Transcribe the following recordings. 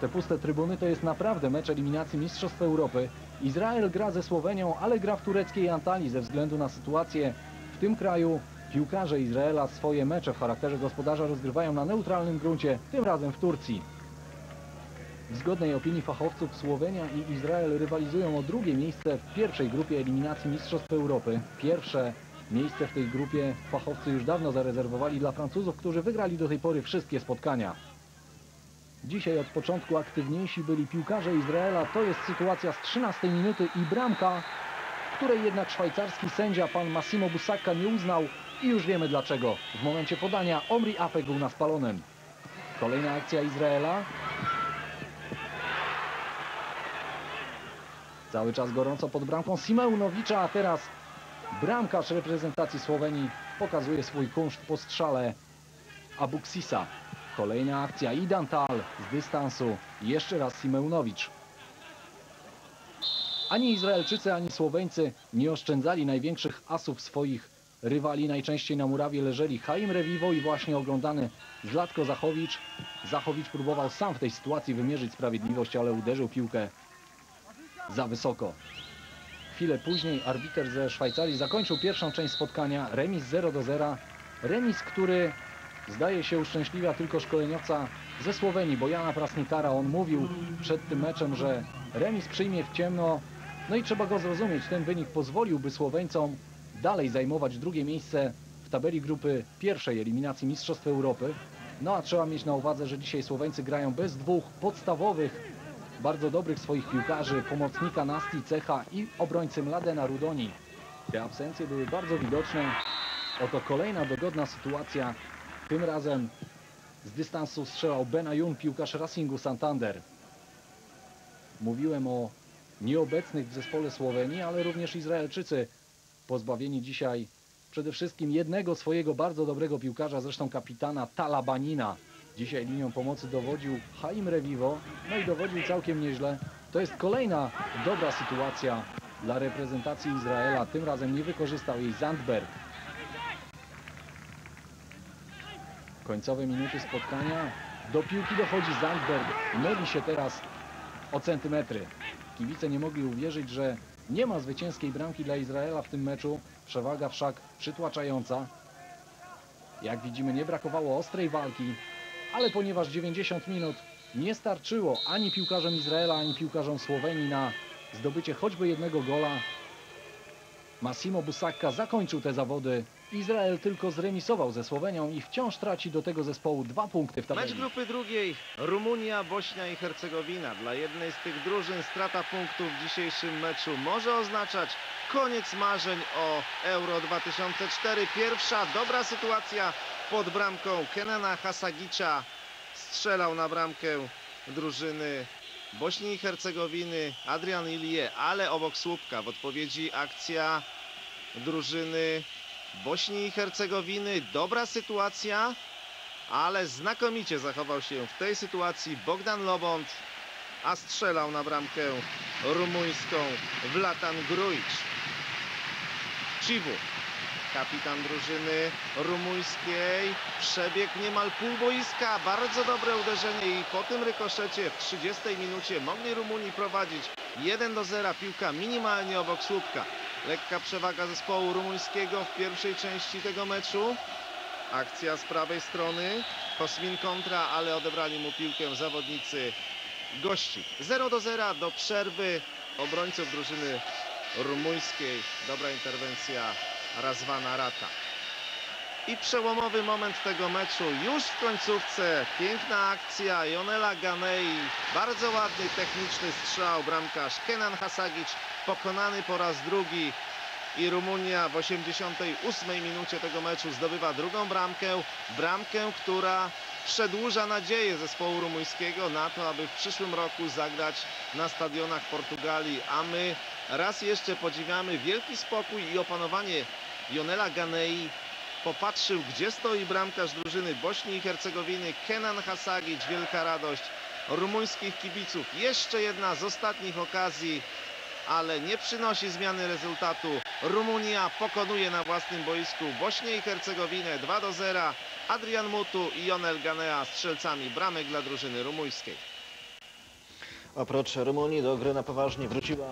Te puste trybuny to jest naprawdę mecz eliminacji Mistrzostw Europy. Izrael gra ze Słowenią, ale gra w tureckiej Antalii ze względu na sytuację w tym kraju. Piłkarze Izraela swoje mecze w charakterze gospodarza rozgrywają na neutralnym gruncie, tym razem w Turcji. W zgodnej opinii fachowców Słowenia i Izrael rywalizują o drugie miejsce w pierwszej grupie eliminacji Mistrzostw Europy. Pierwsze miejsce w tej grupie fachowcy już dawno zarezerwowali dla Francuzów, którzy wygrali do tej pory wszystkie spotkania. Dzisiaj od początku aktywniejsi byli piłkarze Izraela. To jest sytuacja z 13 minuty i bramka, której jednak szwajcarski sędzia pan Massimo Busacca nie uznał i już wiemy dlaczego. W momencie podania Omri Apek był na spalonym. Kolejna akcja Izraela. Cały czas gorąco pod bramką Simeunowicza, a teraz bramkarz reprezentacji Słowenii pokazuje swój kunszt po strzale Abuksisa. Kolejna akcja i Dantal z dystansu. Jeszcze raz Simeunowicz. Ani Izraelczycy, ani Słoweńcy nie oszczędzali największych asów swoich rywali. Najczęściej na murawie leżeli Chaim Revivo i właśnie oglądany Zlatko Zachowicz. Zachowicz próbował sam w tej sytuacji wymierzyć sprawiedliwość, ale uderzył piłkę za wysoko. Chwilę później arbiter ze Szwajcarii zakończył pierwszą część spotkania. Remis 0 do 0. Remis, który zdaje się uszczęśliwia tylko szkoleniowca ze Słowenii, bo Jana Prasnikara, on mówił przed tym meczem, że remis przyjmie w ciemno. No i trzeba go zrozumieć. Ten wynik pozwoliłby Słoweńcom dalej zajmować drugie miejsce w tabeli grupy pierwszej eliminacji Mistrzostw Europy. No a trzeba mieć na uwadze, że dzisiaj Słoweńcy grają bez dwóch podstawowych bardzo dobrych swoich piłkarzy, pomocnika Nasti Cecha i obrońcy Mladena Rudoni. Te absencje były bardzo widoczne. Oto kolejna dogodna sytuacja. Tym razem z dystansu strzelał Benayoun, piłkarz Racingu Santander. Mówiłem o nieobecnych w zespole Słowenii, ale również Izraelczycy pozbawieni dzisiaj przede wszystkim jednego swojego bardzo dobrego piłkarza, zresztą kapitana Talabanina. Dzisiaj linią pomocy dowodził Chaim Revivo, no i dowodził całkiem nieźle. To jest kolejna dobra sytuacja dla reprezentacji Izraela. Tym razem nie wykorzystał jej Zandberg. Końcowe minuty spotkania. Do piłki dochodzi Zandberg. Myli się teraz o centymetry. Kibice nie mogli uwierzyć, że nie ma zwycięskiej bramki dla Izraela w tym meczu. Przewaga wszak przytłaczająca. Jak widzimy, nie brakowało ostrej walki ale ponieważ 90 minut nie starczyło ani piłkarzom Izraela, ani piłkarzom Słowenii na zdobycie choćby jednego gola, Massimo Busacca zakończył te zawody. Izrael tylko zremisował ze Słowenią i wciąż traci do tego zespołu dwa punkty w tabeli. Mecz grupy drugiej Rumunia, Bośnia i Hercegowina. Dla jednej z tych drużyn strata punktów w dzisiejszym meczu może oznaczać koniec marzeń o Euro 2004. Pierwsza dobra sytuacja pod bramką Kenana Hasagicza. Strzelał na bramkę drużyny Bośni i Hercegowiny Adrian Ilie, ale obok słupka w odpowiedzi akcja drużyny Bośni i Hercegowiny. Dobra sytuacja, ale znakomicie zachował się w tej sytuacji Bogdan Lobont, a strzelał na bramkę rumuńską Wlatan Grujic. Cibu, kapitan drużyny rumuńskiej, przebiegł niemal pół boiska, bardzo dobre uderzenie i po tym rykoszecie w 30 minucie mogli Rumuni prowadzić 1 do 0, piłka minimalnie obok słupka. Lekka przewaga zespołu rumuńskiego w pierwszej części tego meczu. Akcja z prawej strony. Kosmin kontra, ale odebrali mu piłkę zawodnicy gości. 0 do 0 do przerwy obrońców drużyny rumuńskiej. Dobra interwencja Razwana Rata. I przełomowy moment tego meczu już w końcówce. Piękna akcja Jonela Ganei. Bardzo ładny techniczny strzał. Bramkarz Kenan Hasagic pokonany po raz drugi. I Rumunia w 88 minucie tego meczu zdobywa drugą bramkę. Bramkę, która przedłuża nadzieję zespołu rumuńskiego na to, aby w przyszłym roku zagrać na stadionach Portugalii. A my raz jeszcze podziwiamy wielki spokój i opanowanie Jonela Ganei popatrzył, gdzie stoi bramkarz drużyny Bośni i Hercegowiny, Kenan Hasagic, wielka radość rumuńskich kibiców. Jeszcze jedna z ostatnich okazji, ale nie przynosi zmiany rezultatu. Rumunia pokonuje na własnym boisku Bośnię i Hercegowinę 2 do 0. Adrian Mutu i Jonel Ganea strzelcami bramek dla drużyny rumuńskiej. Oprócz Rumunii do gry na poważnie wróciła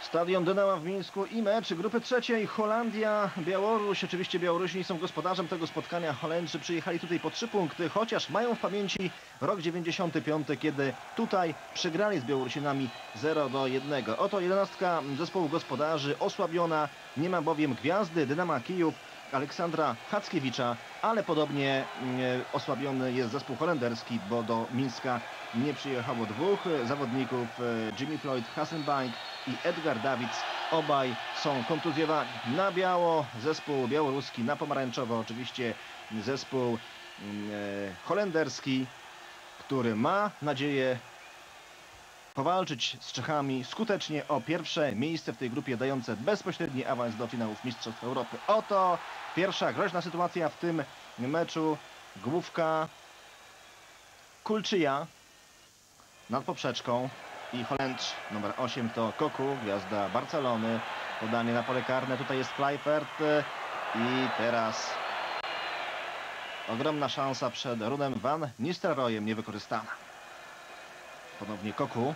Stadion Dynama w Mińsku i mecz grupy trzeciej Holandia, Białoruś. Oczywiście Białorusini są gospodarzem tego spotkania. Holendrzy przyjechali tutaj po trzy punkty, chociaż mają w pamięci rok 95, kiedy tutaj przegrali z Białorusinami 0 do 1. Oto jedenastka zespołu gospodarzy osłabiona. Nie ma bowiem gwiazdy Dynama Kijów Aleksandra Hackiewicza, ale podobnie mm, osłabiony jest zespół holenderski, bo do Mińska nie przyjechało dwóch zawodników, e, Jimmy Floyd Hasselbank i Edgar Davids. Obaj są kontuzjowani na biało, zespół białoruski na pomarańczowo, oczywiście zespół mm, e, holenderski, który ma nadzieję powalczyć z Czechami skutecznie o pierwsze miejsce w tej grupie dające bezpośredni awans do finałów Mistrzostw Europy. Oto pierwsza groźna sytuacja w tym meczu. Główka Kulczyja nad poprzeczką i Holendrzy. Numer 8 to Koku, gwiazda Barcelony. Podanie na pole karne. Tutaj jest Kleifert i teraz ogromna szansa przed Runem Van Nistelrooyem niewykorzystana. Ponownie Koku.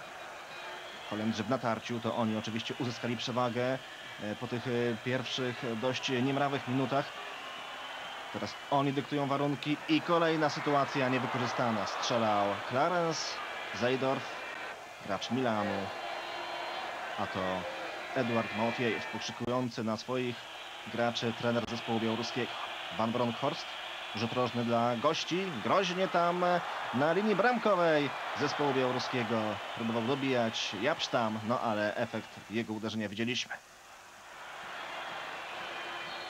Holendrzy w natarciu, to oni oczywiście uzyskali przewagę e, po tych e, pierwszych dość niemrawych minutach. Teraz oni dyktują warunki i kolejna sytuacja niewykorzystana. Strzelał Clarence Zajdorf, gracz Milanu, a to Eduard Małofiejew pokrzykujący na swoich graczy trener zespołu białoruskiego Van Bronckhorst. Rzut rożny dla gości. Groźnie tam na linii bramkowej zespołu białoruskiego. Próbował dobijać Japsztam, no ale efekt jego uderzenia widzieliśmy.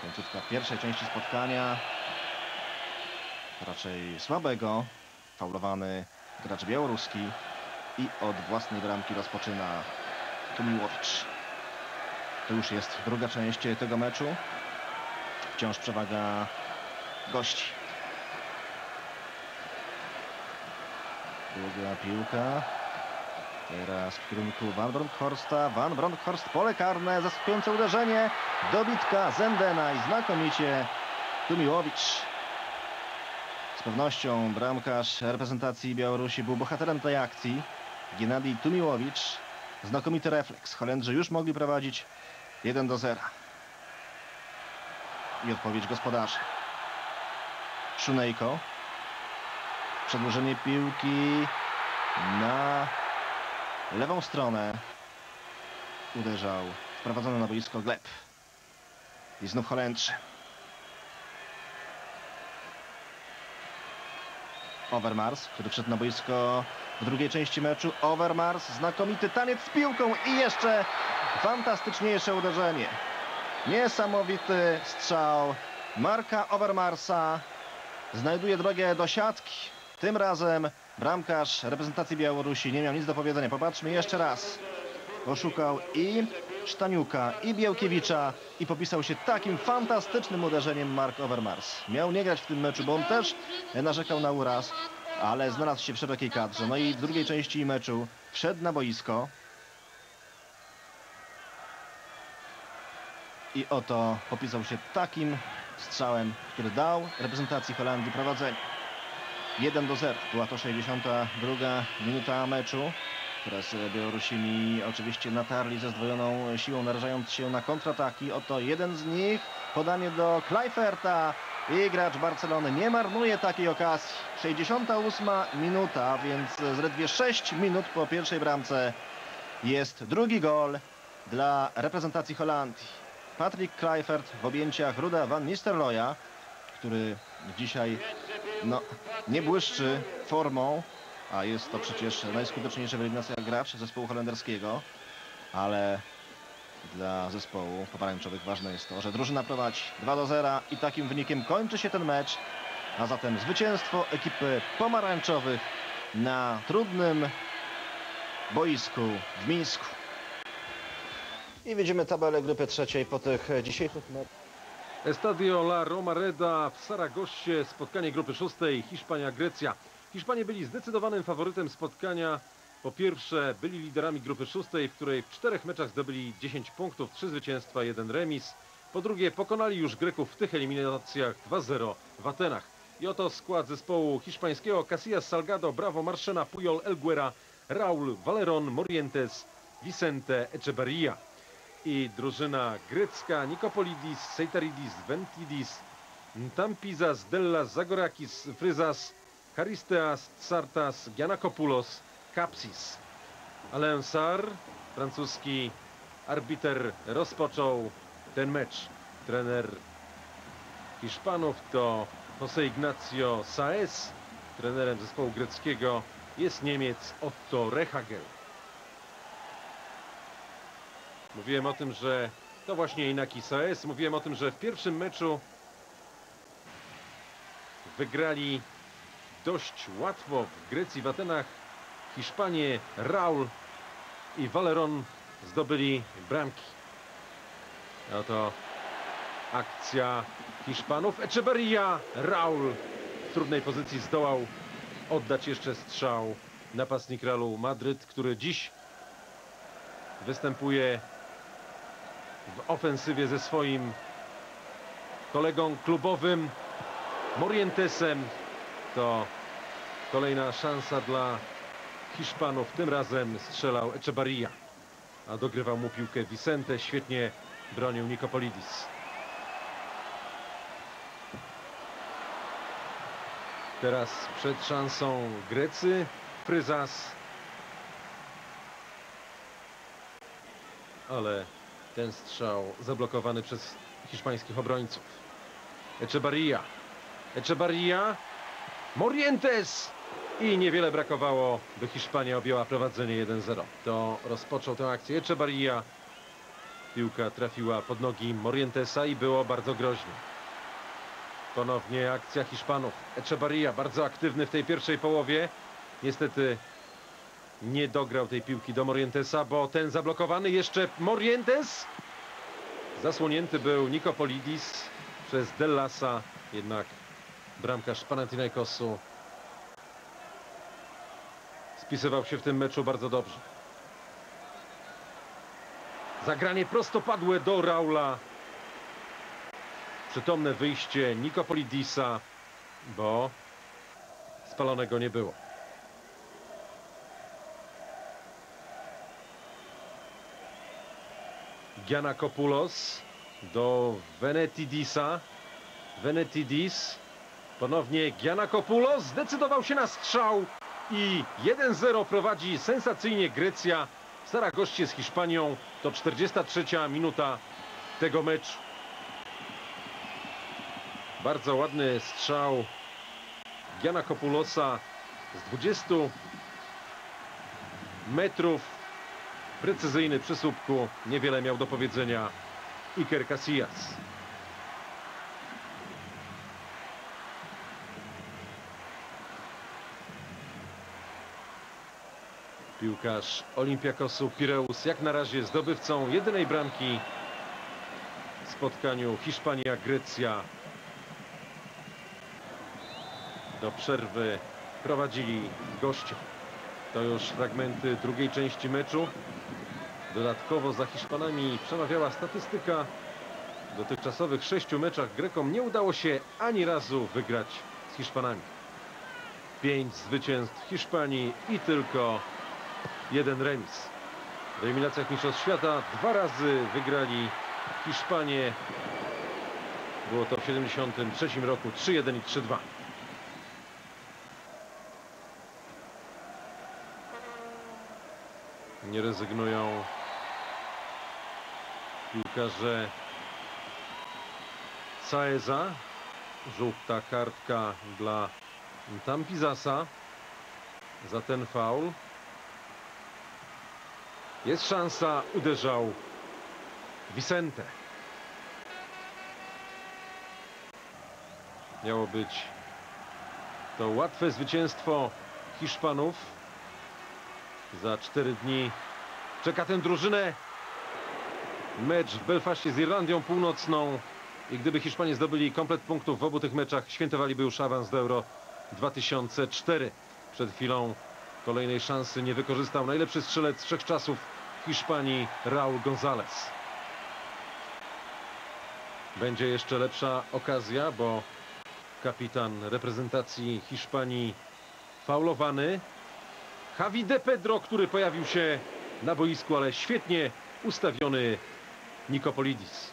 Końcówka pierwszej części spotkania. Raczej słabego. Faulowany gracz białoruski. I od własnej bramki rozpoczyna Tumiłowicz. To już jest druga część tego meczu. Wciąż przewaga gości. Długa piłka. Teraz w kierunku Van Bronckhorsta. Van Bronckhorst, pole karne, zaskakujące uderzenie. Dobitka Zendena i znakomicie Tumiłowicz. Z pewnością bramkarz reprezentacji Białorusi był bohaterem tej akcji. Gennady Tumiłowicz. Znakomity refleks. Holendrzy już mogli prowadzić 1 do 0. I odpowiedź gospodarzy. Szunejko. Przedłużenie piłki na lewą stronę. Uderzał wprowadzony na boisko Gleb. I znów Holendrzy. Overmars, który wszedł na boisko w drugiej części meczu. Overmars, znakomity taniec z piłką i jeszcze fantastyczniejsze uderzenie. Niesamowity strzał Marka Overmarsa znajduje drogę do siatki. Tym razem bramkarz reprezentacji Białorusi nie miał nic do powiedzenia. Popatrzmy jeszcze raz. Oszukał i Sztaniuka, i Białkiewicza i popisał się takim fantastycznym uderzeniem Mark Overmars. Miał nie grać w tym meczu, bo on też narzekał na uraz, ale znalazł się w szerokiej kadrze. No i w drugiej części meczu wszedł na boisko. I oto popisał się takim strzałem, który dał reprezentacji Holandii prowadzenie. 1 do 0. Była to 62 minuta meczu. Teraz Białorusini oczywiście natarli ze zdwojoną siłą, narażając się na kontrataki. Oto jeden z nich. Podanie do Kleiferta. I gracz Barcelony nie marnuje takiej okazji. 68 minuta, więc zaledwie 6 minut po pierwszej bramce jest drugi gol dla reprezentacji Holandii. Patrick Kluivert w objęciach Ruda van Nistelrooya, który dzisiaj no, nie błyszczy formą, a jest to przecież najskuteczniejszy w eliminacjach gracz zespołu holenderskiego, ale dla zespołu pomarańczowych ważne jest to, że drużyna prowadzi 2 do 0 i takim wynikiem kończy się ten mecz, a zatem zwycięstwo ekipy pomarańczowych na trudnym boisku w Mińsku. I widzimy tabelę grupy trzeciej po tych dzisiejszych meczach. Estadio La Romareda w Saragossie, spotkanie grupy szóstej Hiszpania-Grecja. Hiszpanie byli zdecydowanym faworytem spotkania. Po pierwsze byli liderami grupy szóstej, w której w czterech meczach zdobyli 10 punktów, 3 zwycięstwa, 1 remis. Po drugie pokonali już Greków w tych eliminacjach 2-0 w Atenach. I oto skład zespołu hiszpańskiego Casillas Salgado, Bravo, Marszena, Puyol, Elguera, Raul, Valeron, Morientes, Vicente, Echeverria. I drużyna grecka Nikopolidis, Seitaridis, Ventidis, Tampizas, Dellas, Zagorakis, Fryzas, Charisteas, Sartas, Giannakopoulos, Kapsis. Alain Sar, francuski arbiter, rozpoczął ten mecz. Trener Hiszpanów to José Ignacio Saez. Trenerem zespołu greckiego jest Niemiec Otto Rehagel. Mówiłem o tym, że to właśnie Inaki Saez. Mówiłem o tym, że w pierwszym meczu wygrali dość łatwo w Grecji, w Atenach. Hiszpanie Raul i Valeron zdobyli bramki. Oto akcja Hiszpanów. Echeverria, Raul w trudnej pozycji zdołał oddać jeszcze strzał napastnik Realu Madryt, który dziś występuje w ofensywie ze swoim kolegą klubowym Morientesem. To kolejna szansa dla Hiszpanów. Tym razem strzelał Echevarria, a dogrywał mu piłkę Vicente. Świetnie bronił Nikopolidis. Teraz przed szansą Grecy. Fryzas. Ale ten strzał zablokowany przez hiszpańskich obrońców. Echevarria. Echevarria. Morientes. I niewiele brakowało, by Hiszpania objęła prowadzenie 1-0. To rozpoczął tę akcję Echevarria. Piłka trafiła pod nogi Morientesa i było bardzo groźnie. Ponownie akcja Hiszpanów. Echevarria bardzo aktywny w tej pierwszej połowie. Niestety nie dograł tej piłki do Morientesa, bo ten zablokowany jeszcze Morientes. Zasłonięty był Nikopolidis przez Dellasa. Jednak bramkarz Panathinaikosu spisywał się w tym meczu bardzo dobrze. Zagranie prostopadłe do Raula. Przytomne wyjście Nikopolidisa, bo spalonego nie było. Giannakopoulos do Venetidisa. Venetidis. Ponownie Giannakopoulos zdecydował się na strzał i 1-0 prowadzi sensacyjnie Grecja w Saragoście z Hiszpanią. To 43 minuta tego meczu. Bardzo ładny strzał Giannakopoulosa z 20 metrów. Precyzyjny przy słupku. Niewiele miał do powiedzenia Iker Casillas. Piłkarz Olimpiakosu Pireus jak na razie zdobywcą jedynej bramki w spotkaniu Hiszpania-Grecja. Do przerwy prowadzili goście. To już fragmenty drugiej części meczu. Dodatkowo za Hiszpanami przemawiała statystyka. W dotychczasowych sześciu meczach Grekom nie udało się ani razu wygrać z Hiszpanami. Pięć zwycięstw Hiszpanii i tylko jeden remis. W eliminacjach Mistrzostw Świata dwa razy wygrali Hiszpanie. Było to w 1973 roku 3-1 i 3-2. Nie rezygnują piłkarze Saeza. Żółta kartka dla Tampizasa za ten faul. Jest szansa, uderzał Vicente. Miało być to łatwe zwycięstwo Hiszpanów. Za cztery dni czeka tę drużynę mecz w Belfaście z Irlandią Północną. I gdyby Hiszpanie zdobyli komplet punktów w obu tych meczach, świętowaliby już awans do Euro 2004. Przed chwilą kolejnej szansy nie wykorzystał najlepszy strzelec wszechczasów Hiszpanii Raul González. Będzie jeszcze lepsza okazja, bo kapitan reprezentacji Hiszpanii faulowany. Javi De Pedro, który pojawił się na boisku, ale świetnie ustawiony Nikopolidis.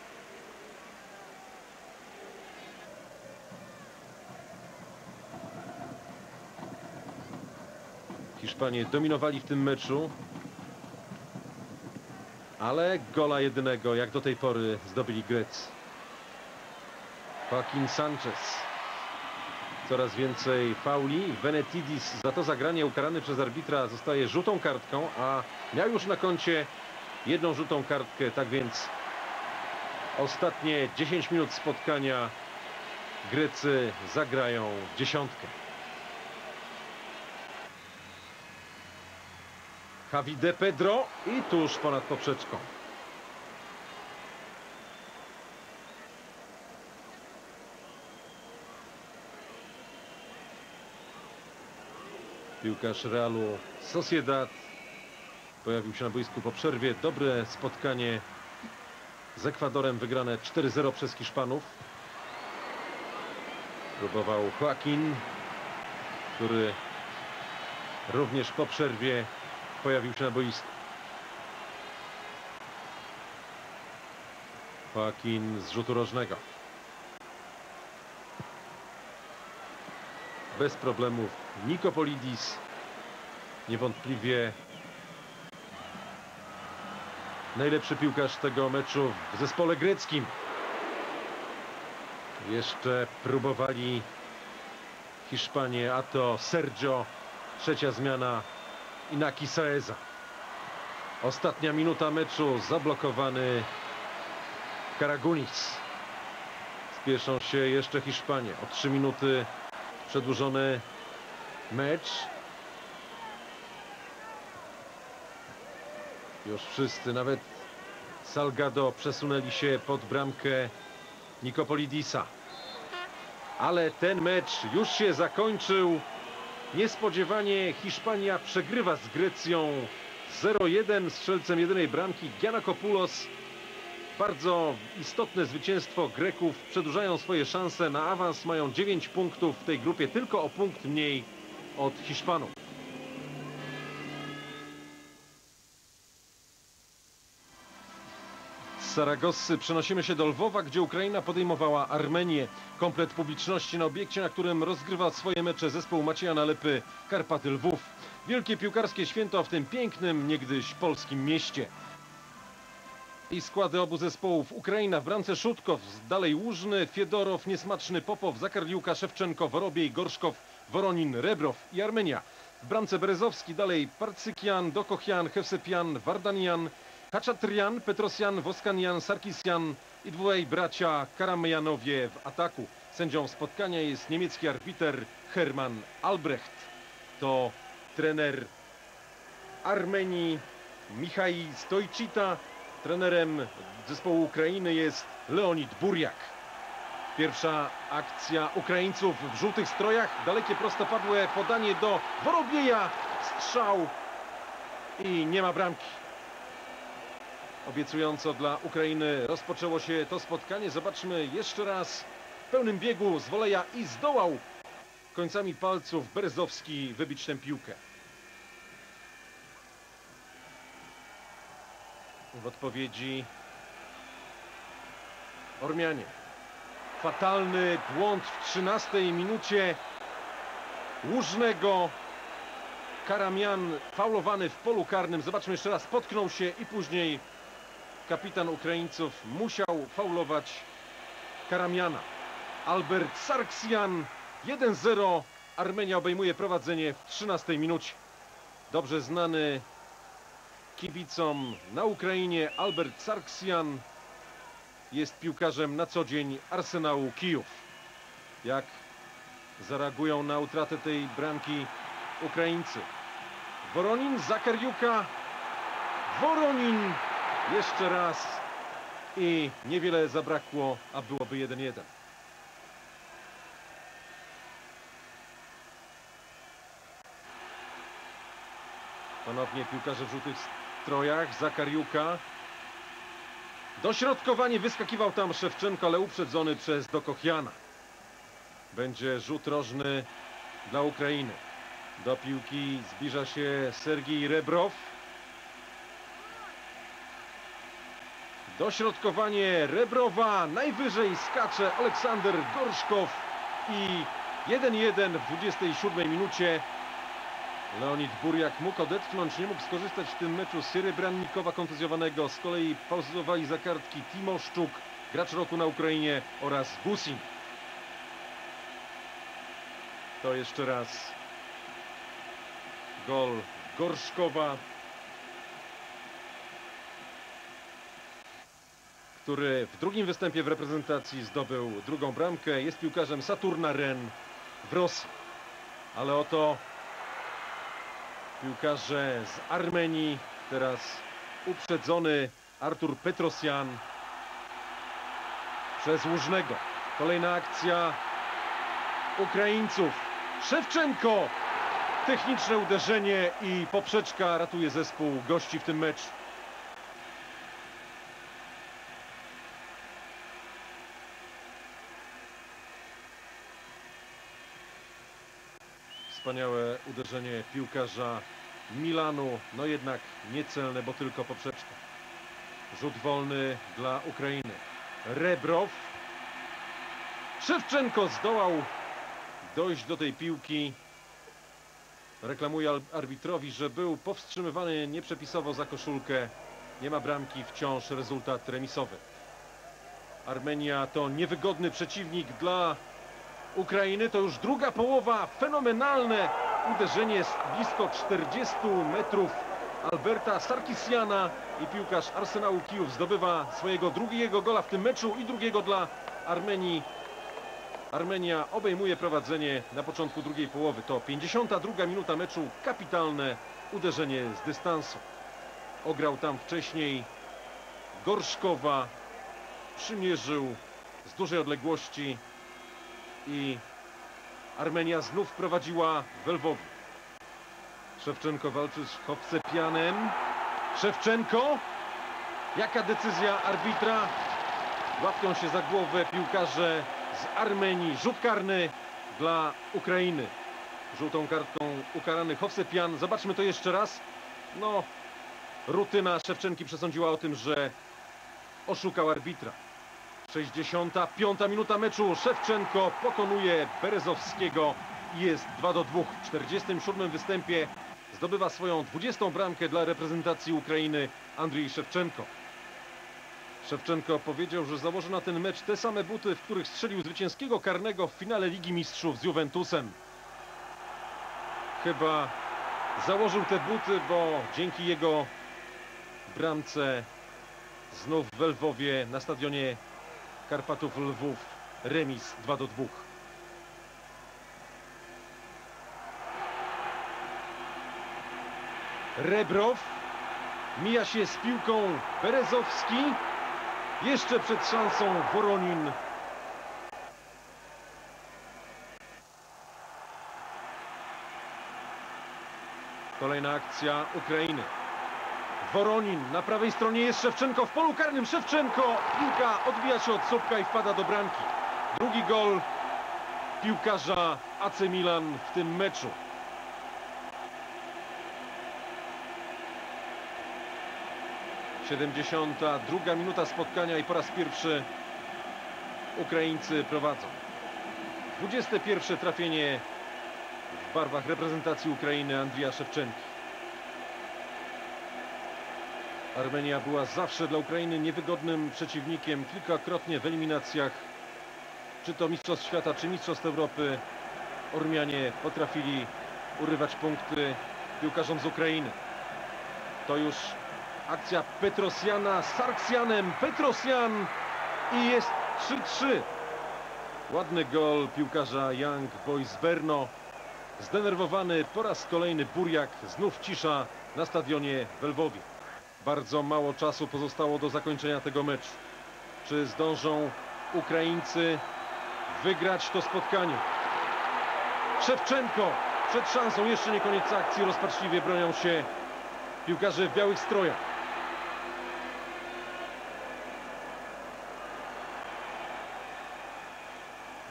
Hiszpanie dominowali w tym meczu, ale gola jedynego, jak do tej pory, zdobyli Grecy. Joaquin Sanchez. Coraz więcej fauli. Venetidis za to zagranie ukarany przez arbitra zostaje żółtą kartką, a miał już na koncie jedną żółtą kartkę, tak więc ostatnie 10 minut spotkania Grecy zagrają dziesiątkę. Javi De Pedro i tuż ponad poprzeczką. Piłkarz Realu Sociedad pojawił się na boisku po przerwie. Dobre spotkanie z Ekwadorem wygrane 4-0 przez Hiszpanów. Próbował Joaquin, który również po przerwie pojawił się na boisku. Joaquin z rzutu rożnego. Bez problemów Nikopolidis. Niewątpliwie najlepszy piłkarz tego meczu w zespole greckim. Jeszcze próbowali Hiszpanie, a to Sergio, trzecia zmiana Inaki Saeza. Ostatnia minuta meczu, zablokowany Karagunis. Spieszą się jeszcze Hiszpanie. O 3 minuty przedłużony mecz. Już wszyscy, nawet Salgado przesunęli się pod bramkę Nikopolidisa. Ale ten mecz już się zakończył. Niespodziewanie Hiszpania przegrywa z Grecją 0-1 strzelcem jedynej bramki Giannakopoulos. Bardzo istotne zwycięstwo Greków. Przedłużają swoje szanse na awans. Mają 9 punktów w tej grupie, tylko o punkt mniej od Hiszpanów. Saragossy przenosimy się do Lwowa, gdzie Ukraina podejmowała Armenię. Komplet publiczności na obiekcie, na którym rozgrywa swoje mecze zespół Macieja Nalepy Karpaty Lwów. Wielkie piłkarskie święto w tym pięknym, niegdyś polskim mieście. I składy obu zespołów. Ukraina w bramce Szutkow, dalej Łużny, Fiedorow, Niesmaczny, Popow, Zakarliuka, Szewczenko, Worobiej, Gorszkow, Woronin, Rebrow i Armenia. W bramce Berezowski, dalej Parcykian, Dokochian, Hewsepian, Wardanian, Haczatrian, Petrosjan, Woskanian, Sarkisjan i dwójej bracia Karamejanowie w ataku. Sędzią spotkania jest niemiecki arbiter Hermann Albrecht. To trener Armenii Michaj Stojczyta. Trenerem zespołu Ukrainy jest Leonid Burjak. Pierwsza akcja Ukraińców w żółtych strojach. Dalekie prostopadłe podanie do Worobieja. Strzał i nie ma bramki. Obiecująco dla Ukrainy rozpoczęło się to spotkanie. Zobaczmy jeszcze raz w pełnym biegu z woleja i zdołał końcami palców Berezowski wybić tę piłkę. W odpowiedzi Ormianie. Fatalny błąd w 13 minucie Łużnego. Karamian faulowany w polu karnym. Zobaczmy jeszcze raz. Potknął się i później kapitan Ukraińców musiał faulować Karamiana. Albert Sarksian 1-0. Armenia obejmuje prowadzenie w 13 minucie. Dobrze znany kibicom na Ukrainie Albert Sarksian jest piłkarzem na co dzień Arsenału Kijów. Jak zareagują na utratę tej bramki Ukraińcy? Woronin, Zakariuka, Woronin jeszcze raz i niewiele zabrakło, a byłoby 1-1. Ponownie piłkarze w żółtych strojach, Zakariuka. Dośrodkowanie wyskakiwał tam Szewczenko, ale uprzedzony przez Dokochiana. Będzie rzut rożny dla Ukrainy. Do piłki zbliża się Sergij Rebrow. Dośrodkowanie Rebrowa. Najwyżej skacze Aleksander Gorszkow. I 1-1 w 27 minucie. Leonid Burjak mógł odetchnąć, nie mógł skorzystać w tym meczu Syry Brannikowa kontuzjowanego. Z kolei pauzowali za kartki Timoszczuk, gracz roku na Ukrainie oraz Gusin. To jeszcze raz gol Gorszkowa, który w drugim występie w reprezentacji zdobył drugą bramkę. Jest piłkarzem Saturna Ren w Rosji. Ale oto piłkarze z Armenii. Teraz uprzedzony Artur Petrosjan przez Łużnego. Kolejna akcja Ukraińców. Szewczenko! Techniczne uderzenie i poprzeczka ratuje zespół gości w tym meczu. Wspaniałe uderzenie piłkarza Milanu, no jednak niecelne, bo tylko poprzeczka. Rzut wolny dla Ukrainy. Rebrow. Szewczenko zdołał dojść do tej piłki. Reklamuje arbitrowi, że był powstrzymywany nieprzepisowo za koszulkę. Nie ma bramki, wciąż rezultat remisowy. Armenia to niewygodny przeciwnik dla Ukrainy. To już druga połowa. Fenomenalne uderzenie z blisko 40 metrów Alberta Sarkisiana i piłkarz Arsenału Kijów zdobywa swojego drugiego gola w tym meczu i drugiego dla Armenii. Armenia obejmuje prowadzenie na początku drugiej połowy. To 52 minuta meczu. Kapitalne uderzenie z dystansu. Ograł tam wcześniej Gorszkowa. Przymierzył z dużej odległości i Armenia znów prowadziła w Lwowie. Szewczenko walczy z Hopsepianem. Szewczenko. Jaka decyzja arbitra? Łapią się za głowę piłkarze z Armenii. Rzut karny dla Ukrainy. Żółtą kartką ukarany Hopsepian. Zobaczmy to jeszcze raz. No, rutyna Szewczenki przesądziła o tym, że oszukał arbitra. 65 minuta meczu. Szewczenko pokonuje Berezowskiego jest 2 do 2. W 47 występie zdobywa swoją 20 bramkę dla reprezentacji Ukrainy Andrzej Szewczenko. Szewczenko powiedział, że założy na ten mecz te same buty, w których strzelił zwycięskiego karnego w finale Ligi Mistrzów z Juventusem. Chyba założył te buty, bo dzięki jego bramce znów w Lwowie na stadionie Karpatów Lwów remis 2 do 2. Rebrow mija się z piłką Berezowski. Jeszcze przed szansą Woronin. Kolejna akcja Ukrainy. Woronin na prawej stronie jest Szewczenko w polu karnym. Szewczenko, piłka odbija się od słupka i wpada do bramki. Drugi gol piłkarza AC Milan w tym meczu. Siedemdziesiąta druga minuta spotkania i po raz pierwszy Ukraińcy prowadzą. 21 trafienie w barwach reprezentacji Ukrainy Andrija Szewczenki. Armenia była zawsze dla Ukrainy niewygodnym przeciwnikiem. Kilkakrotnie w eliminacjach, czy to Mistrzostw Świata, czy Mistrzostw Europy, Ormianie potrafili urywać punkty piłkarzom z Ukrainy. To już akcja Petrosjana z Sarksjanem. Petrosjan i jest 3-3. Ładny gol piłkarza Young Boys Berno. Zdenerwowany po raz kolejny Burjak. Znów cisza na stadionie w Lwowie. Bardzo mało czasu pozostało do zakończenia tego meczu. Czy zdążą Ukraińcy wygrać to spotkanie? Szewczenko przed szansą, jeszcze nie koniec akcji, rozpaczliwie bronią się piłkarze w białych strojach.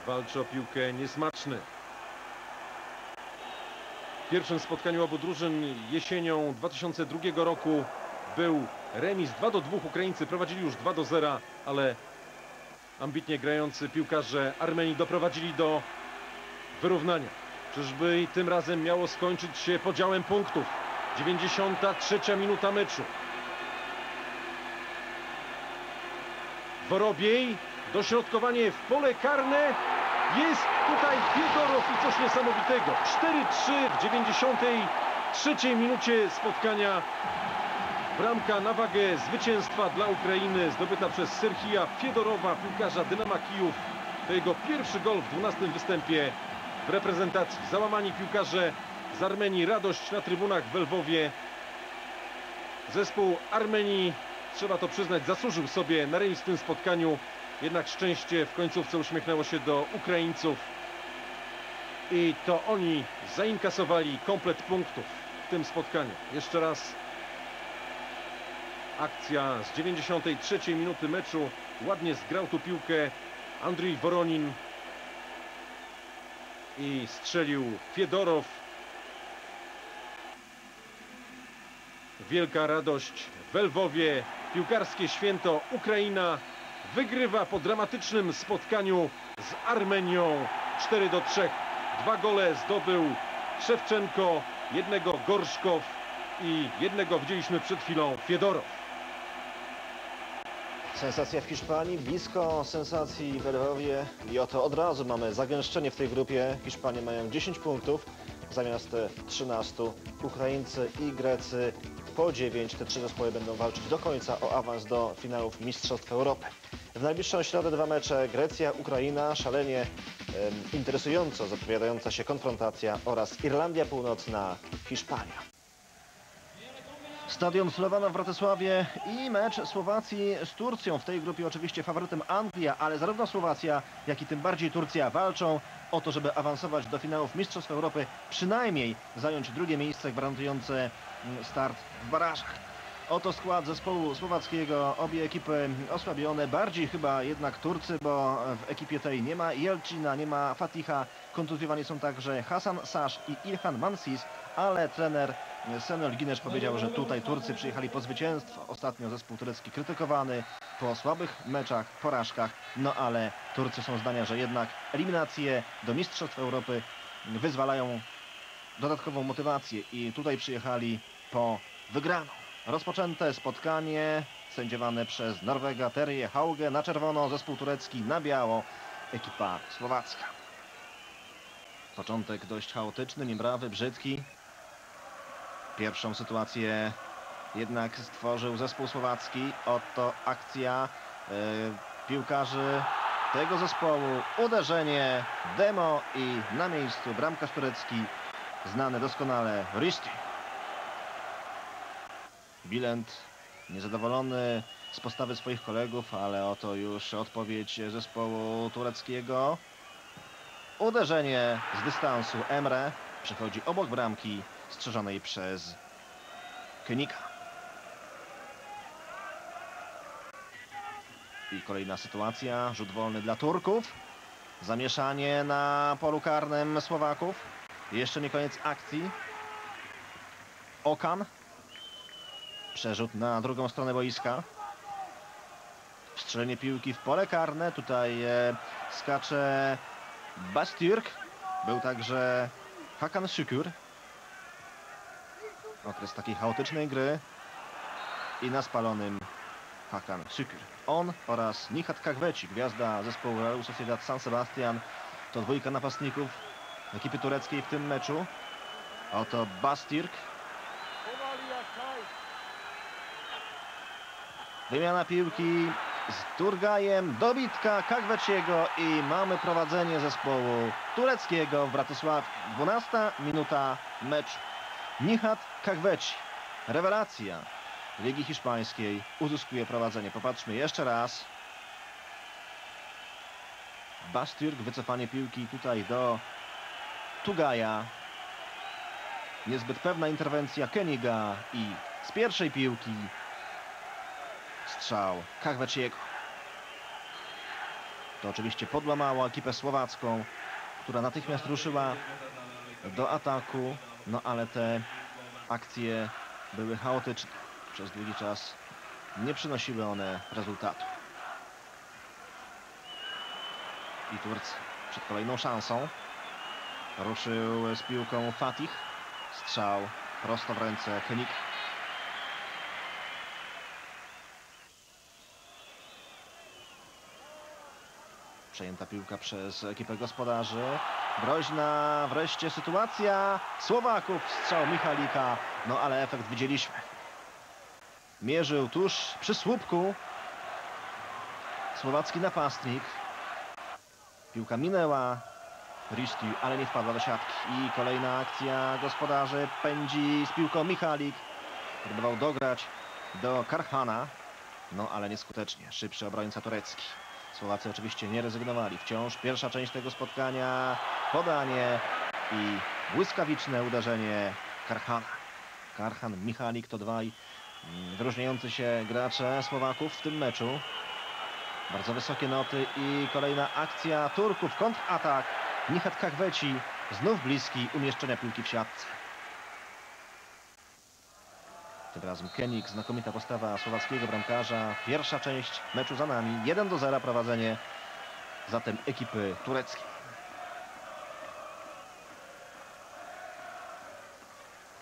Walczy o piłkę niesmaczny. W pierwszym spotkaniu obu drużyn jesienią 2002 roku był remis 2 do 2. Ukraińcy prowadzili już 2 do 0, ale ambitnie grający piłkarze Armenii doprowadzili do wyrównania. Czyżby i tym razem miało skończyć się podziałem punktów? 93 minuta meczu. Worobiej, dośrodkowanie w pole karne. Jest tutaj Fiedorow i coś niesamowitego. 4-3 w 93 minucie spotkania. Bramka na wagę zwycięstwa dla Ukrainy zdobyta przez Serhija Fiedorowa, piłkarza Dynama Kijów. To jego pierwszy gol w 12 występie w reprezentacji. Załamani piłkarze z Armenii, radość na trybunach w Lwowie. Zespół Armenii, trzeba to przyznać, zasłużył sobie na remis w tym spotkaniu. Jednak szczęście w końcówce uśmiechnęło się do Ukraińców. I to oni zainkasowali komplet punktów w tym spotkaniu. Jeszcze raz akcja z 93 minuty meczu. Ładnie zgrał tu piłkę Andrzej Woronin i strzelił Fiedorow. Wielka radość w Lwowie. Piłkarskie święto. Ukraina wygrywa po dramatycznym spotkaniu z Armenią 4 do 3. Dwa gole zdobył Szewczenko, jednego Gorszkow i jednego widzieliśmy przed chwilą Fiedorow. Sensacja w Hiszpanii, blisko sensacji w Lwowie i oto od razu mamy zagęszczenie w tej grupie. Hiszpanie mają 10 punktów zamiast 13. Ukraińcy i Grecy po 9. Te trzy zespoły będą walczyć do końca o awans do finałów Mistrzostw Europy. W najbliższą środę dwa mecze Grecja, Ukraina, szalenie em, interesująco zapowiadająca się konfrontacja oraz Irlandia Północna, Hiszpania. Stadion Slowana w Bratysławie i mecz Słowacji z Turcją. W tej grupie oczywiście faworytem Anglia, ale zarówno Słowacja, jak i tym bardziej Turcja walczą o to, żeby awansować do finałów Mistrzostw Europy, przynajmniej zająć drugie miejsce gwarantujące mm, start w barażach. Oto skład zespołu słowackiego. Obie ekipy osłabione. Bardziej chyba jednak Turcy, bo w ekipie tej nie ma Jelcina, nie ma Fatiha. Kontuzjowani są także Hasan Sasz i Ilhan Mansis, ale trener Senol Ginesz powiedział, że tutaj Turcy przyjechali po zwycięstwo. Ostatnio zespół turecki krytykowany po słabych meczach, porażkach, no ale Turcy są zdania, że jednak eliminacje do Mistrzostw Europy wyzwalają dodatkową motywację i tutaj przyjechali po wygraną. Rozpoczęte spotkanie sędziowane przez Norwega Terje Hauge na czerwono, zespół turecki na biało, ekipa słowacka. Początek dość chaotyczny, niebrawy, brzydki. Pierwszą sytuację jednak stworzył zespół słowacki. Oto akcja e, piłkarzy tego zespołu. Uderzenie, demo i na miejscu bramkarz turecki znany doskonale Risti. Bilent niezadowolony z postawy swoich kolegów, ale oto już odpowiedź zespołu tureckiego. Uderzenie z dystansu Emre przychodzi obok bramki strzeżonej przez Königa. I kolejna sytuacja, rzut wolny dla Turków. Zamieszanie na polu karnym Słowaków. Jeszcze nie koniec akcji. Okan. Przerzut na drugą stronę boiska. Strzelenie piłki w pole karne. Tutaj e, skacze Bastürk. Był także Hakan Şükür. Okres takiej chaotycznej gry. I na spalonym Hakan Şükür. On oraz Nihat Kagweci, gwiazda zespołu Real Sociedad San Sebastian. To dwójka napastników ekipy tureckiej w tym meczu. Oto Bastürk. Wymiana piłki z Turgajem, dobitka Kagweciego i mamy prowadzenie zespołu tureckiego w Bratysław. 12 minuta meczu. Nihat Kagweci, rewelacja Ligi Hiszpańskiej, uzyskuje prowadzenie. Popatrzmy jeszcze raz. Bastürk, wycofanie piłki tutaj do Tugaja. Niezbyt pewna interwencja Keniga i z pierwszej piłki strzał Kagweciego. To oczywiście podłamało ekipę słowacką, która natychmiast ruszyła do ataku. No ale te akcje były chaotyczne. Przez długi czas nie przynosiły one rezultatu. I Turcy przed kolejną szansą ruszył z piłką Fatih. Strzał prosto w ręce Henik. Przejęta piłka przez ekipę gospodarzy. Groźna wreszcie sytuacja Słowaków. Strzał Michalika. No ale efekt widzieliśmy. Mierzył tuż przy słupku. Słowacki napastnik. Piłka minęła. Ristu, ale nie wpadła do siatki. I kolejna akcja gospodarzy. Pędzi z piłką Michalik. Próbował dograć do Karhana. No ale nieskutecznie. Szybszy obrońca turecki. Słowacy oczywiście nie rezygnowali. Wciąż pierwsza część tego spotkania. Podanie i błyskawiczne uderzenie Karhana. Karhan, Michalik to dwaj mm, wyróżniający się gracze Słowaków w tym meczu. Bardzo wysokie noty i kolejna akcja Turków, kontratak. Nihat Kakweci znów bliski umieszczenia piłki w siatce. Tym razem Kenik, znakomita postawa słowackiego bramkarza. Pierwsza część meczu za nami. 1 do 0 prowadzenie zatem ekipy tureckiej.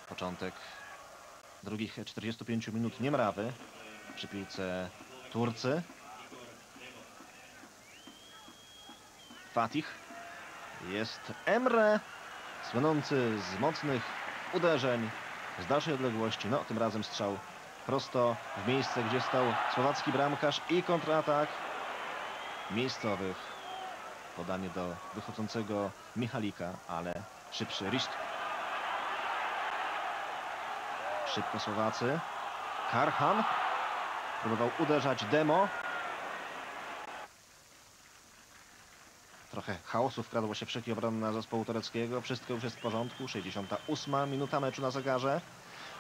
Początek drugich 45 minut Niemrawy przy piłce Turcy. Fatih. Jest Emre, słynący z mocnych uderzeń z dalszej odległości. No, tym razem strzał prosto w miejsce, gdzie stał słowacki bramkarz i kontratak miejscowych. Podanie do wychodzącego Michalika, ale szybszy Rist. Szybko Słowacy. Karhan próbował uderzać Demo. Trochę chaosu wkradło się w szyki obronne zespołu tureckiego. Wszystko już jest w porządku. 68 minuta meczu na zegarze.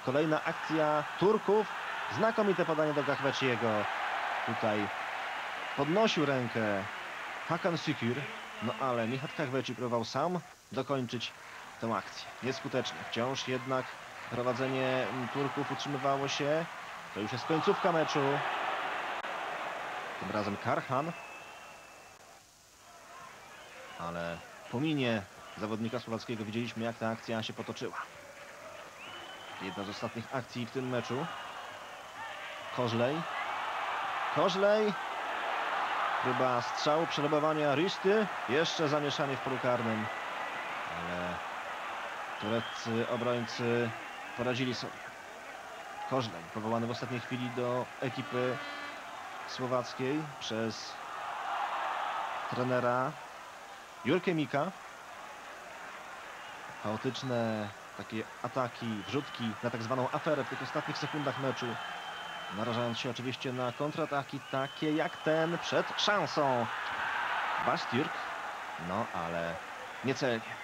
Kolejna akcja Turków. Znakomite podanie do Gachweciego. Tutaj podnosił rękę Hakan Sikur. No ale Michał Gachweci próbował sam dokończyć tę akcję. Nieskutecznie. Wciąż jednak prowadzenie Turków utrzymywało się. To już jest końcówka meczu. Tym razem Karhan ale po minie zawodnika słowackiego widzieliśmy jak ta akcja się potoczyła. Jedna z ostatnich akcji w tym meczu. Kożlej. Kożlej. Próba strzału, przelobowania Risty. Jeszcze zamieszanie w polu karnym. Ale tureccy obrońcy poradzili sobie. Kożlej powołany w ostatniej chwili do ekipy słowackiej przez trenera Jurkę Mika. Chaotyczne takie ataki, wrzutki na tak zwaną aferę w tych ostatnich sekundach meczu. Narażając się oczywiście na kontrataki takie jak ten przed szansą. Bastürk. No ale niecelnie.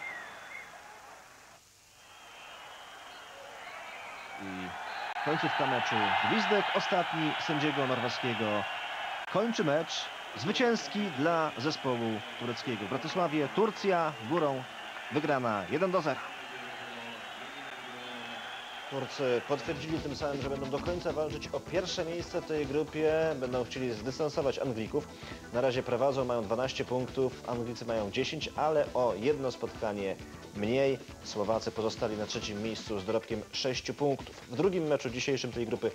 I końcówka meczu. Gwizdek ostatni sędziego norweskiego kończy mecz. Zwycięski dla zespołu tureckiego. W Bratysławie Turcja górą wygrana 1 do 0. Turcy potwierdzili tym samym, że będą do końca walczyć o pierwsze miejsce w tej grupie. Będą chcieli zdystansować Anglików. Na razie prowadzą, mają 12 punktów, Anglicy mają 10, ale o jedno spotkanie mniej. Słowacy pozostali na trzecim miejscu z dorobkiem 6 punktów. W drugim meczu dzisiejszym tej grupy,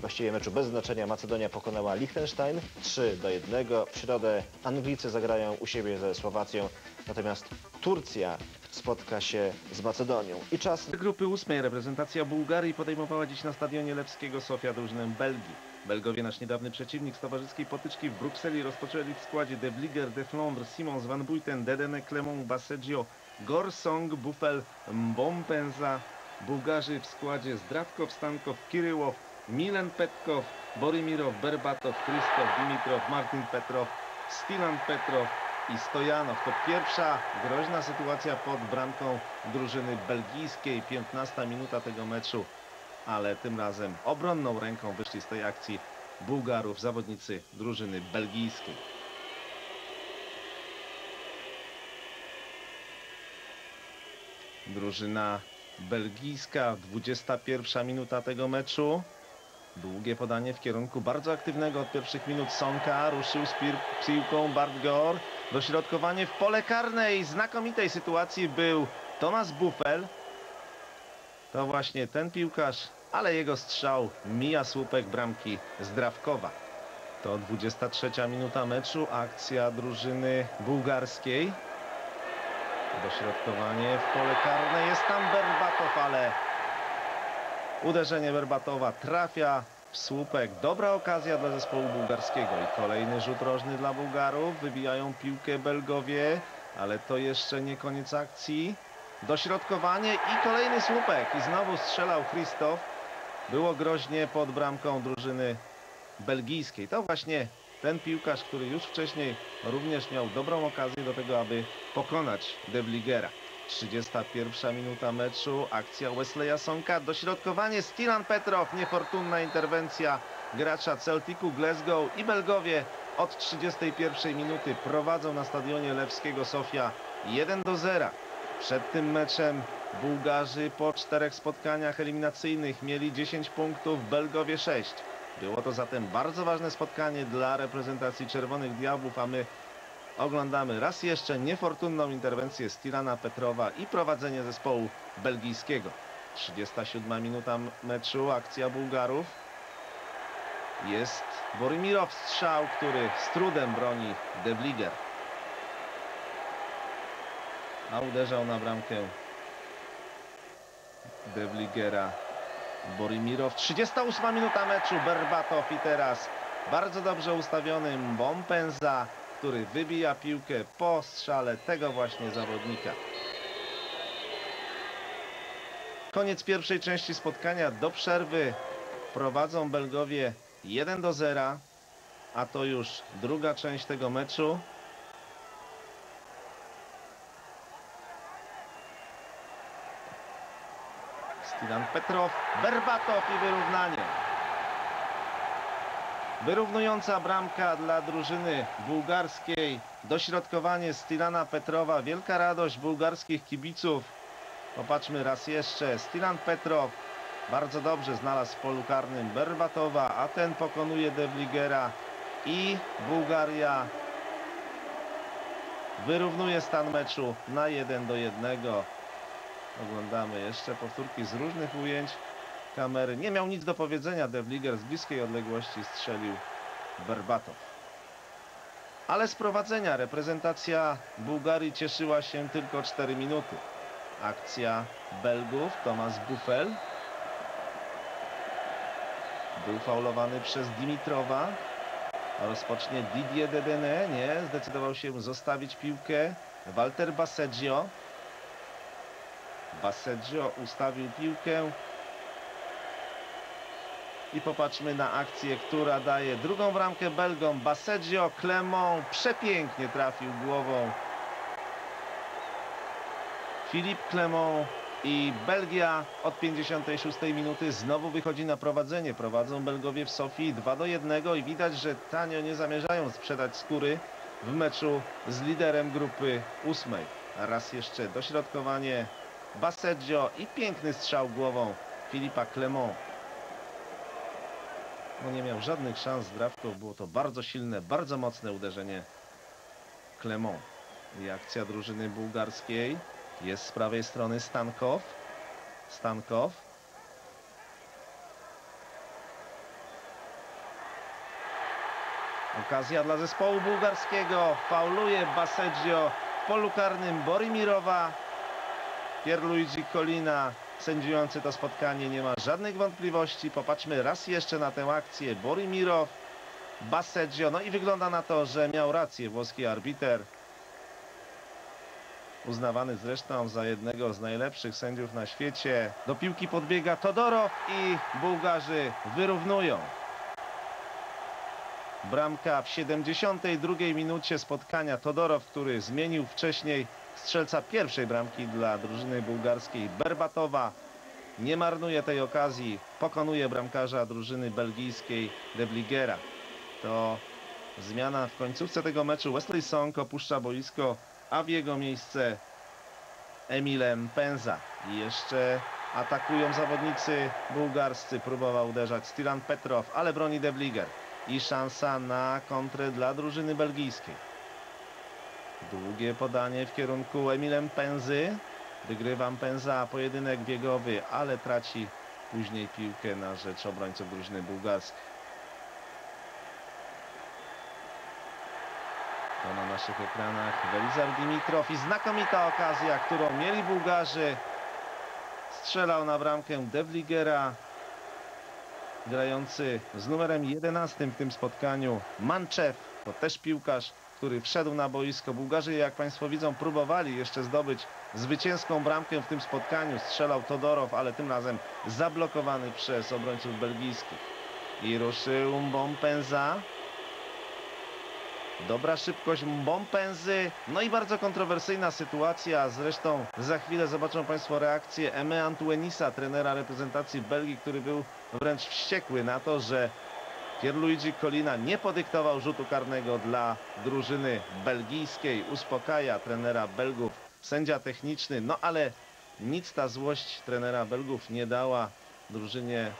właściwie meczu bez znaczenia, Macedonia pokonała Liechtenstein 3 do 1. W środę Anglicy zagrają u siebie ze Słowacją, natomiast Turcja spotka się z Macedonią. I czas Grupy ósmej reprezentacja Bułgarii podejmowała dziś na stadionie Lewskiego Sofia drużynę Belgii. Belgowie, nasz niedawny przeciwnik z towarzyskiej potyczki w Brukseli rozpoczęli w składzie De Vlieger, De Flandre, Simons, Van Buiten, Dedene, Clement, Baseggio, Gorsong, Buffel, Mbompenza. Bułgarzy w składzie Zdratkow, Stankow, Kiryłow, Milan Petkow, Borimirow, Berbatow, Krystow, Dimitrow, Martin Petrow, Stilan Petrow i Stojanow. To pierwsza groźna sytuacja pod bramką drużyny belgijskiej. 15 minuta tego meczu, ale tym razem obronną ręką wyszli z tej akcji Bułgarów, zawodnicy drużyny belgijskiej. Drużyna belgijska. 21 minuta tego meczu. Długie podanie w kierunku bardzo aktywnego od pierwszych minut Sonka. Ruszył z piłką Bart Gor. Dośrodkowanie w pole karnej. Znakomitej sytuacji był Tomasz Buffel. To właśnie ten piłkarz, ale jego strzał mija słupek bramki Zdrawkowa. To 23 minuta meczu, akcja drużyny bułgarskiej. Dośrodkowanie w pole karne, jest tam Berbatow, ale uderzenie Berbatowa trafia w słupek. Dobra okazja dla zespołu bułgarskiego i kolejny rzut rożny dla Bułgarów. Wybijają piłkę Belgowie, ale to jeszcze nie koniec akcji. Dośrodkowanie i kolejny słupek i znowu strzelał Christoph. Było groźnie pod bramką drużyny belgijskiej. To właśnie ten piłkarz, który już wcześniej również miał dobrą okazję do tego, aby pokonać Debligera. 31 minuta meczu, akcja Wesleya Sonka, dośrodkowanie. Stilan Petrow, niefortunna interwencja gracza Celticu Glasgow. I Belgowie od 31 minuty prowadzą na stadionie Lewskiego Sofia 1 do 0. Przed tym meczem Bułgarzy po czterech spotkaniach eliminacyjnych mieli 10 punktów, Belgowie 6. Było to zatem bardzo ważne spotkanie dla reprezentacji Czerwonych Diabłów, a my oglądamy raz jeszcze niefortunną interwencję Stilana Petrowa i prowadzenie zespołu belgijskiego. 37 minuta meczu, akcja Bułgarów. Jest Borimirow strzał, który z trudem broni Debliger. A uderzał na bramkę Debligera Borimirow. 38 minuta meczu. Berbatow i teraz bardzo dobrze ustawionym Bompenza, który wybija piłkę po strzale tego właśnie zawodnika. Koniec pierwszej części spotkania. Do przerwy prowadzą Belgowie 1 do 0, a to już druga część tego meczu. Stilan Petrow, Berbatow i wyrównanie. Wyrównująca bramka dla drużyny bułgarskiej. Dośrodkowanie Stilana Petrowa. Wielka radość bułgarskich kibiców. Popatrzmy raz jeszcze. Stilan Petrow bardzo dobrze znalazł w polu karnym Berbatowa, a ten pokonuje Debligera i Bułgaria wyrównuje stan meczu na 1 do 1. Oglądamy jeszcze powtórki z różnych ujęć kamery. Nie miał nic do powiedzenia Devliger z bliskiej odległości strzelił Berbatow. Ale z prowadzenia reprezentacja Bułgarii cieszyła się tylko 4 minuty. Akcja Belgów, Tomasz Buffel. Był faulowany przez Dimitrowa. Rozpocznie Didier Dedene. Nie, zdecydował się zostawić piłkę. Walter Baseggio. Baseggio ustawił piłkę. I popatrzmy na akcję, która daje drugą bramkę Belgom. Baseggio, Clement przepięknie trafił głową. Filip Clement i Belgia od 56 minuty znowu wychodzi na prowadzenie. Prowadzą Belgowie w Sofii 2 do 1 i widać, że tanio nie zamierzają sprzedać skóry w meczu z liderem grupy ósmej. Raz jeszcze dośrodkowanie Baseggio i piękny strzał głową Filipa Clement. No nie miał żadnych szans z Drawką. Było to bardzo silne, bardzo mocne uderzenie Clement. I akcja drużyny bułgarskiej. Jest z prawej strony Stankow. Stankow. Okazja dla zespołu bułgarskiego. Fauluje Baseggio w polu karnym Borimirowa. Pierluigi Colina sędziujący to spotkanie nie ma żadnych wątpliwości. Popatrzmy raz jeszcze na tę akcję. Borimirow, Baseggio. No i wygląda na to, że miał rację włoski arbiter. Uznawany zresztą za jednego z najlepszych sędziów na świecie. Do piłki podbiega Todorow i Bułgarzy wyrównują. Bramka w 72 minucie spotkania. Todorow, który zmienił wcześniej strzelca pierwszej bramki dla drużyny bułgarskiej Berbatowa. Nie marnuje tej okazji. Pokonuje bramkarza drużyny belgijskiej Debligera. To zmiana w końcówce tego meczu. Wesley Song opuszcza boisko, a w jego miejsce Emilem Penza. I jeszcze atakują zawodnicy bułgarscy. Próbował uderzać Stilan Petrow, ale broni Devliger. I szansa na kontrę dla drużyny belgijskiej. Długie podanie w kierunku Emilem Penzy. Wygrywam Penza, pojedynek biegowy, ale traci później piłkę na rzecz obrońców drużyny bułgarskiej. To na naszych ekranach Welizar Dimitrow i znakomita okazja, którą mieli Bułgarzy. Strzelał na bramkę Devligera, grający z numerem 11 w tym spotkaniu. Manczew to też piłkarz, który wszedł na boisko. Bułgarzy, jak Państwo widzą, próbowali jeszcze zdobyć zwycięską bramkę w tym spotkaniu. Strzelał Todorow, ale tym razem zablokowany przez obrońców belgijskich. I ruszył Mbompenza. Dobra szybkość Mbompenzy. No i bardzo kontrowersyjna sytuacja. Zresztą za chwilę zobaczą Państwo reakcję Eme Antuenisa, trenera reprezentacji Belgii, który był wręcz wściekły na to, że Pierluigi Colina nie podyktował rzutu karnego dla drużyny belgijskiej. Uspokaja trenera Belgów sędzia techniczny, no ale nic ta złość trenera Belgów nie dała drużynie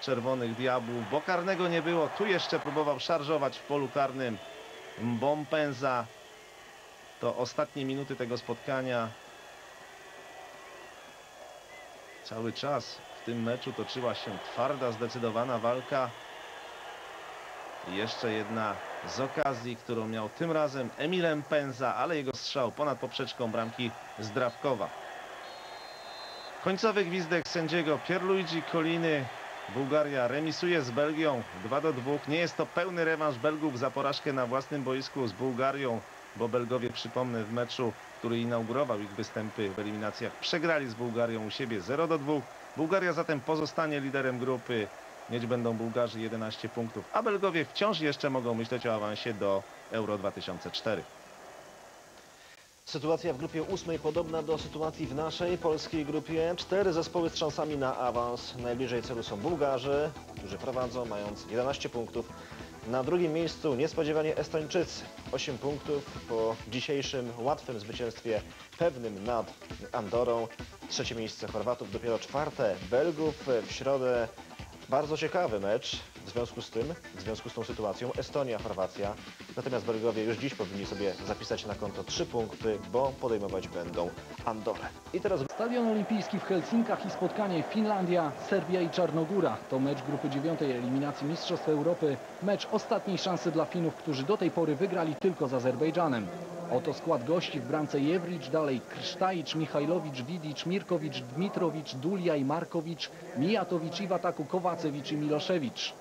Czerwonych Diabłów, bo karnego nie było. Tu jeszcze próbował szarżować w polu karnym Mbompenza. To ostatnie minuty tego spotkania. Cały czas w tym meczu toczyła się twarda, zdecydowana walka. Jeszcze jedna z okazji, którą miał tym razem Emilem Penza, ale jego strzał ponad poprzeczką bramki Zdrawkowa. Końcowy gwizdek sędziego Pierluigi Coliny. Bułgaria remisuje z Belgią 2 do 2. Nie jest to pełny rewanż Belgów za porażkę na własnym boisku z Bułgarią, bo Belgowie, przypomnę, w meczu, który inaugurował ich występy w eliminacjach, przegrali z Bułgarią u siebie 0 do 2. Bułgaria zatem pozostanie liderem grupy. Mieć będą Bułgarzy 11 punktów, a Belgowie wciąż jeszcze mogą myśleć o awansie do Euro 2004. Sytuacja w grupie ósmej podobna do sytuacji w naszej polskiej grupie. Cztery zespoły z szansami na awans. Najbliżej celu są Bułgarzy, którzy prowadzą, mając 11 punktów. Na drugim miejscu niespodziewanie Estończycy. 8 punktów po dzisiejszym łatwym zwycięstwie pewnym nad Andorą. Trzecie miejsce Chorwatów, dopiero czwarte Belgów. W środę bardzo ciekawy mecz w związku z tym, w związku z tą sytuacją Estonia, Chorwacja. Natomiast Belgowie już dziś powinni sobie zapisać na konto 3 punkty, bo podejmować będą Andorę. I teraz Stadion Olimpijski w Helsinkach i spotkanie Finlandia, Serbia i Czarnogóra. To mecz grupy dziewiątej eliminacji Mistrzostw Europy. Mecz ostatniej szansy dla Finów, którzy do tej pory wygrali tylko z Azerbejdżanem. Oto skład gości w bramce Jewricz, dalej Krsztajcz, Michajlowicz, Widic, Mirkowicz, Dmitrowicz, Dulia i Markowicz, Mijatowicz i Kowacewicz i Miloszewicz.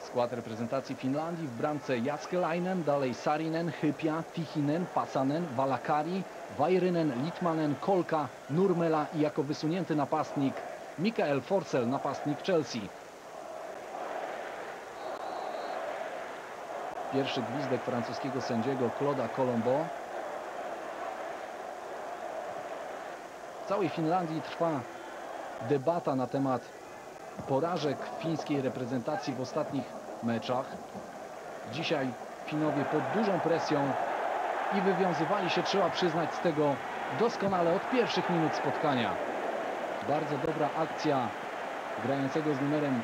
Skład reprezentacji Finlandii w bramce Jaskelainen, dalej Sarinen, Hypia, Tichinen, Pasanen, Valakari, Vajrynen, Litmanen, Kolka, Nurmela i jako wysunięty napastnik Mikael Forcel, napastnik Chelsea. Pierwszy gwizdek francuskiego sędziego Claude'a Colombo. W całej Finlandii trwa debata na temat porażek fińskiej reprezentacji w ostatnich meczach. Dzisiaj Finowie pod dużą presją i wywiązywali się, trzeba przyznać, z tego doskonale od pierwszych minut spotkania. Bardzo dobra akcja grającego z numerem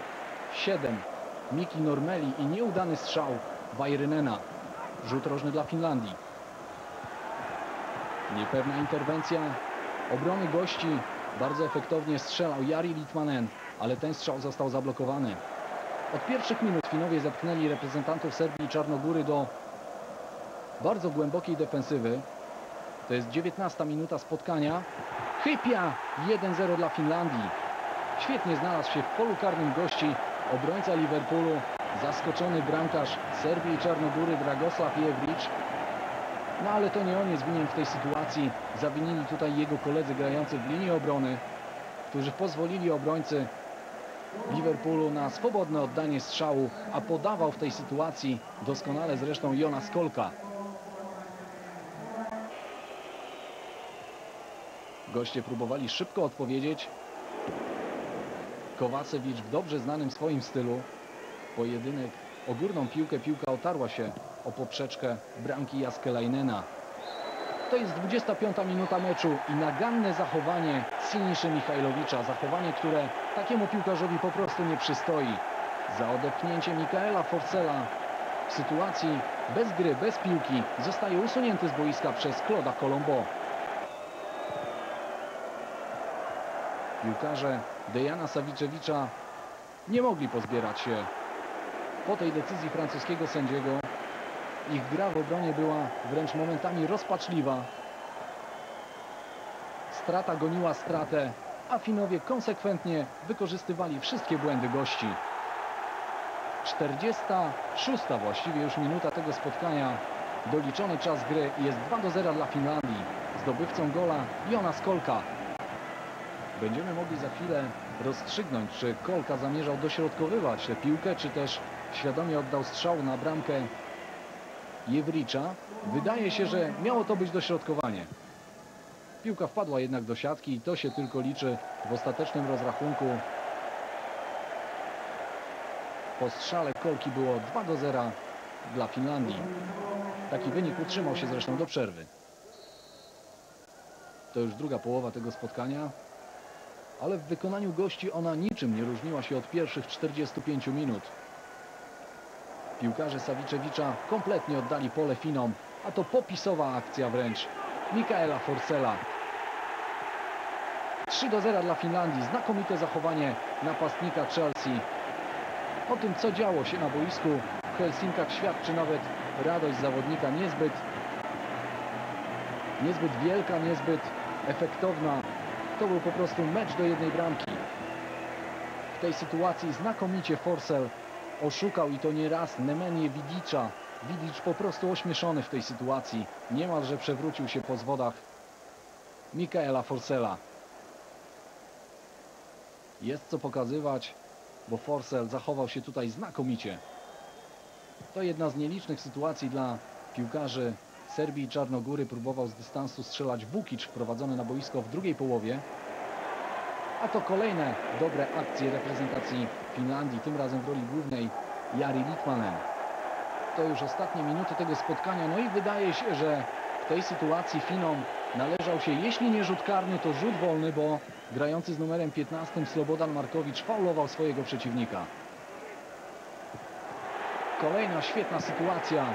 7 Miki Normeli i nieudany strzał Bajrynena. Rzut rożny dla Finlandii. Niepewna interwencja obrony gości. Bardzo efektownie strzelał Jari Litmanen, ale ten strzał został zablokowany. Od pierwszych minut Finowie zepchnęli reprezentantów Serbii i Czarnogóry do bardzo głębokiej defensywy. To jest 19 minuta spotkania. Hypia 1-0 dla Finlandii. Świetnie znalazł się w polu karnym gości obrońca Liverpoolu, zaskoczony bramkarz Serbii i Czarnogóry Dragosław Jewricz. No ale to nie on jest winien w tej sytuacji. Zawinili tutaj jego koledzy grający w linii obrony, którzy pozwolili obrońcy Liverpoolu na swobodne oddanie strzału, a podawał w tej sytuacji doskonale zresztą Jonas Kolka. Goście próbowali szybko odpowiedzieć. Kowacewicz w dobrze znanym swoim stylu. Pojedynek o górną piłkę. Piłka otarła się o poprzeczkę bramki Jaskelajnena. To jest 25 minuta meczu i naganne zachowanie Siniszy Michajlowicza. Zachowanie, które takiemu piłkarzowi po prostu nie przystoi. Za odepchnięcie Mikaela Forcela w sytuacji bez gry, bez piłki zostaje usunięty z boiska przez Kloda Colombo. Piłkarze Dejana Sawiczewicza nie mogli pozbierać się po tej decyzji francuskiego sędziego. Ich gra w obronie była wręcz momentami rozpaczliwa. Strata goniła stratę, a Finowie konsekwentnie wykorzystywali wszystkie błędy gości. 46 właściwie już minuta tego spotkania. Doliczony czas gry jest 2 do 0 dla Finlandii. Zdobywcą gola Jonas Kolka. Będziemy mogli za chwilę rozstrzygnąć, czy Kolka zamierzał dośrodkowywać tę piłkę, czy też świadomie oddał strzał na bramkę Jewricza. Wydaje się, że miało to być dośrodkowanie. Piłka wpadła jednak do siatki i to się tylko liczy w ostatecznym rozrachunku. Po strzale Kolki było 2 do 0 dla Finlandii. Taki wynik utrzymał się zresztą do przerwy. To już druga połowa tego spotkania, ale w wykonaniu gości ona niczym nie różniła się od pierwszych 45 minut. Piłkarze Sawiczewicza kompletnie oddali pole Finom, a to popisowa akcja wręcz Mikaela Forcela. 3 do 0 dla Finlandii. Znakomite zachowanie napastnika Chelsea. O tym, co działo się na boisku w Helsinkach świadczy nawet radość zawodnika niezbyt niezbyt wielka, niezbyt efektowna. To był po prostu mecz do jednej bramki. W tej sytuacji znakomicie Forsell oszukał i to nie raz Nemenię Widicza. Widicz po prostu ośmieszony w tej sytuacji. Niemalże przewrócił się po zwodach Mikaela Forsella. Jest co pokazywać, bo Forsell zachował się tutaj znakomicie. To jedna z nielicznych sytuacji dla piłkarzy Serbii i Czarnogóry. Próbował z dystansu strzelać Vukic wprowadzony na boisko w drugiej połowie. A to kolejne dobre akcje reprezentacji Finlandii, tym razem w roli głównej Jari Litmanen. To już ostatnie minuty tego spotkania, no i wydaje się, że w tej sytuacji Finom należał się, jeśli nie rzut karny, to rzut wolny, bo grający z numerem 15 Slobodan Markowicz faulował swojego przeciwnika. Kolejna świetna sytuacja.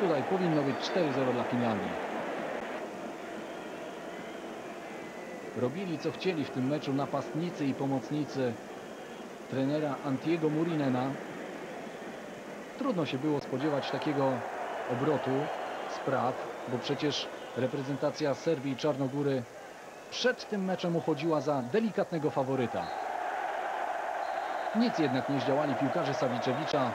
Tutaj powinno być 4-0 dla Finlandii. Robili co chcieli w tym meczu napastnicy i pomocnicy trenera Antiego Murinena. Trudno się było spodziewać takiego obrotu spraw, bo przecież reprezentacja Serbii i Czarnogóry przed tym meczem uchodziła za delikatnego faworyta. Nic jednak nie zdziałali piłkarze Sawiczewicza.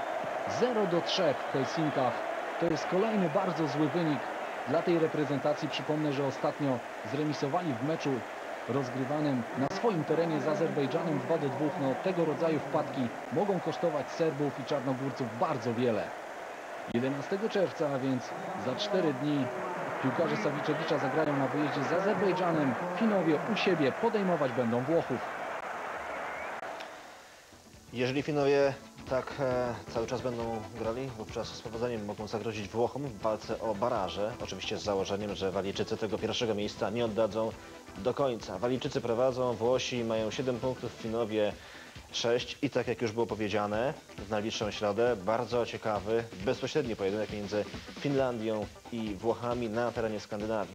0 do 3 w Helsinkach. To jest kolejny bardzo zły wynik dla tej reprezentacji. Przypomnę, że ostatnio zremisowali w meczu rozgrywanym na swoim terenie z Azerbejdżanem 2 do 2. No, tego rodzaju wpadki mogą kosztować Serbów i Czarnogórców bardzo wiele. 11 czerwca, a więc za 4 dni piłkarze Sawiczewicza zagrają na wyjeździe z Azerbejdżanem. Finowie u siebie podejmować będą Włochów. Jeżeli Finowie tak e, cały czas będą grali, wówczas z powodzeniem mogą zagrozić Włochom w walce o baraże. Oczywiście z założeniem, że Walijczycy tego pierwszego miejsca nie oddadzą do końca. Walijczycy prowadzą, Włosi mają 7 punktów, Finowie 6 i tak jak już było powiedziane w najbliższą środę, bardzo ciekawy, bezpośredni pojedynek między Finlandią i Włochami na terenie Skandynawii.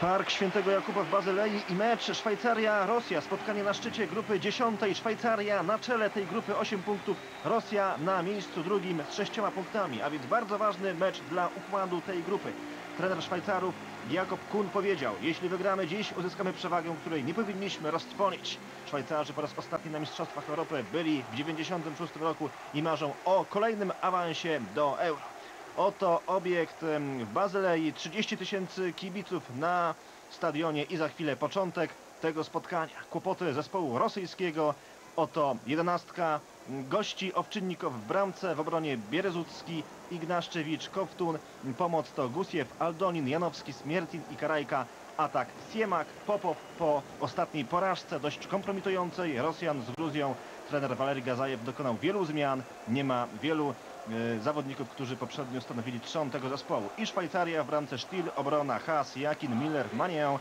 Park Świętego Jakuba w Bazylei i mecz Szwajcaria-Rosja. Spotkanie na szczycie grupy 10. Szwajcaria na czele tej grupy 8 punktów. Rosja na miejscu drugim z 6 punktami. A więc bardzo ważny mecz dla układu tej grupy. Trener Szwajcarów Jakob Kuhn powiedział, jeśli wygramy dziś, uzyskamy przewagę, której nie powinniśmy roztrwonić. Szwajcarzy po raz ostatni na Mistrzostwach Europy byli w 96 roku i marzą o kolejnym awansie do Euro. Oto obiekt w Bazylei, 30 tysięcy kibiców na stadionie i za chwilę początek tego spotkania. Kłopoty zespołu rosyjskiego, oto jedenastka gości Owczynnikow w bramce, w obronie Bierezucki, Ignaszczewicz, Koftun, pomoc to Gusiew, Aldonin, Janowski, Smiertin i Karajka, atak Siemak, Popow po ostatniej porażce dość kompromitującej Rosjan z Gruzją. trener Walery Gazajew dokonał wielu zmian. Nie ma wielu zawodników, którzy poprzednio stanowili trzon tego zespołu. I Szwajcaria w bramce Stil, obrona Haas, Jakin, Miller, Manię,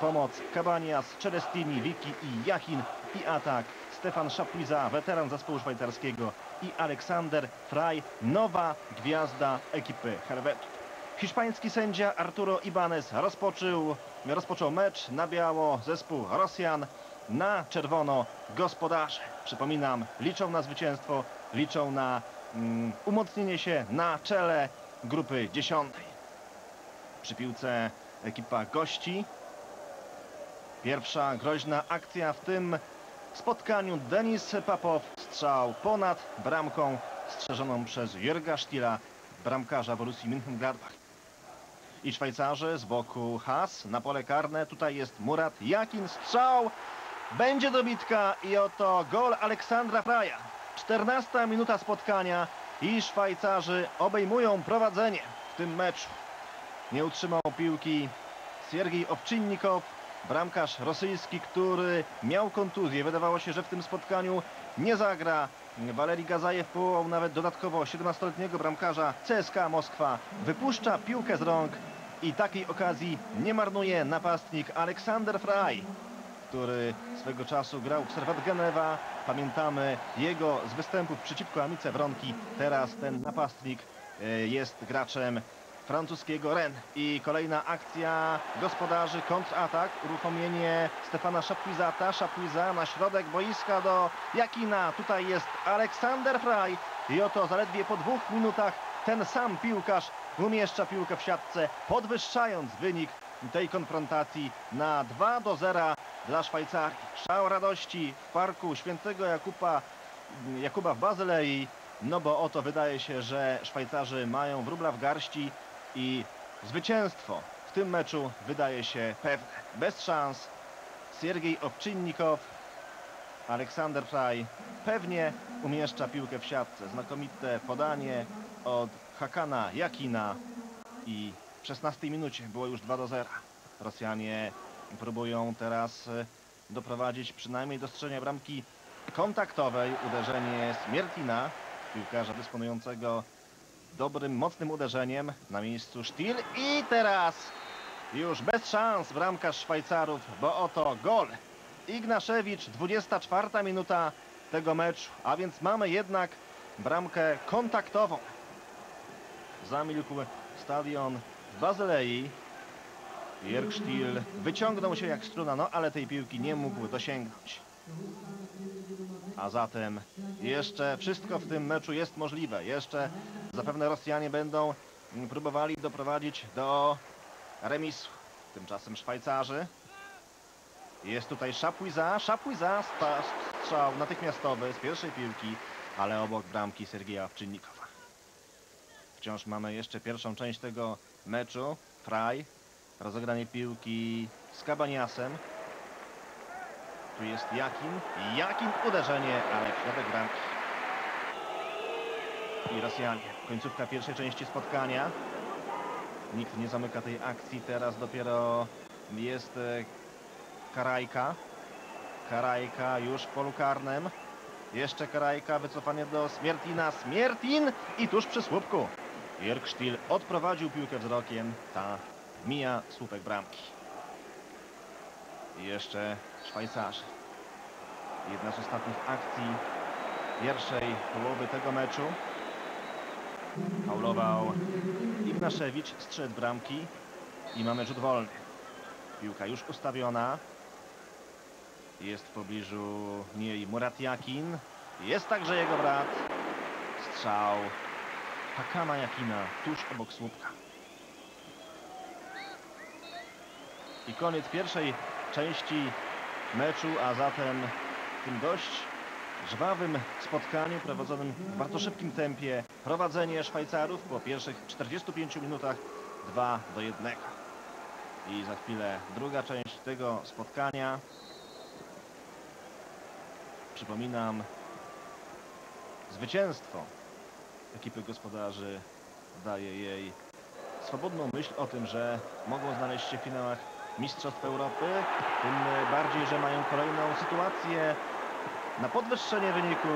pomoc Cabanias, Celestini, Wiki i Jachin i atak Stefan Szapuiza, weteran zespołu szwajcarskiego i Aleksander Fraj, nowa gwiazda ekipy Helvetów. Hiszpański sędzia Arturo Ibanez rozpoczął, rozpoczął mecz na biało zespół Rosjan, na czerwono gospodarze. Przypominam, liczą na zwycięstwo, liczą na umocnienie się na czele grupy dziesiątej. Przy piłce ekipa gości. Pierwsza groźna akcja w tym spotkaniu. Denis Papow strzał ponad bramką strzeżoną przez Jurga Stila, bramkarza Borussii Mönchengladbach. I Szwajcarzy z boku Haas na pole karne. Tutaj jest Murat Jakin. Strzał. Będzie dobitka i oto gol Aleksandra Fraja. 14 minuta spotkania i Szwajcarzy obejmują prowadzenie w tym meczu. Nie utrzymał piłki Siergiej Owczynnikow, bramkarz rosyjski, który miał kontuzję. Wydawało się, że w tym spotkaniu nie zagra. Walerii Gazajew powołał nawet dodatkowo 17-letniego bramkarza CSKA Moskwa. Wypuszcza piłkę z rąk i takiej okazji nie marnuje napastnik Aleksander Fraj, który swego czasu grał w Serwat Genewa. Pamiętamy jego z występów przeciwko Amice Wronki. Teraz ten napastnik e, jest graczem francuskiego Ren. I kolejna akcja gospodarzy, kontratak, uruchomienie Stefana Szapuizata. Szapuiza na środek boiska do Jakina. Tutaj jest Aleksander Fraj. I oto zaledwie po dwóch minutach ten sam piłkarz umieszcza piłkę w siatce, podwyższając wynik tej konfrontacji na 2 do 0 dla Szwajcarii. Szał radości w parku świętego Jakuba, Jakuba w Bazylei. No bo oto wydaje się, że Szwajcarzy mają wróbla w garści i zwycięstwo w tym meczu wydaje się pewne. Bez szans Siergiej Owczynnikow, Aleksander Fraj pewnie umieszcza piłkę w siatce. Znakomite podanie od Hakana Jakina i w 16 minucie było już 2 do 0. Rosjanie próbują teraz e, doprowadzić przynajmniej do strzelenia bramki kontaktowej. Uderzenie Smiertina, piłkarza dysponującego dobrym, mocnym uderzeniem na miejscu Stil i teraz już bez szans bramkarz Szwajcarów, bo oto gol. Ignaszewicz, 24 minuta tego meczu, a więc mamy jednak bramkę kontaktową. Zamilkł stadion w Bazylei. Jörg Stil wyciągnął się jak struna, no ale tej piłki nie mógł dosięgnąć. A zatem jeszcze wszystko w tym meczu jest możliwe. Jeszcze zapewne Rosjanie będą próbowali doprowadzić do remisu. Tymczasem Szwajcarzy. Jest tutaj. Szapuiza sta- strzał natychmiastowy z pierwszej piłki, ale obok bramki Sergieja Owczynnikowa. Wciąż mamy jeszcze pierwszą część tego meczu. Fraj. Rozegranie piłki z Kabaniasem. Tu jest Jakin. Jakin uderzenie, ale środek bramki. I Rosjanie. Końcówka pierwszej części spotkania. Nikt nie zamyka tej akcji. Teraz dopiero jest e, Karajka. Karajka już w polu karnym. Jeszcze Karajka, wycofanie do Smiertina. Smiertin i tuż przy słupku. Jörg Stil odprowadził piłkę wzrokiem. Ta mija słupek bramki. I jeszcze Szwajcarzy. Jedna z ostatnich akcji pierwszej połowy tego meczu. Faulował Ignaszewicz, strzedł bramki i mamy rzut wolny. Piłka już ustawiona. Jest w pobliżu niej Murat Jakin. Jest także jego brat. Strzał Hakana Jakina tuż obok słupka. I koniec pierwszej części meczu, a zatem w tym dość żwawym spotkaniu prowadzonym w bardzo szybkim tempie. Prowadzenie Szwajcarów po pierwszych 45 minutach 2 do 1. I za chwilę druga część tego spotkania. Przypominam, zwycięstwo ekipy gospodarzy daje jej swobodną myśl o tym, że mogą znaleźć się w finałach Mistrzostw Europy. Tym bardziej, że mają kolejną sytuację na podwyższenie wyniku.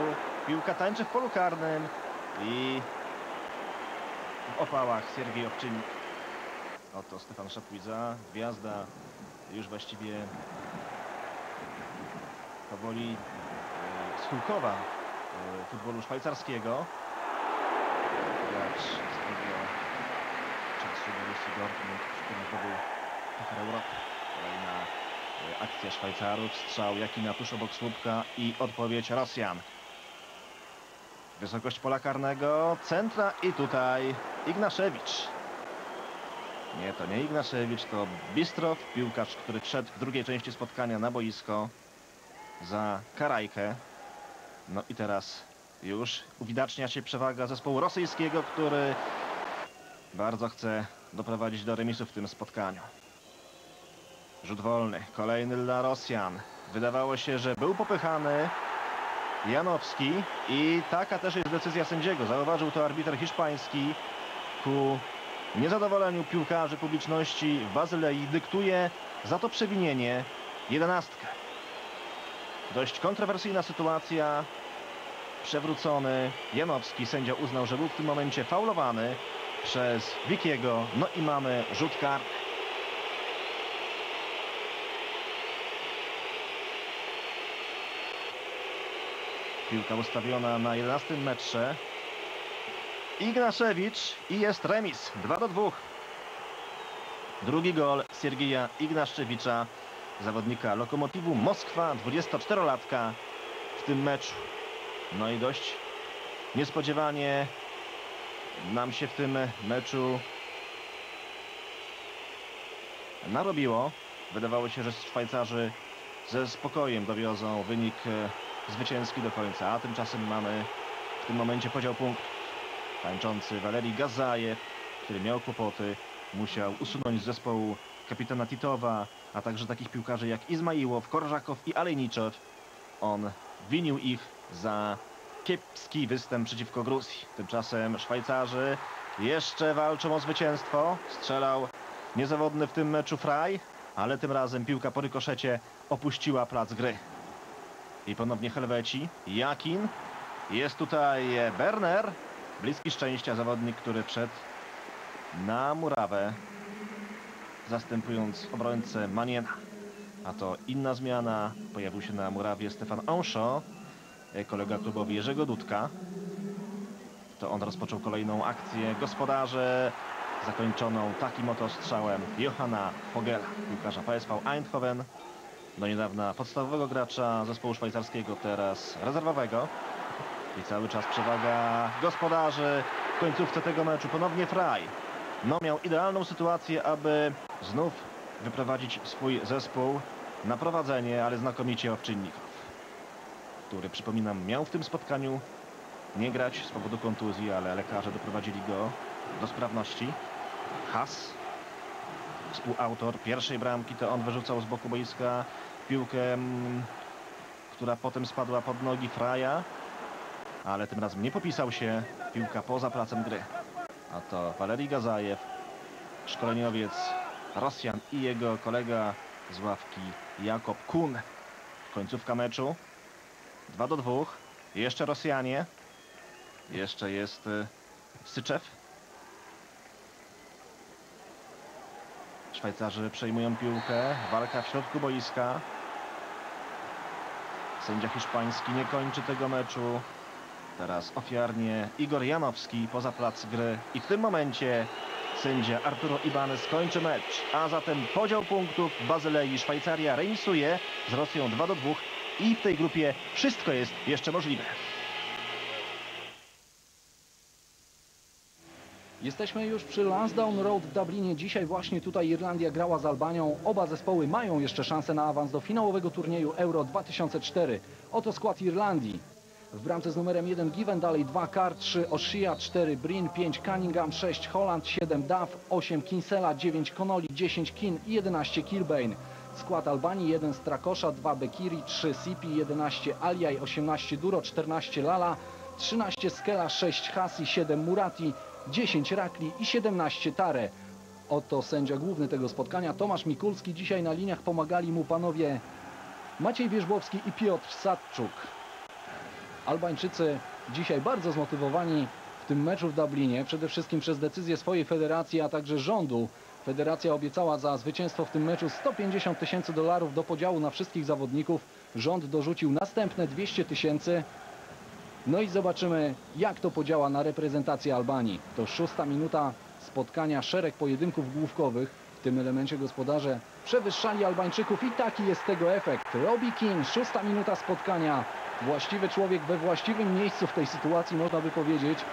Piłka tańczy w polu karnym i w opałach Siergiej Owczynnik. Oto Stefan Szapłidza, gwiazda już właściwie powoli e, schyłkowa e, futbolu szwajcarskiego. Gracz z tego czasu Borussii Dortmund, przy którym zdobył Puchar Europy. Kolejna e, akcja Szwajcarów, strzał Jakina tuż obok słupka i odpowiedź Rosjan. Wysokość pola karnego, centra i tutaj Ignaszewicz. Nie, to nie Ignaszewicz, to Bistrow, piłkarz, który wszedł w drugiej części spotkania na boisko za Karajkę. No i teraz już uwidacznia się przewaga zespołu rosyjskiego, który bardzo chce doprowadzić do remisu w tym spotkaniu. Rzut wolny, kolejny dla Rosjan. Wydawało się, że był popychany Janowski i taka też jest decyzja sędziego. Zauważył to arbiter hiszpański ku niezadowoleniu piłkarzy publiczności Bazylei. Dyktuje za to przewinienie jedenastkę. Dość kontrowersyjna sytuacja. Przewrócony Janowski. Sędzia uznał, że był w tym momencie faulowany przez Wikiego. No i mamy rzut karny. Piłka ustawiona na 11 metrze. Ignaszewicz i jest remis. 2 do 2. Drugi gol Siergija Ignaszewicza, zawodnika Lokomotivu Moskwa, 24-latka w tym meczu. No i dość niespodziewanie nam się w tym meczu narobiło. Wydawało się, że Szwajcarzy ze spokojem dowiozą wynik e, zwycięski do końca, a tymczasem mamy w tym momencie podział punktów. Tańczący Walerii Gazajew, który miał kłopoty, musiał usunąć z zespołu kapitana Titowa, a także takich piłkarzy jak Izmaiłow, Korżakow i Alejniczow. On winił ich za kiepski występ przeciwko Gruzji. Tymczasem Szwajcarzy jeszcze walczą o zwycięstwo. Strzelał niezawodny w tym meczu Fraj, ale tym razem piłka po rykoszecie opuściła plac gry. I ponownie Helweci, Jakin, jest tutaj Berner, bliski szczęścia zawodnik, który wszedł na murawę, zastępując obrońcę Maniena. A to inna zmiana, pojawił się na murawie Stefan Onszo, kolega klubowy Jerzego Dudka. To on rozpoczął kolejną akcję gospodarze, zakończoną takim oto strzałem Johanna Fogela, piłkarza PSV Eindhoven. Do niedawna podstawowego gracza zespołu szwajcarskiego, teraz rezerwowego. I cały czas przewaga gospodarzy w końcówce tego meczu. Ponownie Fraj. No miał idealną sytuację, aby znów wyprowadzić swój zespół na prowadzenie, ale znakomicie Owczynnikow, który przypominam miał w tym spotkaniu nie grać z powodu kontuzji, ale lekarze doprowadzili go do sprawności. Has, współautor pierwszej bramki, to on wyrzucał z boku boiska piłkę, mm, która potem spadła pod nogi Fraja, ale tym razem nie popisał się. Piłka poza placem gry. A to Walerii Gazajew, szkoleniowiec Rosjan i jego kolega z ławki Jakob Kun. Końcówka meczu. 2 do 2. Jeszcze Rosjanie. Jeszcze jest y, Syczew. Szwajcarzy przejmują piłkę. Walka w środku boiska. Sędzia hiszpański nie kończy tego meczu. Teraz ofiarnie Igor Janowski poza plac gry. I w tym momencie sędzia Arturo Ibanez kończy mecz. A zatem podział punktów Bazylei. Szwajcaria remisuje z Rosją 2 do 2. I w tej grupie wszystko jest jeszcze możliwe. Jesteśmy już przy Lansdowne Road w Dublinie. Dzisiaj właśnie tutaj Irlandia grała z Albanią. Oba zespoły mają jeszcze szansę na awans do finałowego turnieju Euro 2004. Oto skład Irlandii. W bramce z numerem 1 Given, dalej 2 Carr, 3 O'Shea, 4 Brin, 5 Cunningham, 6 Holland, 7 Duff, 8 Kinsella, 9 Connolly, 10 Kin i 11 Kilbane. Skład Albanii 1 Strakosza, 2 Bekiri, 3 Sipi, 11 Aliaj, 18 Duro, 14 Lala, 13 Skela, 6 Hasi, 7 Murati, 10 Rakli i 17 Tare. Oto sędzia główny tego spotkania, Tomasz Mikulski. Dzisiaj na liniach pomagali mu panowie Maciej Wierzbowski i Piotr Sadczuk. Albańczycy dzisiaj bardzo zmotywowani w tym meczu w Dublinie, przede wszystkim przez decyzję swojej federacji, a także rządu. Federacja obiecała za zwycięstwo w tym meczu 150 tysięcy dolarów do podziału na wszystkich zawodników. Rząd dorzucił następne 200 tysięcy. No i zobaczymy, jak to podziała na reprezentację Albanii. To szósta minuta spotkania, szereg pojedynków główkowych. W tym elemencie gospodarze przewyższali Albańczyków i taki jest tego efekt. Robbie King, szósta minuta spotkania. Właściwy człowiek we właściwym miejscu w tej sytuacji, można by powiedzieć.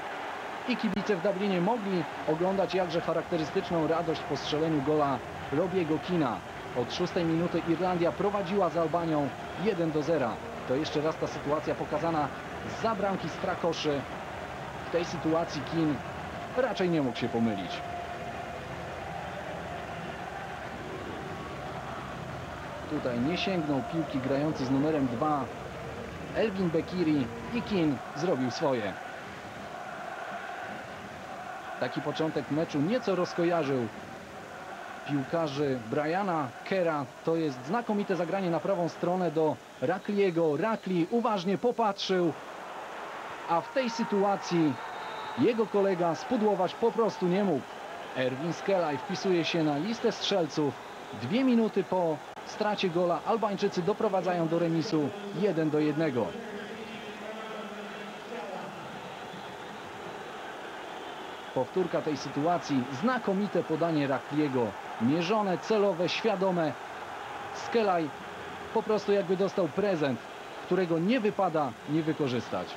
I kibice w Dublinie mogli oglądać jakże charakterystyczną radość po strzeleniu gola Robiego Kina. Od szóstej minuty Irlandia prowadziła z Albanią 1 do 0. To jeszcze raz ta sytuacja pokazana za bramki Strakoszy. W tej sytuacji Kin raczej nie mógł się pomylić. Tutaj nie sięgnął piłki grający z numerem 2 Elvin Bekiri i Kin zrobił swoje. Taki początek meczu nieco rozkojarzył piłkarzy Briana Kera. To jest znakomite zagranie na prawą stronę do Rakliego. Rakli uważnie popatrzył, a w tej sytuacji jego kolega spudłować po prostu nie mógł. Erwin Skelaj wpisuje się na listę strzelców. Dwie minuty po stracie gola Albańczycy doprowadzają do remisu 1 do 1. Powtórka tej sytuacji, znakomite podanie Rakliego, mierzone, celowe, świadome. Skelaj po prostu jakby dostał prezent, którego nie wypada nie wykorzystać.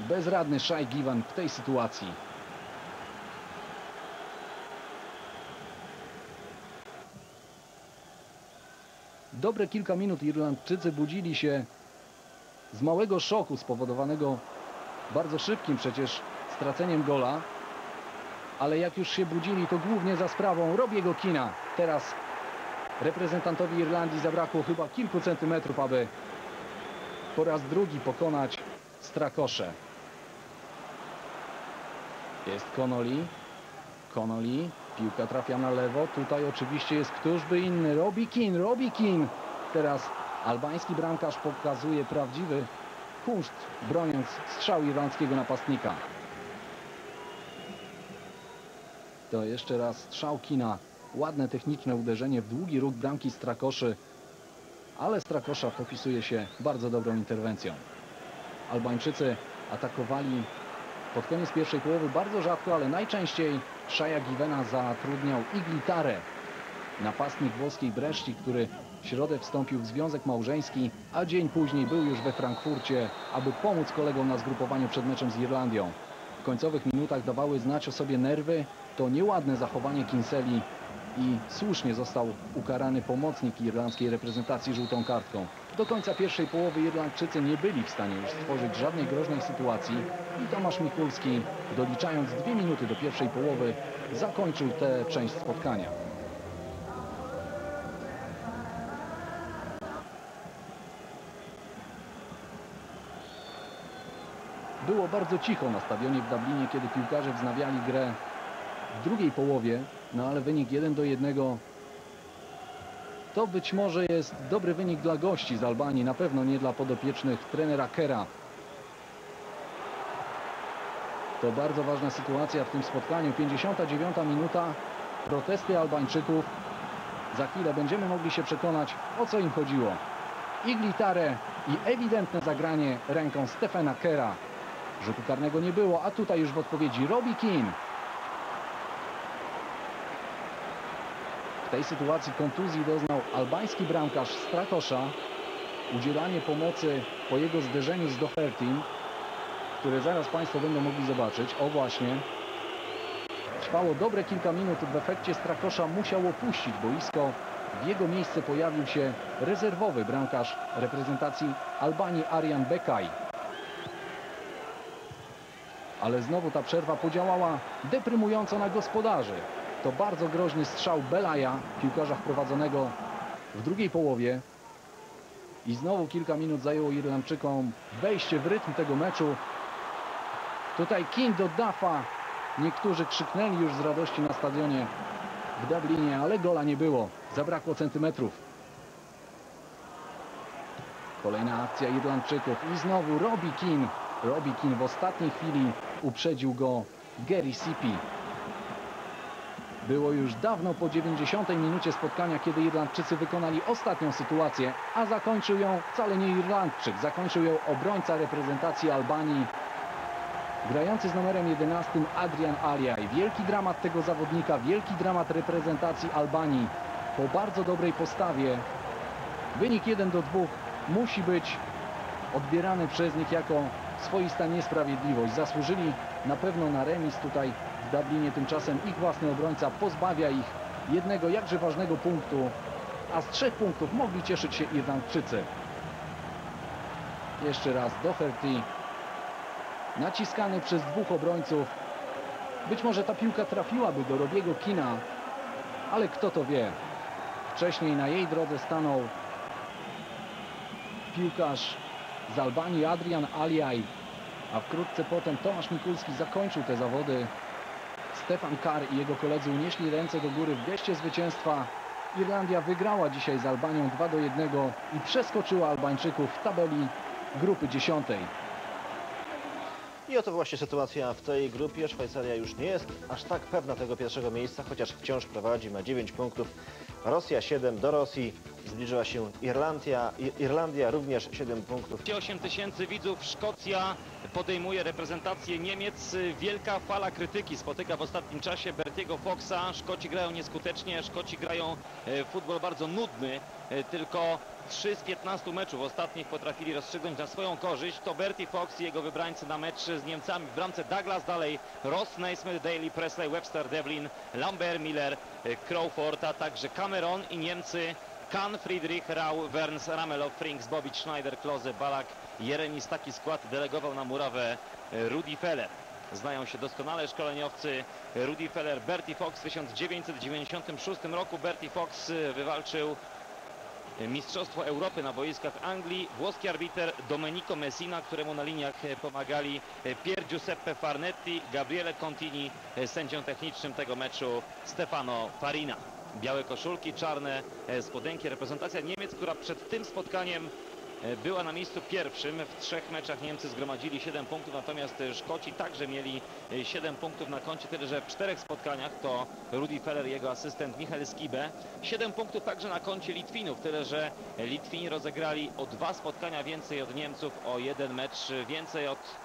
Bezradny Shai Givan w tej sytuacji. Dobre kilka minut Irlandczycy budzili się z małego szoku spowodowanego bardzo szybkim przecież straceniem gola. Ale jak już się budzili, to głównie za sprawą Robiego Kina. Teraz reprezentantowi Irlandii zabrakło chyba kilku centymetrów, aby po raz drugi pokonać Strakosze. Jest Connolly. Connolly. Piłka trafia na lewo. Tutaj oczywiście jest któż by inny. Robbie Keane. Teraz albański bramkarz pokazuje prawdziwy kunszt, broniąc strzał irlandzkiego napastnika. To jeszcze raz strzał Kina. Ładne techniczne uderzenie w długi róg bramki Strakoszy. Ale Strakosza popisuje się bardzo dobrą interwencją. Albańczycy atakowali pod koniec pierwszej połowy bardzo rzadko, ale najczęściej Szaja Givena zatrudniał Iglitarę, napastnik włoskiej Breszci, który w środę wstąpił w związek małżeński, a dzień później był już we Frankfurcie, aby pomóc kolegom na zgrupowaniu przed meczem z Irlandią. W końcowych minutach dawały znać o sobie nerwy, to nieładne zachowanie Kinseli i słusznie został ukarany pomocnik irlandzkiej reprezentacji żółtą kartką. Do końca pierwszej połowy Irlandczycy nie byli w stanie już stworzyć żadnej groźnej sytuacji i Tomasz Mikulski, doliczając dwie minuty do pierwszej połowy, zakończył tę część spotkania. Było bardzo cicho na stadionie w Dublinie, kiedy piłkarze wznawiali grę w drugiej połowie, no ale wynik 1 do 1 to być może jest dobry wynik dla gości z Albanii, na pewno nie dla podopiecznych trenera Kera. To bardzo ważna sytuacja w tym spotkaniu. 59 minuta, protesty Albańczyków. Za chwilę będziemy mogli się przekonać, o co im chodziło. Iglitare i ewidentne zagranie ręką Stefana Kera. Rzutu karnego nie było, a tutaj już w odpowiedzi Robbie Keane. W tej sytuacji kontuzji doznał albański bramkarz Strakosza. Udzielanie pomocy po jego zderzeniu z Doherty, które zaraz Państwo będą mogli zobaczyć. O właśnie. Trwało dobre kilka minut. W efekcie Strakosza musiał opuścić boisko. W jego miejsce pojawił się rezerwowy bramkarz reprezentacji Albanii Arian Bekaj. Ale znowu ta przerwa podziałała deprymująco na gospodarzy. To bardzo groźny strzał Belaja, piłkarza wprowadzonego w drugiej połowie. I znowu kilka minut zajęło Irlandczykom wejście w rytm tego meczu. Tutaj King do Dafa. Niektórzy krzyknęli już z radości na stadionie w Dublinie, ale gola nie było. Zabrakło centymetrów. Kolejna akcja Irlandczyków i znowu Robbie Keane. Robbie Keane w ostatniej chwili uprzedził go Gary Sipi. Było już dawno po 90 minucie spotkania, kiedy Irlandczycy wykonali ostatnią sytuację, a zakończył ją wcale nie Irlandczyk, zakończył ją obrońca reprezentacji Albanii, grający z numerem 11 Adrian Aliaj. Wielki dramat tego zawodnika, wielki dramat reprezentacji Albanii. Po bardzo dobrej postawie wynik 1 do 2 musi być odbierany przez nich jako swoista niesprawiedliwość. Zasłużyli na pewno na remis tutaj w Dublinie, tymczasem ich własny obrońca pozbawia ich jednego jakże ważnego punktu, a z trzech punktów mogli cieszyć się Irlandczycy. Jeszcze raz Doherty, naciskany przez dwóch obrońców. Być może ta piłka trafiłaby do Robiego Kina, ale kto to wie. Wcześniej na jej drodze stanął piłkarz z Albanii Adrian Aliaj, a wkrótce potem Tomasz Mikulski zakończył te zawody. Stefan Kar i jego koledzy unieśli ręce do góry w geście zwycięstwa. Irlandia wygrała dzisiaj z Albanią 2 do 1 i przeskoczyła Albańczyków w tabeli grupy 10. I oto właśnie sytuacja w tej grupie. Szwajcaria już nie jest aż tak pewna tego pierwszego miejsca, chociaż wciąż prowadzi, ma 9 punktów. Rosja 7 do Rosji, zbliżyła się Irlandia, Irlandia również 7 punktów. 8 tysięcy widzów. Szkocja podejmuje reprezentację Niemiec. Wielka fala krytyki spotyka w ostatnim czasie Bertiego Foxa. Szkoci grają nieskutecznie, Szkoci grają e, futbol bardzo nudny. E, Tylko 3 z 15 meczów ostatnich potrafili rozstrzygnąć na swoją korzyść. To Bertie Fox i jego wybrańcy na mecz z Niemcami. W bramce Douglas, dalej Ross, Naismith, Daly, Presley, Webster, Devlin, Lambert, Miller, e, Crawford, a także Cameron i Niemcy Kahn, Friedrich, Rau, Werns, Ramelow, Frings, Bobic, Schneider, Klose, Balak, Jeremis. Taki skład delegował na murawę e, Rudi Feller. Znają się doskonale szkoleniowcy Rudi Feller, Bertie Fox w 1996 roku. Bertie Fox e, wywalczył e, Mistrzostwo Europy na boiskach Anglii. Włoski arbiter Domenico Messina, któremu na liniach pomagali Pier Giuseppe Farnetti, Gabriele Contini, sędzią technicznym tego meczu Stefano Farina. Białe koszulki, czarne e, spodenki. Reprezentacja Niemiec, która przed tym spotkaniem e, była na miejscu pierwszym. W trzech meczach Niemcy zgromadzili 7 punktów, natomiast e, Szkoci także mieli e, 7 punktów na koncie, tyle że w czterech spotkaniach to Rudi Feller i jego asystent Michał Skibe. 7 punktów także na koncie Litwinów, tyle że Litwini rozegrali o dwa spotkania więcej od Niemców, o jeden mecz więcej od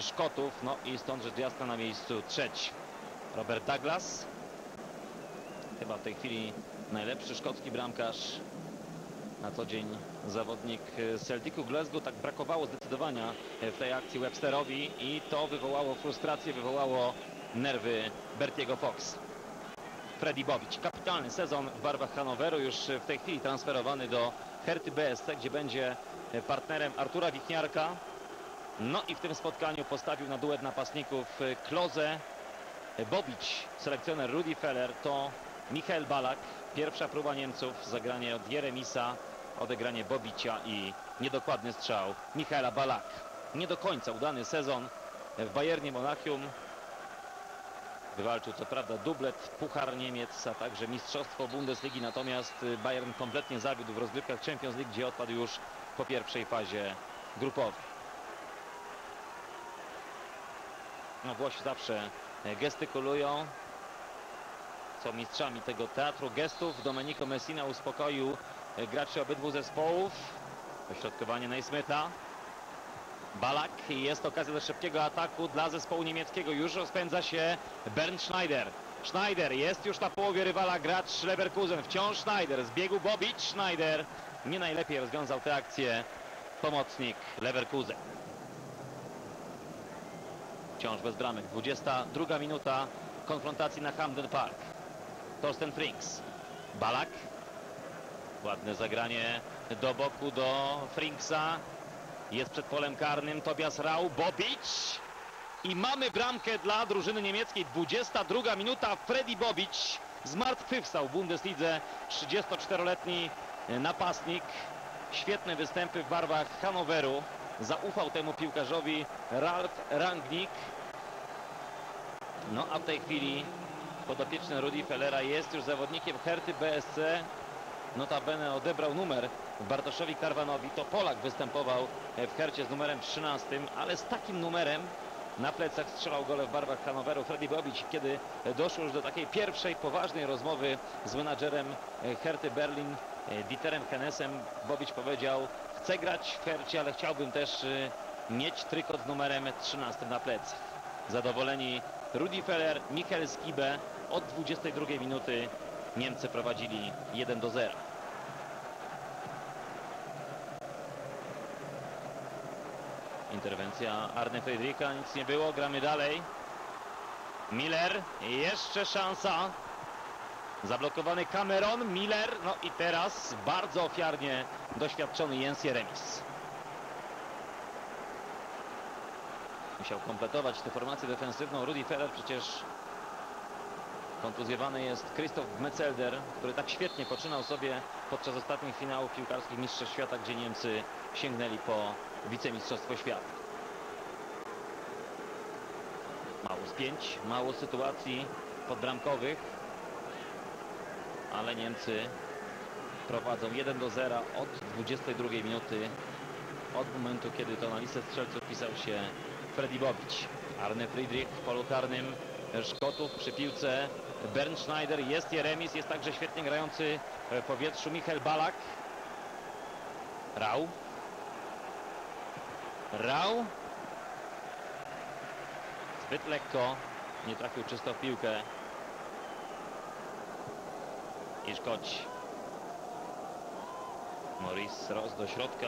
Szkotów. No i stąd rzecz jasna na miejscu trzeci. Robert Douglas, chyba w tej chwili najlepszy szkocki bramkarz na co dzień zawodnik e, Celticu Glasgow. Tak brakowało zdecydowania e, w tej akcji Websterowi i to wywołało frustrację, wywołało nerwy Bertiego Fox. Freddy Bobic, kapitalny sezon w barwach Hanoweru, już w tej chwili transferowany do Herty BSC, gdzie będzie e, partnerem Artura Wichniarka. No i w tym spotkaniu postawił na duet napastników e, Kloze, e, Bobic, selekcjoner Rudi Feller, to Michael Balak. Pierwsza próba Niemców, zagranie od Jeremisa, odegranie Bobicia i niedokładny strzał Michaela Balak. Nie do końca udany sezon w Bayernie Monachium. Wywalczył co prawda dublet Puchar Niemiec, a także Mistrzostwo Bundesligi, natomiast Bayern kompletnie zawiódł w rozgrywkach Champions League, gdzie odpadł już po pierwszej fazie grupowej. No Włosi zawsze gestykulują, są mistrzami tego teatru gestów. Domenico Messina uspokoił e, graczy obydwu zespołów. Dośrodkowanie Naismyta. Balak i jest okazja do szybkiego ataku dla zespołu niemieckiego. Już rozpędza się Bernd Schneider. Schneider jest już na połowie rywala gracz Leverkusen. Wciąż Schneider. Zbiegł Bobic. Schneider nie najlepiej rozwiązał tę akcję pomocnik Leverkusen. Wciąż bez bramek. 22 minuta konfrontacji na Hamden Park. Torsten Frings. Balak. Ładne zagranie do boku do Fringsa. Jest przed polem karnym Tobias Rau. Bobic. I mamy bramkę dla drużyny niemieckiej. 22 minuta. Freddy Bobic zmartwychwstał w Bundeslidze. 34-letni napastnik. Świetne występy w barwach Hanoweru. Zaufał temu piłkarzowi Ralf Rangnick. No a w tej chwili podopieczny Rudi Fellera jest już zawodnikiem Herty BSC. notabene odebrał numer Bartoszowi Karwanowi. To Polak występował w Hercie z numerem 13, ale z takim numerem na plecach strzelał gole w barwach Hanoweru Freddy Bobic, kiedy doszło już do takiej pierwszej poważnej rozmowy z menadżerem Herty Berlin, Dieterem Hennesem. Bobic powiedział, chcę grać w Hercie, ale chciałbym też y, mieć trykot z numerem 13 na plecach. Zadowoleni Rudi Feller, Michael Skibe. Od 22 minuty Niemcy prowadzili 1 do 0. Interwencja Arne Friedricha, nic nie było, gramy dalej. Miller, jeszcze szansa. Zablokowany Cameron, Miller, no i teraz bardzo ofiarnie doświadczony Jens Jeremis. Musiał kompletować tę formację defensywną. Rudi Feller przecież kontuzjowany jest Krzysztof Metzelder, który tak świetnie poczynał sobie podczas ostatnich finałów piłkarskich Mistrzostw Świata, gdzie Niemcy sięgnęli po wicemistrzostwo świata. Mało spięć, mało sytuacji podbramkowych, ale Niemcy prowadzą 1 do 0 od 22 minuty, od momentu, kiedy to na listę strzelców pisał się Freddy Bobic. Arne Friedrich w polu karnym Szkotów przy piłce Bernschneider, jest Jeremis, jest także świetnie grający w powietrzu Michael Balak. Rau. Rau. Zbyt lekko, nie trafił czysto w piłkę. I Szkoci. Morris Ross do środka.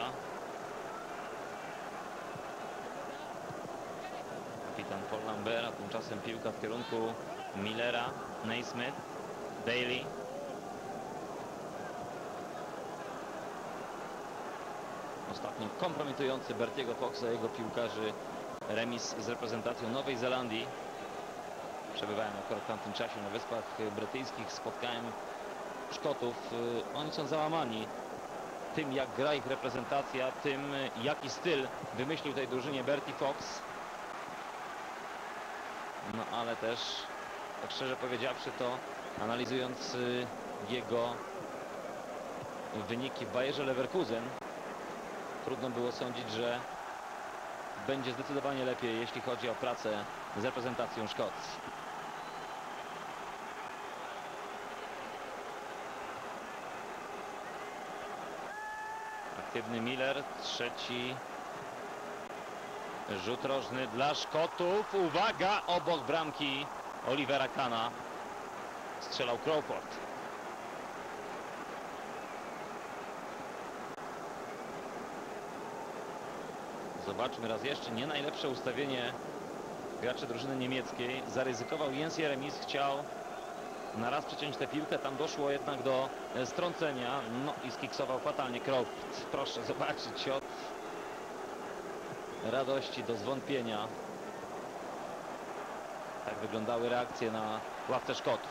Kapitan Paul tymczasem piłka w kierunku Millera, Naismith, Daly. Ostatnio kompromitujący Bertiego Foxa, jego piłkarzy remis z reprezentacją Nowej Zelandii. Przebywałem akurat w tamtym czasie na Wyspach Brytyjskich, spotkałem Szkotów. Y, Oni są załamani tym, jak gra ich reprezentacja, tym, jaki styl wymyślił tej drużynie Bertie Fox. No ale też, tak szczerze powiedziawszy to, analizując y, jego wyniki w Bayerze Leverkusen, trudno było sądzić, że będzie zdecydowanie lepiej, jeśli chodzi o pracę z reprezentacją Szkocji. Aktywny Miller, trzeci rzut rożny dla Szkotów. Uwaga, obok bramki Olivera Kana strzelał Crawford. Zobaczmy raz jeszcze, nie najlepsze ustawienie graczy drużyny niemieckiej. Zaryzykował Jens Jeremis, chciał na raz przeciąć tę piłkę, tam doszło jednak do e, strącenia, no i skiksował fatalnie Crawford. Proszę zobaczyć od radości do zwątpienia. Tak wyglądały reakcje na ławce Szkotów.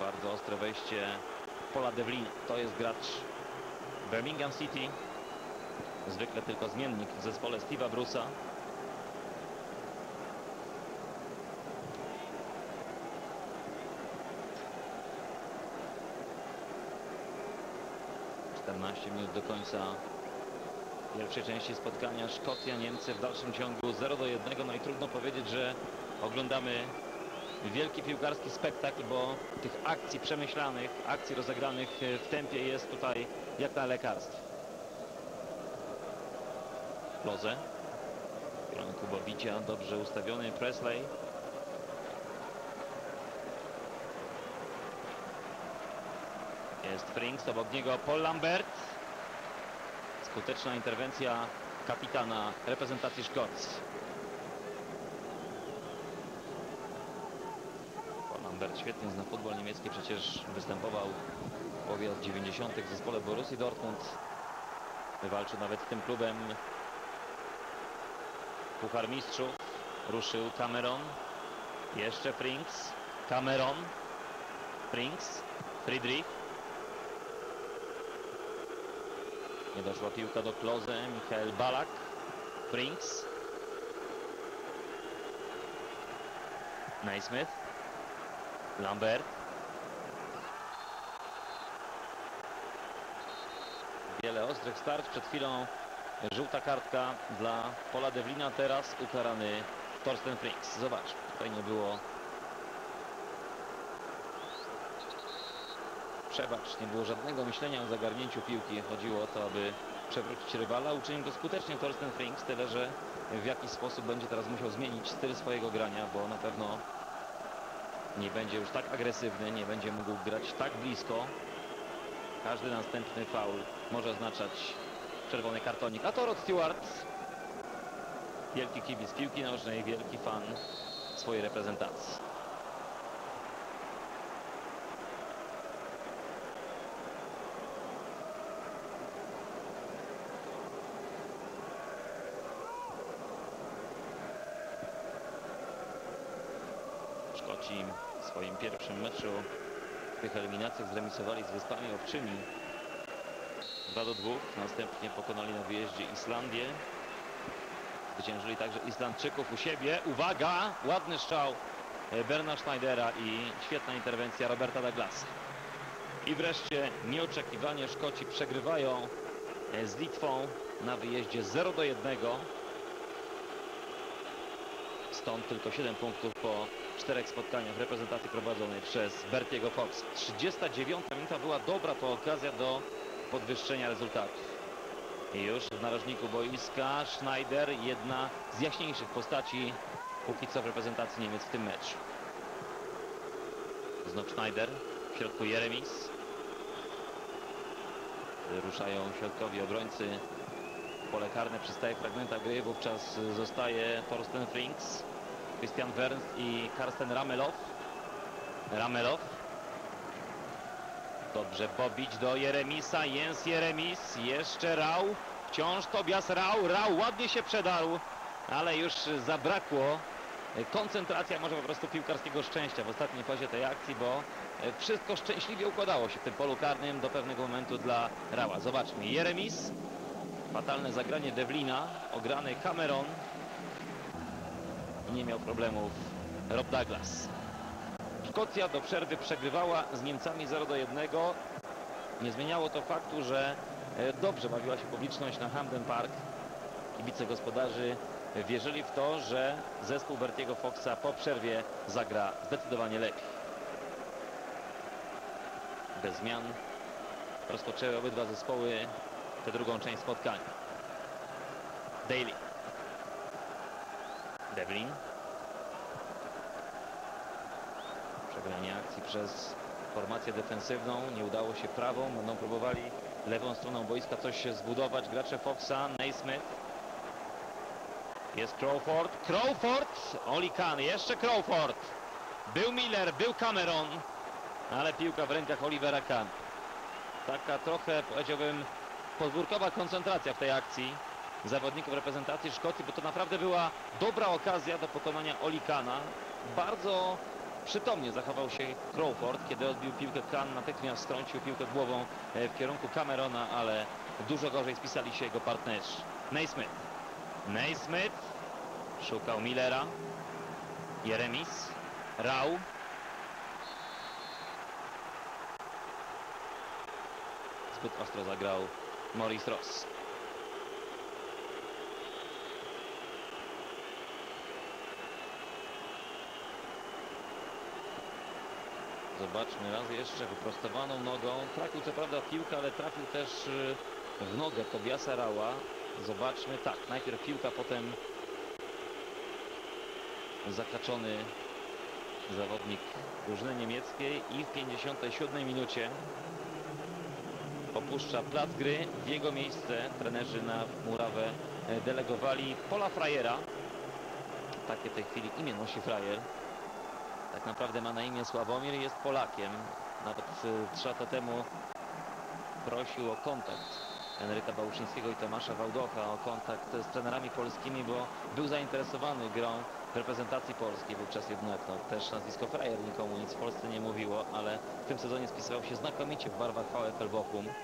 Bardzo ostre wejście Pola Devlina. To jest gracz Birmingham City. Zwykle tylko zmiennik w zespole Steve'a Brusa. Minut do końca pierwszej części spotkania Szkocja, Niemcy w dalszym ciągu 0 do 1. No i trudno powiedzieć, że oglądamy wielki piłkarski spektakl, bo tych akcji przemyślanych, akcji rozegranych w tempie jest tutaj jak na lekarstwie. Loze. W kierunku Bobicia, dobrze ustawiony Presley. Jest Frings, obok niego Paul Lambert. Skuteczna interwencja kapitana reprezentacji Szkocji. Paul Lambert świetnie zna futbol niemiecki, przecież występował w połowie lat 90. w zespole Borussii Dortmund. Wywalczył nawet z tym klubem Puchar Mistrzów. Ruszył Cameron. Jeszcze Frings. Cameron. Frings. Friedrich. Nie doszła piłka do Kloze. Michael Balak. Frings. Naismith. Lambert. Wiele ostrych starć. Przed chwilą żółta kartka dla Pola Devlina. Teraz ukarany Torsten Frings. Zobacz, tutaj nie było przebacz, nie było żadnego myślenia o zagarnięciu piłki. Chodziło o to, aby przewrócić rywala. Uczynił to skutecznie Torsten Frings, tyle że w jakiś sposób będzie teraz musiał zmienić styl swojego grania, bo na pewno nie będzie już tak agresywny, nie będzie mógł grać tak blisko. Każdy następny faul może oznaczać czerwony kartonik. A to Rod Stewart, wielki kibic piłki nożnej, wielki fan swojej reprezentacji. Szkoci w swoim pierwszym meczu w tych eliminacjach zremisowali z Wyspami Owczymi 2 do 2. Następnie pokonali na wyjeździe Islandię. Zwyciężyli także Islandczyków u siebie. Uwaga! Ładny strzał e, Berna Schneidera i świetna interwencja Roberta Douglasa. I wreszcie nieoczekiwanie Szkoci przegrywają e, z Litwą na wyjeździe 0 do 1. Stąd tylko 7 punktów po czterech spotkaniach reprezentacji prowadzonej przez Bertiego Fox. 39 minuta była dobra to okazja do podwyższenia rezultatów. I już w narożniku boiska Schneider, jedna z jaśniejszych postaci póki co w reprezentacji Niemiec w tym meczu. Znów Schneider, w środku Jeremis. Ruszają środkowi obrońcy. Pole karne przystaje fragmenta gry, wówczas zostaje Torsten Frings. Christian Wernst i Karsten Ramelow. Ramelow. Dobrze pobić do Jeremisa. Jens Jeremis. Jeszcze Rau. Wciąż Tobias Rau. Rau ładnie się przedarł, ale już zabrakło. Koncentracja, może po prostu piłkarskiego szczęścia w ostatniej fazie tej akcji, bo wszystko szczęśliwie układało się w tym polu karnym do pewnego momentu dla Rała. Zobaczmy. Jeremis. Fatalne zagranie Devlina. Ograny Cameron nie miał problemów Rob Douglas. Szkocja do przerwy przegrywała z Niemcami 0 do 1. Nie zmieniało to faktu, że e, dobrze bawiła się publiczność na Hamden Park. Kibice gospodarzy wierzyli w to, że zespół Bertiego Foxa po przerwie zagra zdecydowanie lepiej. Bez zmian rozpoczęły obydwa zespoły tę drugą część spotkania. Daly. Devlin. Przegranie akcji przez formację defensywną. Nie udało się prawą. Będą próbowali lewą stroną boiska coś zbudować. Gracze Foxa, Naismith. Jest Crawford. Crawford! Oli Kahn. Jeszcze Crawford. Był Miller, był Cameron. Ale piłka w rękach Olivera Kahn. Taka trochę, powiedziałbym, podwórkowa koncentracja w tej akcji zawodników reprezentacji Szkocji, bo to naprawdę była dobra okazja do pokonania Olikana. Bardzo przytomnie zachował się Crawford, kiedy odbił piłkę Kahn, natychmiast strącił piłkę głową e, w kierunku Camerona, ale dużo gorzej spisali się jego partnerzy. Naismith. Naismith szukał Millera. Jeremis. Rau. Zbyt ostro zagrał Maurice Ross. Zobaczmy raz jeszcze wyprostowaną nogą. Trafił co prawda piłkę, ale trafił też y, w nogę Tobiasa Rała. Zobaczmy, tak, najpierw piłka, potem zakaczony zawodnik drużyny niemieckiej i w 57 minucie opuszcza plac gry. W jego miejsce trenerzy na murawę e, delegowali Pola Frajera. Takie w tej chwili imię nosi Frajer. Tak naprawdę ma na imię Sławomir i jest Polakiem. Nawet trzy lata temu prosił o kontakt Henryka Bałuszyńskiego i Tomasza Wałdocha, o kontakt z trenerami polskimi, bo był zainteresowany grą w reprezentacji polskiej. Wówczas jednak no, też nazwisko Frajer nikomu nic w Polsce nie mówiło, ale w tym sezonie spisywał się znakomicie w barwach VfL Bochum.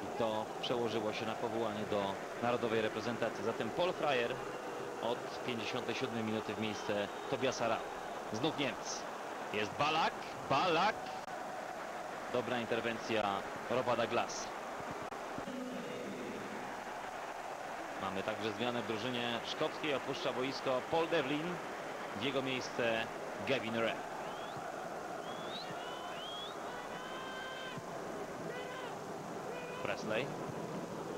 I to przełożyło się na powołanie do narodowej reprezentacji. Zatem Paul Frajer od 57 minuty w miejsce Tobiasa Rau. Znów Niemcy. Jest Balak, Balak. Dobra interwencja Roba Douglas. Mamy także zmianę w drużynie szkockiej. Opuszcza boisko Paul Devlin. W jego miejsce Gavin Ray. Presley.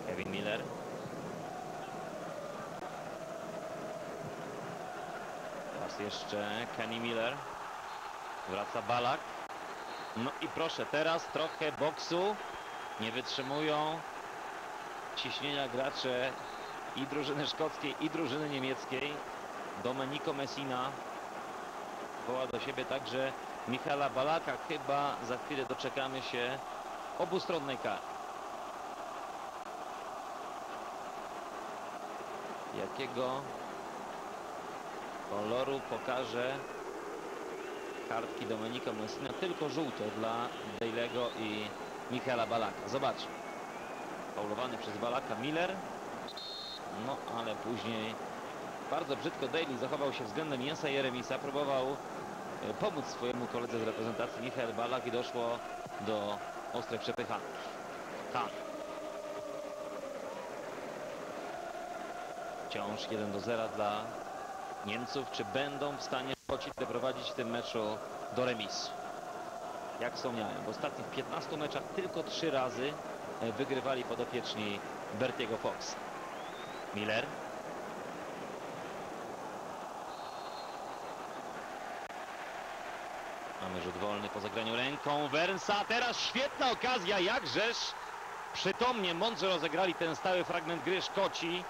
Kevin Miller. Jeszcze Kenny Miller. Wraca Balak. No i proszę, teraz trochę boksu. Nie wytrzymują ciśnienia gracze i drużyny szkockiej, i drużyny niemieckiej. Domenico Messina woła do siebie także Michala Balaka. Chyba za chwilę doczekamy się obustronnej kary. Jakiego koloru pokaże kartki Domenico Messina? Tylko żółte dla Dejlego i Michala Balaka. Zobaczmy. Faulowany przez Balaka Miller. No ale później bardzo brzydko Daly zachował się względem Jensa Jeremisa. Próbował e, pomóc swojemu koledze z reprezentacji Michael Balak i doszło do ostrej przepychanki. Han. Wciąż 1 do 0 dla Niemców. Czy będą w stanie doprowadzić w tym meczu do remisu? Jak wspomniałem, w ostatnich 15 meczach tylko 3 razy e, wygrywali podopieczni Bertiego Fox. Miller. Mamy rzut wolny po zagraniu ręką. Wernsa, teraz świetna okazja, jakżeż przytomnie, mądrze rozegrali ten stały fragment gry Szkoci.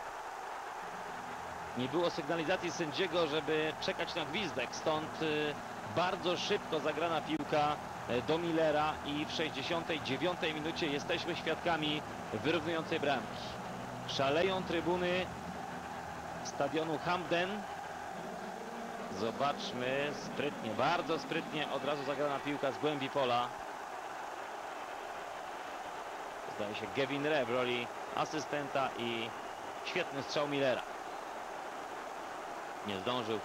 Nie było sygnalizacji sędziego, żeby czekać na gwizdek, stąd y, bardzo szybko zagrana piłka y, do Millera i w 69 minucie jesteśmy świadkami wyrównującej bramki. Szaleją trybuny stadionu Hamden. Zobaczmy, sprytnie, bardzo sprytnie od razu zagrana piłka z głębi pola. Zdaje się Gavin Re w roli asystenta i świetny strzał Millera. Nie zdążył.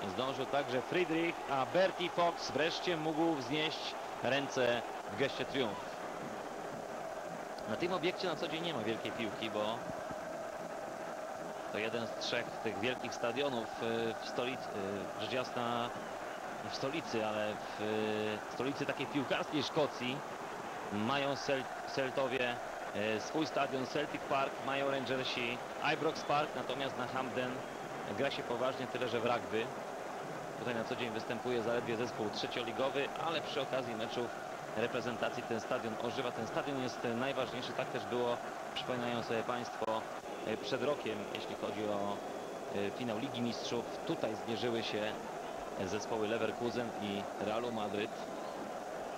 Nie zdążył także Friedrich, a Bertie Fox wreszcie mógł wznieść ręce w geście triumfu. Na tym obiekcie na co dzień nie ma wielkiej piłki, bo to jeden z trzech tych wielkich stadionów y, w stolicy, y, rzecz jasna w stolicy, ale w y, stolicy takiej piłkarskiej Szkocji mają Cel Celtowie swój stadion Celtic Park, mają Rangersi Ibrox Park, natomiast na Hamden gra się poważnie, tyle że w rugby. Tutaj na co dzień występuje zaledwie zespół trzecioligowy, ale przy okazji meczów reprezentacji ten stadion ożywa. Ten stadion jest e, najważniejszy, tak też było, przypominają sobie Państwo, e, przed rokiem, jeśli chodzi o e, finał Ligi Mistrzów. Tutaj zmierzyły się zespoły Leverkusen i Realu Madryt,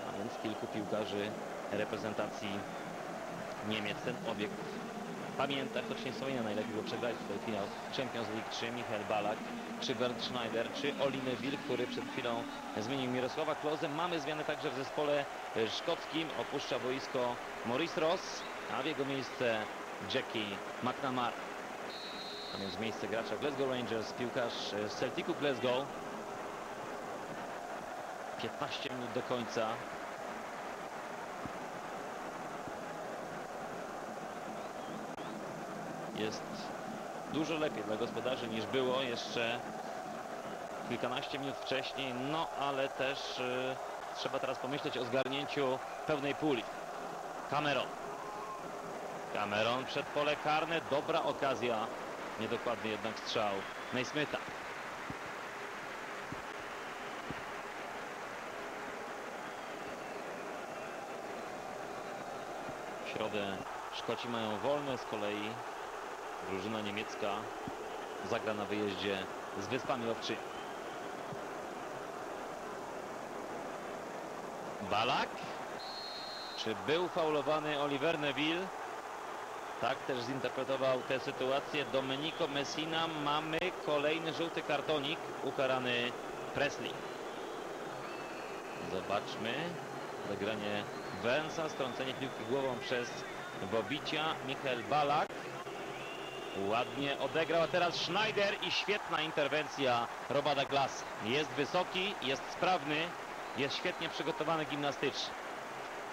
a więc kilku piłkarzy reprezentacji Niemiec. Ten obiekt pamięta, choć nie wspomina najlepiej, bo przegrali tutaj finał Champions League 3, Michael Balak, czy Bernd Schneider, czy Oline Wil, który przed chwilą zmienił Mirosława Klose. Mamy zmianę także w zespole szkockim. Opuszcza boisko Maurice Ross, a w jego miejsce Jackie McNamara. A więc miejsce gracza Glasgow Rangers, piłkarz z Celticu Glasgow. 15 minut do końca. Jest dużo lepiej dla gospodarzy niż było jeszcze kilkanaście minut wcześniej, no ale też y, trzeba teraz pomyśleć o zgarnięciu pełnej puli. Cameron. Cameron przed pole karne, dobra okazja, niedokładny jednak strzał Naismyta. W środę Szkoci mają wolne, z kolei drużyna niemiecka zagra na wyjeździe z Wyspami Owczymi. Balak. Czy był faulowany Oliver Neville? Tak też zinterpretował tę sytuację Domenico Messina. Mamy kolejny żółty kartonik ukarany Presley. Zobaczmy. Zagranie Wensa, strącenie piłki głową przez Bobicia. Michael Balak. Ładnie odegrał, a teraz Schneider i świetna interwencja Robada Glass. Jest wysoki, jest sprawny, jest świetnie przygotowany gimnastycznie.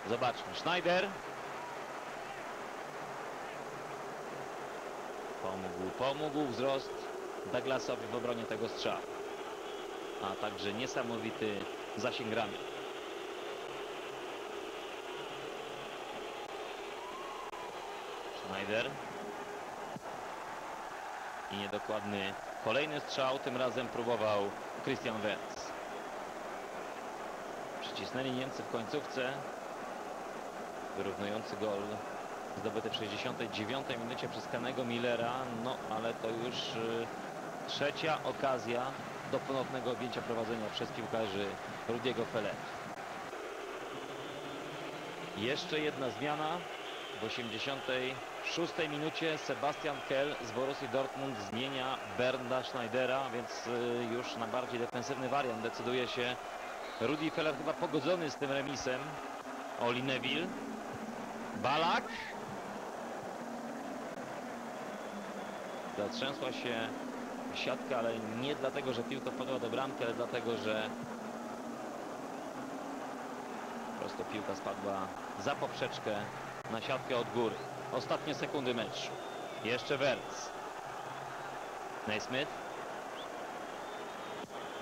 Zobaczmy, Schneider. Pomógł, pomógł wzrost Douglasowi w obronie tego strzału. A także niesamowity zasięg ramion. Schneider. I niedokładny kolejny strzał, tym razem próbował Christian Wenz. Przycisnęli Niemcy w końcówce. Wyrównujący gol zdobyty w 69 minucie przez Kanego Millera. No ale to już y, trzecia okazja do ponownego objęcia prowadzenia przez piłkarzy Rudiego Feller. Jeszcze jedna zmiana. W 86 minucie Sebastian Kell z Borussii Dortmund zmienia Bernda Schneidera, więc y, już na bardziej defensywny wariant decyduje się Rudi Feller chyba pogodzony z tym remisem. Oli Neville. Balak. Zatrzęsła się siatka, ale nie dlatego, że piłka wpadła do bramki, ale dlatego, że po prostu piłka spadła za poprzeczkę na siatkę od góry. Ostatnie sekundy meczu. Jeszcze Wertz. Naismith.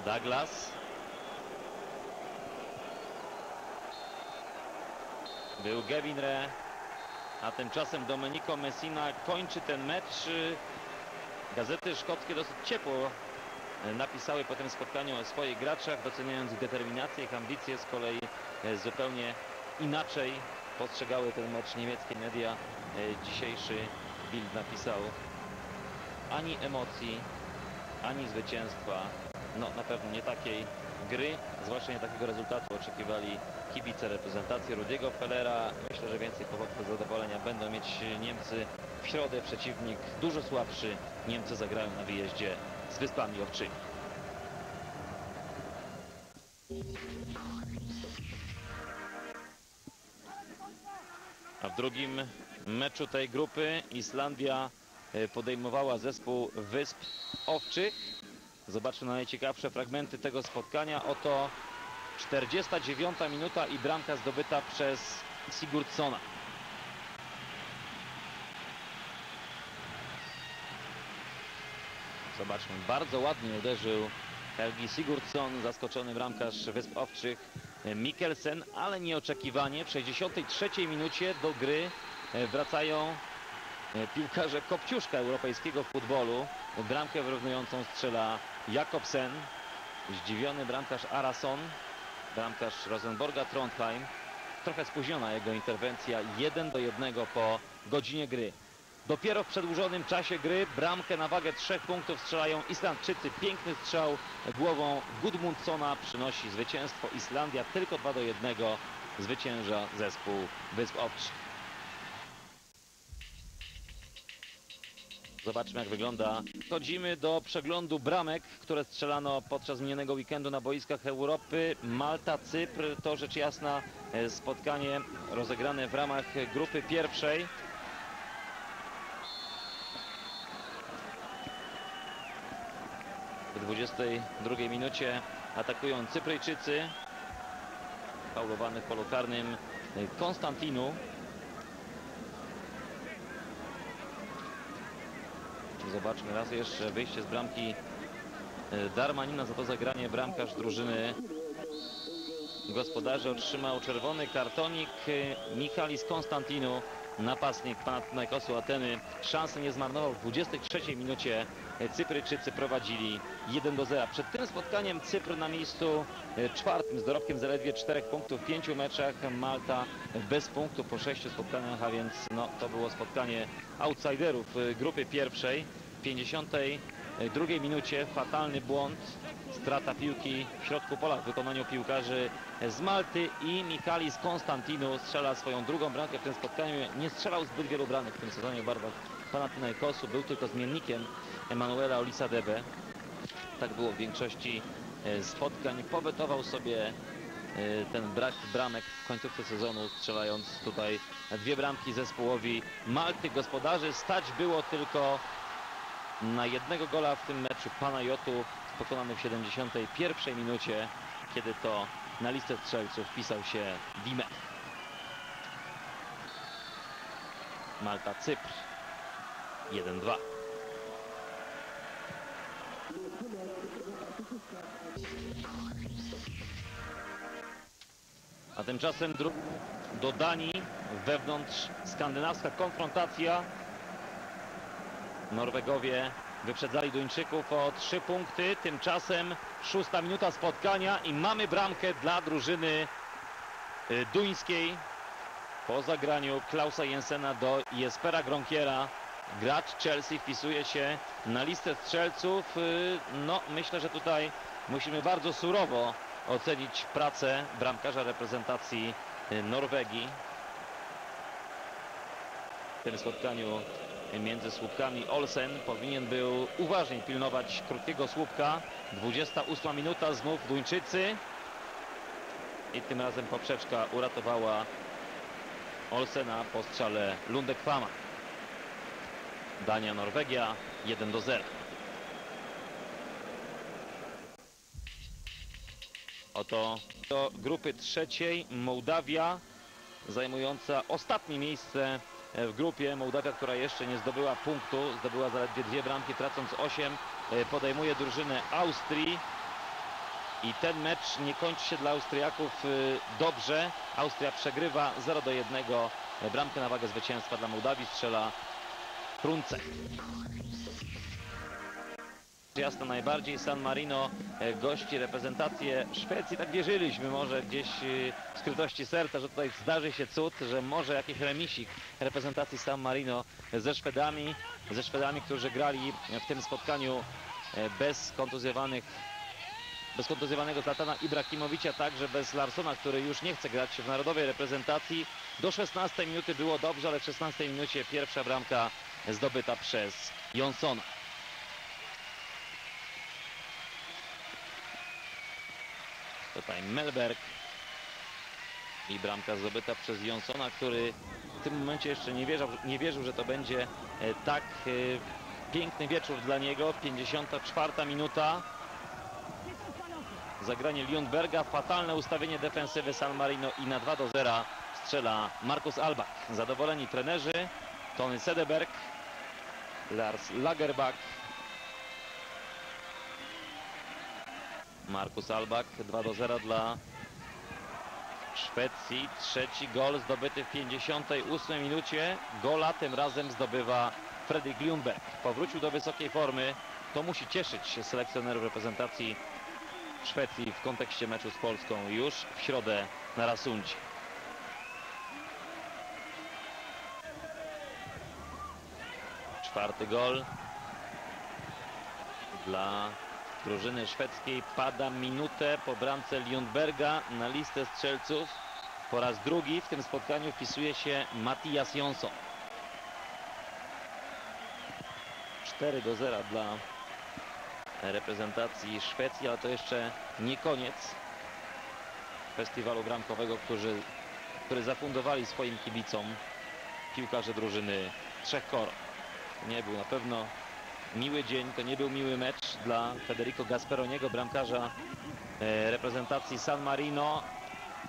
Douglas. Był Gavin Re. A tymczasem Domenico Messina kończy ten mecz. Gazety szkockie dosyć ciepło e, napisały po tym spotkaniu o swoich graczach, doceniając ich determinację, ich ambicje. Z kolei e, zupełnie inaczej postrzegały ten mecz niemieckie media. E, Dzisiejszy Bild napisał ani emocji, ani zwycięstwa. No na pewno nie takiej gry, zwłaszcza nie takiego rezultatu oczekiwali kibice reprezentacji Rudiego Fellera. Myślę, że więcej powodów do zadowolenia będą mieć Niemcy. W środę przeciwnik dużo słabszy. Niemcy zagrają na wyjeździe z Wyspami Owczymi. A w drugim meczu tej grupy Islandia e, podejmowała zespół Wysp Owczych. Zobaczmy najciekawsze fragmenty tego spotkania. Oto 49 minuta i bramka zdobyta przez Sigurdssona. Zobaczmy, bardzo ładnie uderzył Helgi Sigurdsson, zaskoczony bramkarz Wysp Owczych Mikkelsen, ale nieoczekiwanie w 63 minucie do gry e, wracają e, piłkarze Kopciuszka europejskiego futbolu. Bramkę wyrównującą strzela Jakobsen, zdziwiony bramkarz Arason, bramkarz Rosenborga Trondheim. Trochę spóźniona jego interwencja 1 do 1 po godzinie gry. Dopiero w przedłużonym czasie gry bramkę na wagę trzech punktów strzelają Islandczycy. Piękny strzał głową Gudmundsona przynosi zwycięstwo. Islandia tylko 2 do 1 zwycięża zespół Wysp Owczych. Zobaczmy jak wygląda. Chodzimy do przeglądu bramek, które strzelano podczas minionego weekendu na boiskach Europy. Malta, Cypr to rzecz jasna e, spotkanie rozegrane w ramach grupy pierwszej. W 22 minucie atakują Cypryjczycy. Faulowany w polu karnym e, Konstantinu. Zobaczmy raz jeszcze wyjście z bramki e, Darmanina za to zagranie. Bramkarz drużyny gospodarzy otrzymał czerwony kartonik. E, Michalis Konstantinu napastnik Panathinaikosu Ateny. Szansy nie zmarnował w 23 minucie Cypryjczycy prowadzili 1 do 0 przed tym spotkaniem Cypr na miejscu czwartym z dorobkiem zaledwie 4 punktów w 5 meczach. Malta bez punktu po 6 spotkaniach a więc no, to było spotkanie outsiderów grupy pierwszej. W 52 minucie fatalny błąd strata piłki w środku pola w wykonaniu piłkarzy z Malty i Mikalis Konstantinu strzela swoją drugą bramkę w tym spotkaniu. Nie strzelał zbyt wielu bramek w tym sezonie w barwach Panathinaikosu. Był tylko zmiennikiem Emanuela Olisadebe tak było w większości e, spotkań powetował sobie e, ten brak bramek w końcówce sezonu strzelając tutaj dwie bramki zespołowi Malty gospodarzy stać było tylko na jednego gola w tym meczu Panajotów pokonany w 71 minucie, kiedy to na listę strzelców wpisał się Dimek. Malta Cypr 1-2. A tymczasem do Danii wewnątrz skandynawska konfrontacja. Norwegowie wyprzedzali Duńczyków o 3 punkty. Tymczasem szósta minuta spotkania i mamy bramkę dla drużyny y, duńskiej. Po zagraniu Klausa Jensena do Jespera Gronkiera gracz Chelsea wpisuje się na listę strzelców. Y, No myślę, że tutaj musimy bardzo surowo ocenić pracę bramkarza reprezentacji y, Norwegii. W tym spotkaniu między słupkami Olsen powinien był uważniej pilnować krótkiego słupka. 28 minuta, znów Duńczycy. I tym razem poprzeczka uratowała Olsena po strzale Lundekwama. Dania, Norwegia 1 do 0. Oto do grupy trzeciej Mołdawia zajmująca ostatnie miejsce w grupie. Mołdawia, która jeszcze nie zdobyła punktu, zdobyła zaledwie dwie bramki, tracąc 8, e, podejmuje drużynę Austrii. I ten mecz nie kończy się dla Austriaków e, dobrze. Austria przegrywa 0 do 1. Bramkę na wagę zwycięstwa dla Mołdawii strzela Prunce. Jasno najbardziej San Marino e, gości reprezentację Szwecji. Tak wierzyliśmy może gdzieś e, w skrytości serca, że tutaj zdarzy się cud, że może jakiś remisik reprezentacji San Marino ze Szwedami, ze Szwedami, którzy grali w tym spotkaniu e, bez kontuzjowanych bez kontuzjowanego Zlatana Ibrahimowicza, także bez Larsona, który już nie chce grać w narodowej reprezentacji. Do 16 minuty było dobrze, ale w 16 minucie pierwsza bramka zdobyta przez Jonsona. Tutaj Melberg i bramka zdobyta przez Jonsona, który w tym momencie jeszcze nie wierzył, nie wierzył że to będzie e, tak e, piękny wieczór dla niego. 54 minuta. Zagranie Lundberga, fatalne ustawienie defensywy San Marino i na 2 do 0 strzela Markus Albach. Zadowoleni trenerzy Tony Sedeberg, Lars Lagerbach, Markus Albach 2 do 0 dla Szwecji. Trzeci gol zdobyty w 58 minucie. Gola tym razem zdobywa Fredrik Ljungberg. Powrócił do wysokiej formy. To musi cieszyć się selekcjonerów reprezentacji Szwecji w kontekście meczu z Polską już w środę na Rasundzie. Czwarty gol dla drużyny szwedzkiej pada minutę po bramce Lundberga na listę strzelców. Po raz drugi w tym spotkaniu wpisuje się Mattias Jonsson. 4 do 0 dla reprezentacji Szwecji, ale to jeszcze nie koniec festiwalu bramkowego, którzy, który zafundowali swoim kibicom piłkarze drużyny Trzech Koron. Nie był na pewno miły dzień, to nie był miły mecz dla Federico Gasperoniego, bramkarza e, reprezentacji San Marino.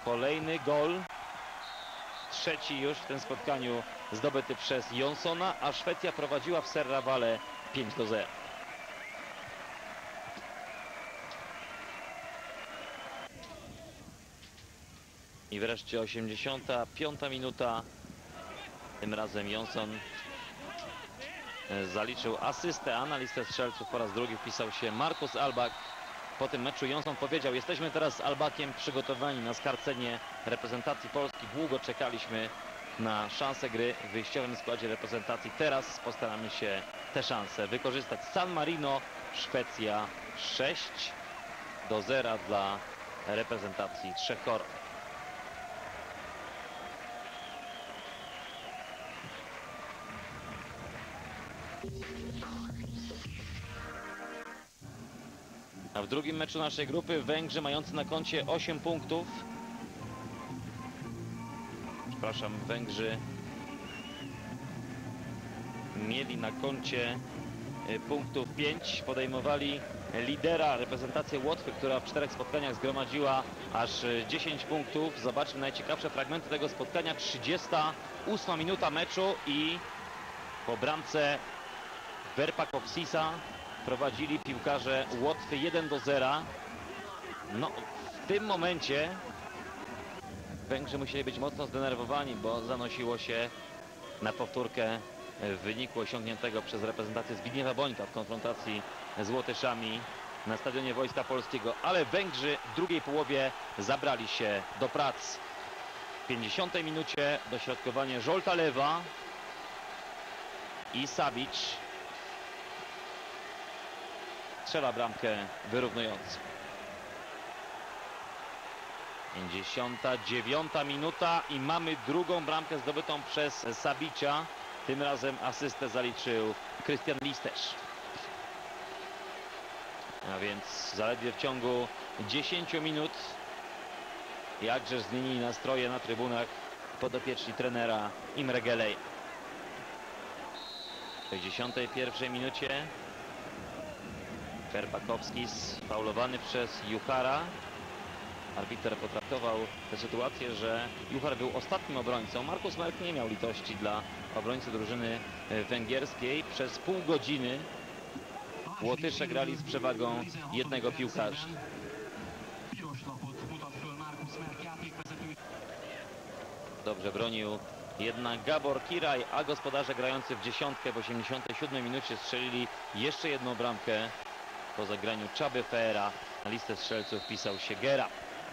Kolejny gol, trzeci już w tym spotkaniu zdobyty przez Jonsona, a Szwecja prowadziła w Serrawale 5 do 0. I wreszcie 85 minuta. Tym razem Jonsson e, zaliczył asystę, a na listę strzelców po raz drugi wpisał się Markus Albak. Po tym meczu Jonsson powiedział, jesteśmy teraz z Albakiem przygotowani na skarcenie reprezentacji Polski. Długo czekaliśmy na szansę gry w wyjściowym składzie reprezentacji. Teraz postaramy się te szanse wykorzystać. San Marino, Szwecja 6 do 0 dla reprezentacji Trzech Koron. A w drugim meczu naszej grupy Węgrzy mający na koncie 8 punktów. Przepraszam, Węgrzy mieli na koncie e, punktów 5. Podejmowali lidera reprezentację Łotwy, która w czterech spotkaniach zgromadziła aż e, 10 punktów. Zobaczmy najciekawsze fragmenty tego spotkania. 38 minuta meczu i po bramce Verpakowsisa prowadzili piłkarze Łotwy 1 do 0. No, w tym momencie Węgrzy musieli być mocno zdenerwowani, bo zanosiło się na powtórkę wyniku osiągniętego przez reprezentację Zbigniewa Bońka w konfrontacji z Łotyszami na stadionie Wojska Polskiego, ale Węgrzy w drugiej połowie zabrali się do prac. W 50 minucie dośrodkowanie Żolta Lewa i Savic strzela bramkę wyrównującą. 59 minuta i mamy drugą bramkę zdobytą przez Sabicia. Tym razem asystę zaliczył Krystian Listesz. A więc zaledwie w ciągu 10 minut jakże zmienili nastroje na trybunach podopieczni trenera Imre Gelej. W 61 minucie Ferbakowski faulowany przez Juchara. Arbiter potraktował tę sytuację, że Juchar był ostatnim obrońcą. Markus Merk nie miał litości dla obrońcy drużyny e, węgierskiej. Przez pół godziny Łotysze grali z przewagą jednego piłkarza. Dobrze bronił jednak Gabor Kiraj, a gospodarze grający w dziesiątkę w 87 minucie strzelili jeszcze jedną bramkę po zagraniu Czaby Feera. Na listę strzelców wpisał się Gera.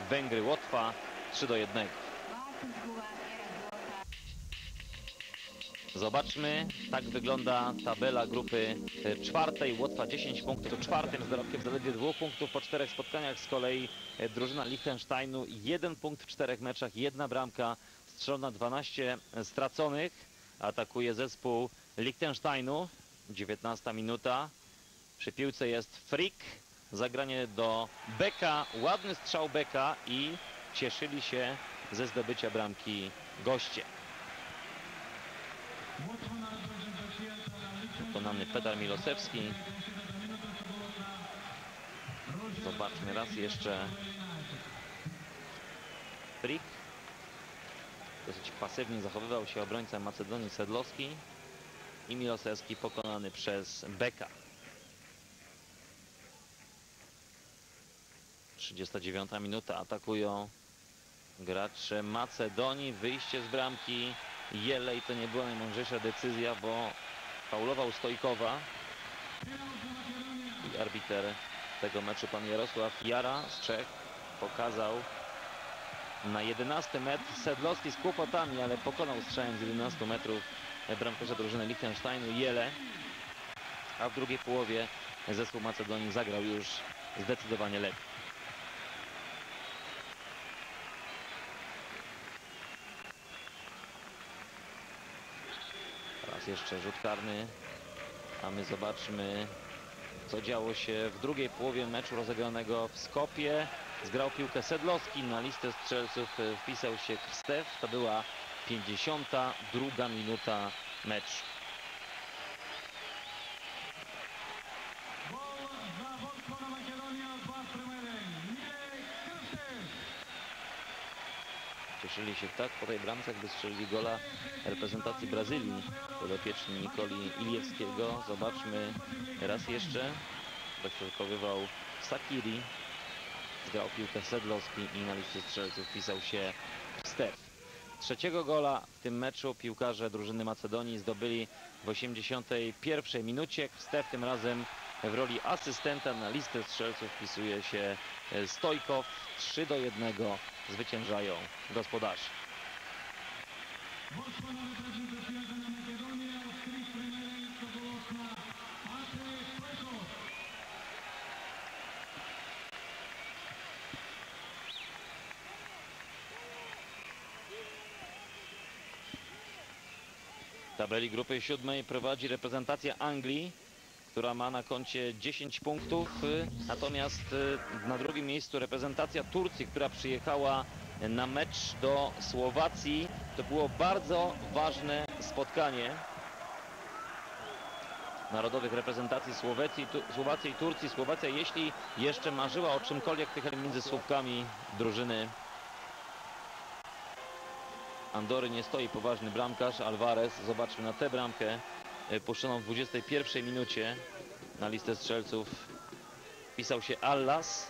Węgry Łotwa 3 do 1. Zobaczmy, tak wygląda tabela grupy e, czwartej. Łotwa 10 punktów czwartym z dorobkiem zaledwie dwóch punktów po czterech spotkaniach. Z kolei e, drużyna Liechtensteinu jeden punkt w czterech meczach, jedna bramka strzelona, 12 straconych. Atakuje zespół Liechtensteinu. 19 minuta. Przy piłce jest Frick. Zagranie do Beka. Ładny strzał Beka i cieszyli się ze zdobycia bramki goście. Wykonany Petar Milosewski. Zobaczmy raz jeszcze. Frick. Dosyć pasywnie zachowywał się obrońca Macedonii Sedlowski. I Milosewski pokonany przez Beka. 39 minuta atakują gracze Macedonii. Wyjście z bramki Jelej to nie była najmądrzejsza decyzja, bo faulował Stojkowa. I arbiter tego meczu, pan Jarosław Jara z Czech, pokazał na 11 metr Sedlowski z kłopotami, ale pokonał strzałem z 11 metrów bramkarza drużyny Liechtensteinu Jele. A w drugiej połowie zespół Macedonii zagrał już zdecydowanie lepiej. Jeszcze rzut karny, a my zobaczmy co działo się w drugiej połowie meczu rozegranego w Skopie. Zgrał piłkę Sedlowski, na listę strzelców wpisał się Krstew. To była 52 minuta meczu. Cieszyli się tak po tej bramce, gdy strzelili gola reprezentacji Brazylii. Podopieczni Nikoli Iliewskiego. Zobaczmy raz jeszcze. Dośrodkowywał Sakiri. Zgrał piłkę Sedlowski i na liście strzelców wpisał się Stef. Trzeciego gola w tym meczu piłkarze drużyny Macedonii zdobyli w 81 minucie. Stef tym razem w roli asystenta na listę strzelców wpisuje się Stojkow. 3 do 1 zwyciężają gospodarze. Tabeli grupy siódmej prowadzi reprezentacja Anglii, która ma na koncie 10 punktów. y, Natomiast y, na drugim miejscu reprezentacja Turcji, która przyjechała na mecz do Słowacji. To było bardzo ważne spotkanie. narodowych reprezentacji tu, Słowacji i Turcji. Słowacja, jeśli jeszcze marzyła o czymkolwiek tych między słówkami drużyny Andory nie stoi poważny bramkarz Alvarez. Zobaczmy na tę bramkę puszczoną w 21 minucie na listę strzelców. Pisał się Allas.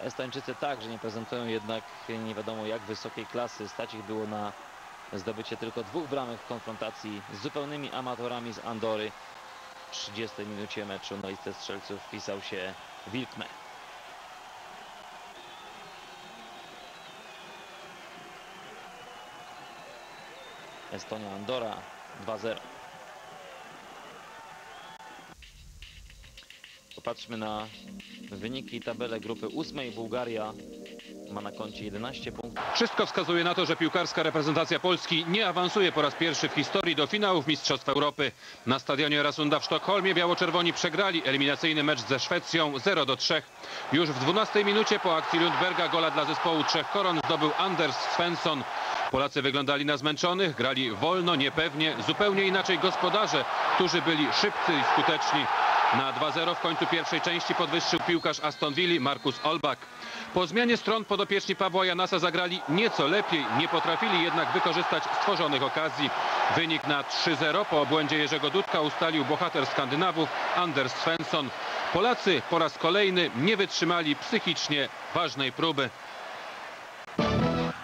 Estończycy także nie prezentują jednak nie wiadomo jak wysokiej klasy. Stać ich było na zdobycie tylko dwóch bramek w konfrontacji z zupełnymi amatorami z Andory. W 30 minucie meczu na listę strzelców wpisał się Wilkme. Estonia, Andora 2-0. Popatrzmy na wyniki tabelę grupy ósmej. Bułgaria ma na koncie 11 punktów. Wszystko wskazuje na to, że piłkarska reprezentacja Polski nie awansuje po raz pierwszy w historii do finałów Mistrzostw Europy. Na stadionie Rasunda w Sztokholmie biało-czerwoni przegrali eliminacyjny mecz ze Szwecją 0 do 3. Już w 12 minucie po akcji Lundberga gola dla zespołu Trzech Koron zdobył Anders Svensson. Polacy wyglądali na zmęczonych, grali wolno, niepewnie, zupełnie inaczej gospodarze, którzy byli szybcy i skuteczni. Na 2-0 w końcu pierwszej części podwyższył piłkarz Aston Villa Markus Olbak. Po zmianie stron podopieczni Pawła Janasa zagrali nieco lepiej, nie potrafili jednak wykorzystać stworzonych okazji. Wynik na 3-0 po obłędzie Jerzego Dudka ustalił bohater Skandynawów Anders Svensson. Polacy po raz kolejny nie wytrzymali psychicznie ważnej próby.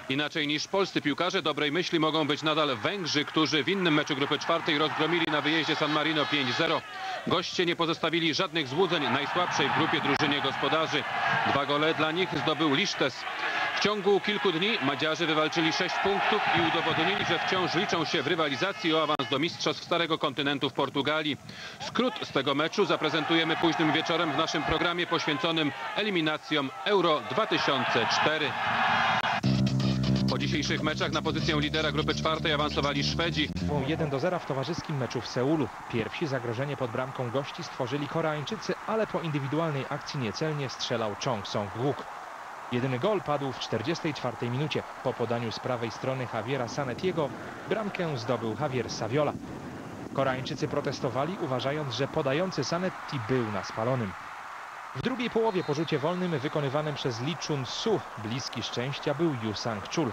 Inaczej niż polscy piłkarze dobrej myśli mogą być nadal Węgrzy, którzy w innym meczu grupy czwartej rozgromili na wyjeździe San Marino 5-0. Goście nie pozostawili żadnych złudzeń najsłabszej w grupie drużynie gospodarzy. Dwa gole dla nich zdobył Lisztes. W ciągu kilku dni Madziarze wywalczyli 6 punktów i udowodnili, że wciąż liczą się w rywalizacji o awans do Mistrzostw Starego Kontynentu w Portugalii. Skrót z tego meczu zaprezentujemy późnym wieczorem w naszym programie poświęconym eliminacjom Euro 2004. Po dzisiejszych meczach na pozycję lidera grupy czwartej awansowali Szwedzi. 1 do 0 w towarzyskim meczu w Seulu. Pierwsi zagrożenie pod bramką gości stworzyli Koreańczycy, ale po indywidualnej akcji niecelnie strzelał Chong Song-wook. Jedyny gol padł w 44 minucie. Po podaniu z prawej strony Javiera Sanetiego bramkę zdobył Javier Saviola. Koreańczycy protestowali, uważając, że podający Sanetti był na spalonym. W drugiej połowie po rzucie wolnym wykonywanym przez Lee Chun-su bliski szczęścia był Yu Sang-chul.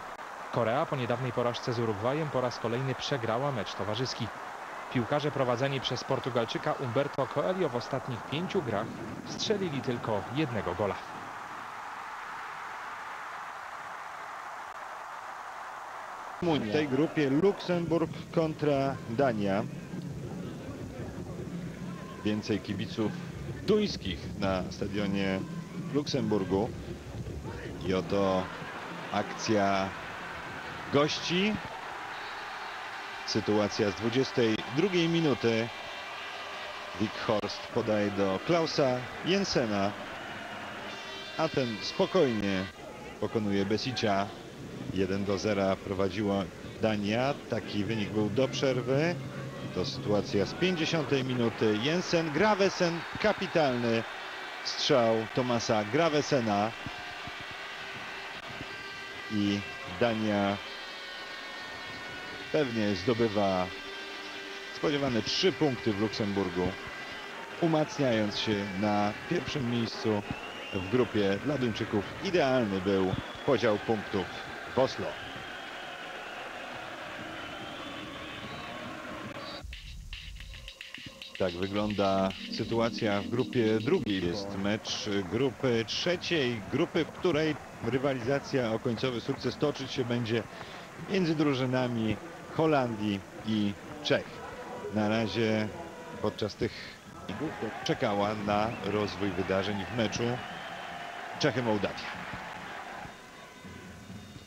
Korea po niedawnej porażce z Urugwajem po raz kolejny przegrała mecz towarzyski. Piłkarze prowadzeni przez Portugalczyka Umberto Coelho w ostatnich pięciu grach strzelili tylko jednego gola. W tej grupie Luksemburg kontra Dania. Więcej kibiców duńskich na stadionie w Luksemburgu. I oto akcja gości. Sytuacja z 22 minuty. Horst podaje do Klausa Jensena. A ten spokojnie pokonuje Besicia. 1 do 0 prowadziła Dania. Taki wynik był do przerwy. To sytuacja z 50 minuty. Jensen, Gravesen, kapitalny strzał Tomasa Gravesena. I Dania pewnie zdobywa spodziewane 3 punkty w Luksemburgu, umacniając się na pierwszym miejscu w grupie dla Duńczyków. Idealny był podział punktów w Oslo. Tak wygląda sytuacja w grupie drugiej. Jest mecz grupy trzeciej, grupy, w której rywalizacja o końcowy sukces toczyć się będzie między drużynami Holandii i Czech. Na razie podczas tych czekała na rozwój wydarzeń w meczu Czechy-Mołdawia.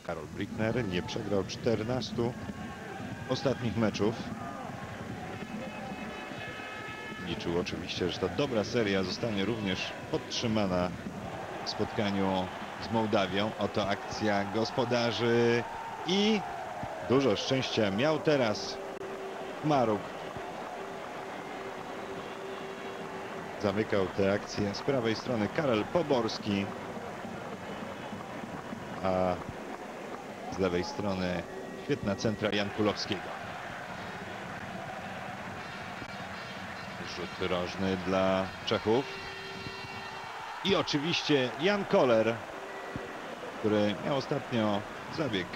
Karol Brickner nie przegrał 14 ostatnich meczów. Liczył oczywiście, że ta dobra seria zostanie również podtrzymana w spotkaniu z Mołdawią. Oto akcja gospodarzy i dużo szczęścia miał teraz Maruk. Zamykał tę akcję z prawej strony Karel Poborski, a z lewej strony świetna centra Jan Kulowskiego. Rzut rożny dla Czechów. I oczywiście Jan Koller, który miał ostatnio zabieg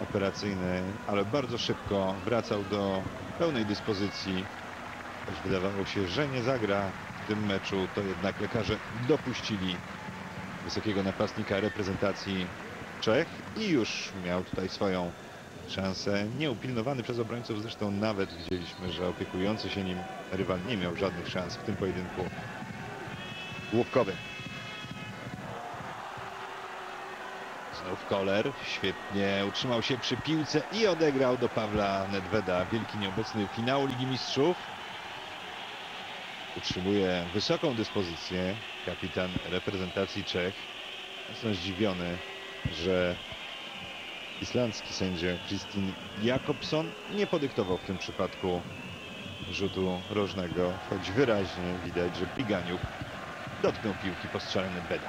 operacyjny, ale bardzo szybko wracał do pełnej dyspozycji. Choć wydawało się, że nie zagra w tym meczu, to jednak lekarze dopuścili wysokiego napastnika reprezentacji Czech i już miał tutaj swoją szansę. Nieupilnowany przez obrońców, zresztą nawet widzieliśmy, że opiekujący się nim rywal nie miał żadnych szans w tym pojedynku główkowym. Znów Koller świetnie utrzymał się przy piłce i odegrał do Pawła Nedweda, wielki nieobecny finału Ligi Mistrzów. Utrzymuje wysoką dyspozycję kapitan reprezentacji Czech. Jestem zdziwiony, że islandzki sędzia Kristin Jakobson nie podyktował w tym przypadku rzutu rożnego, choć wyraźnie widać, że Piganiuk dotknął piłki po Nedveda.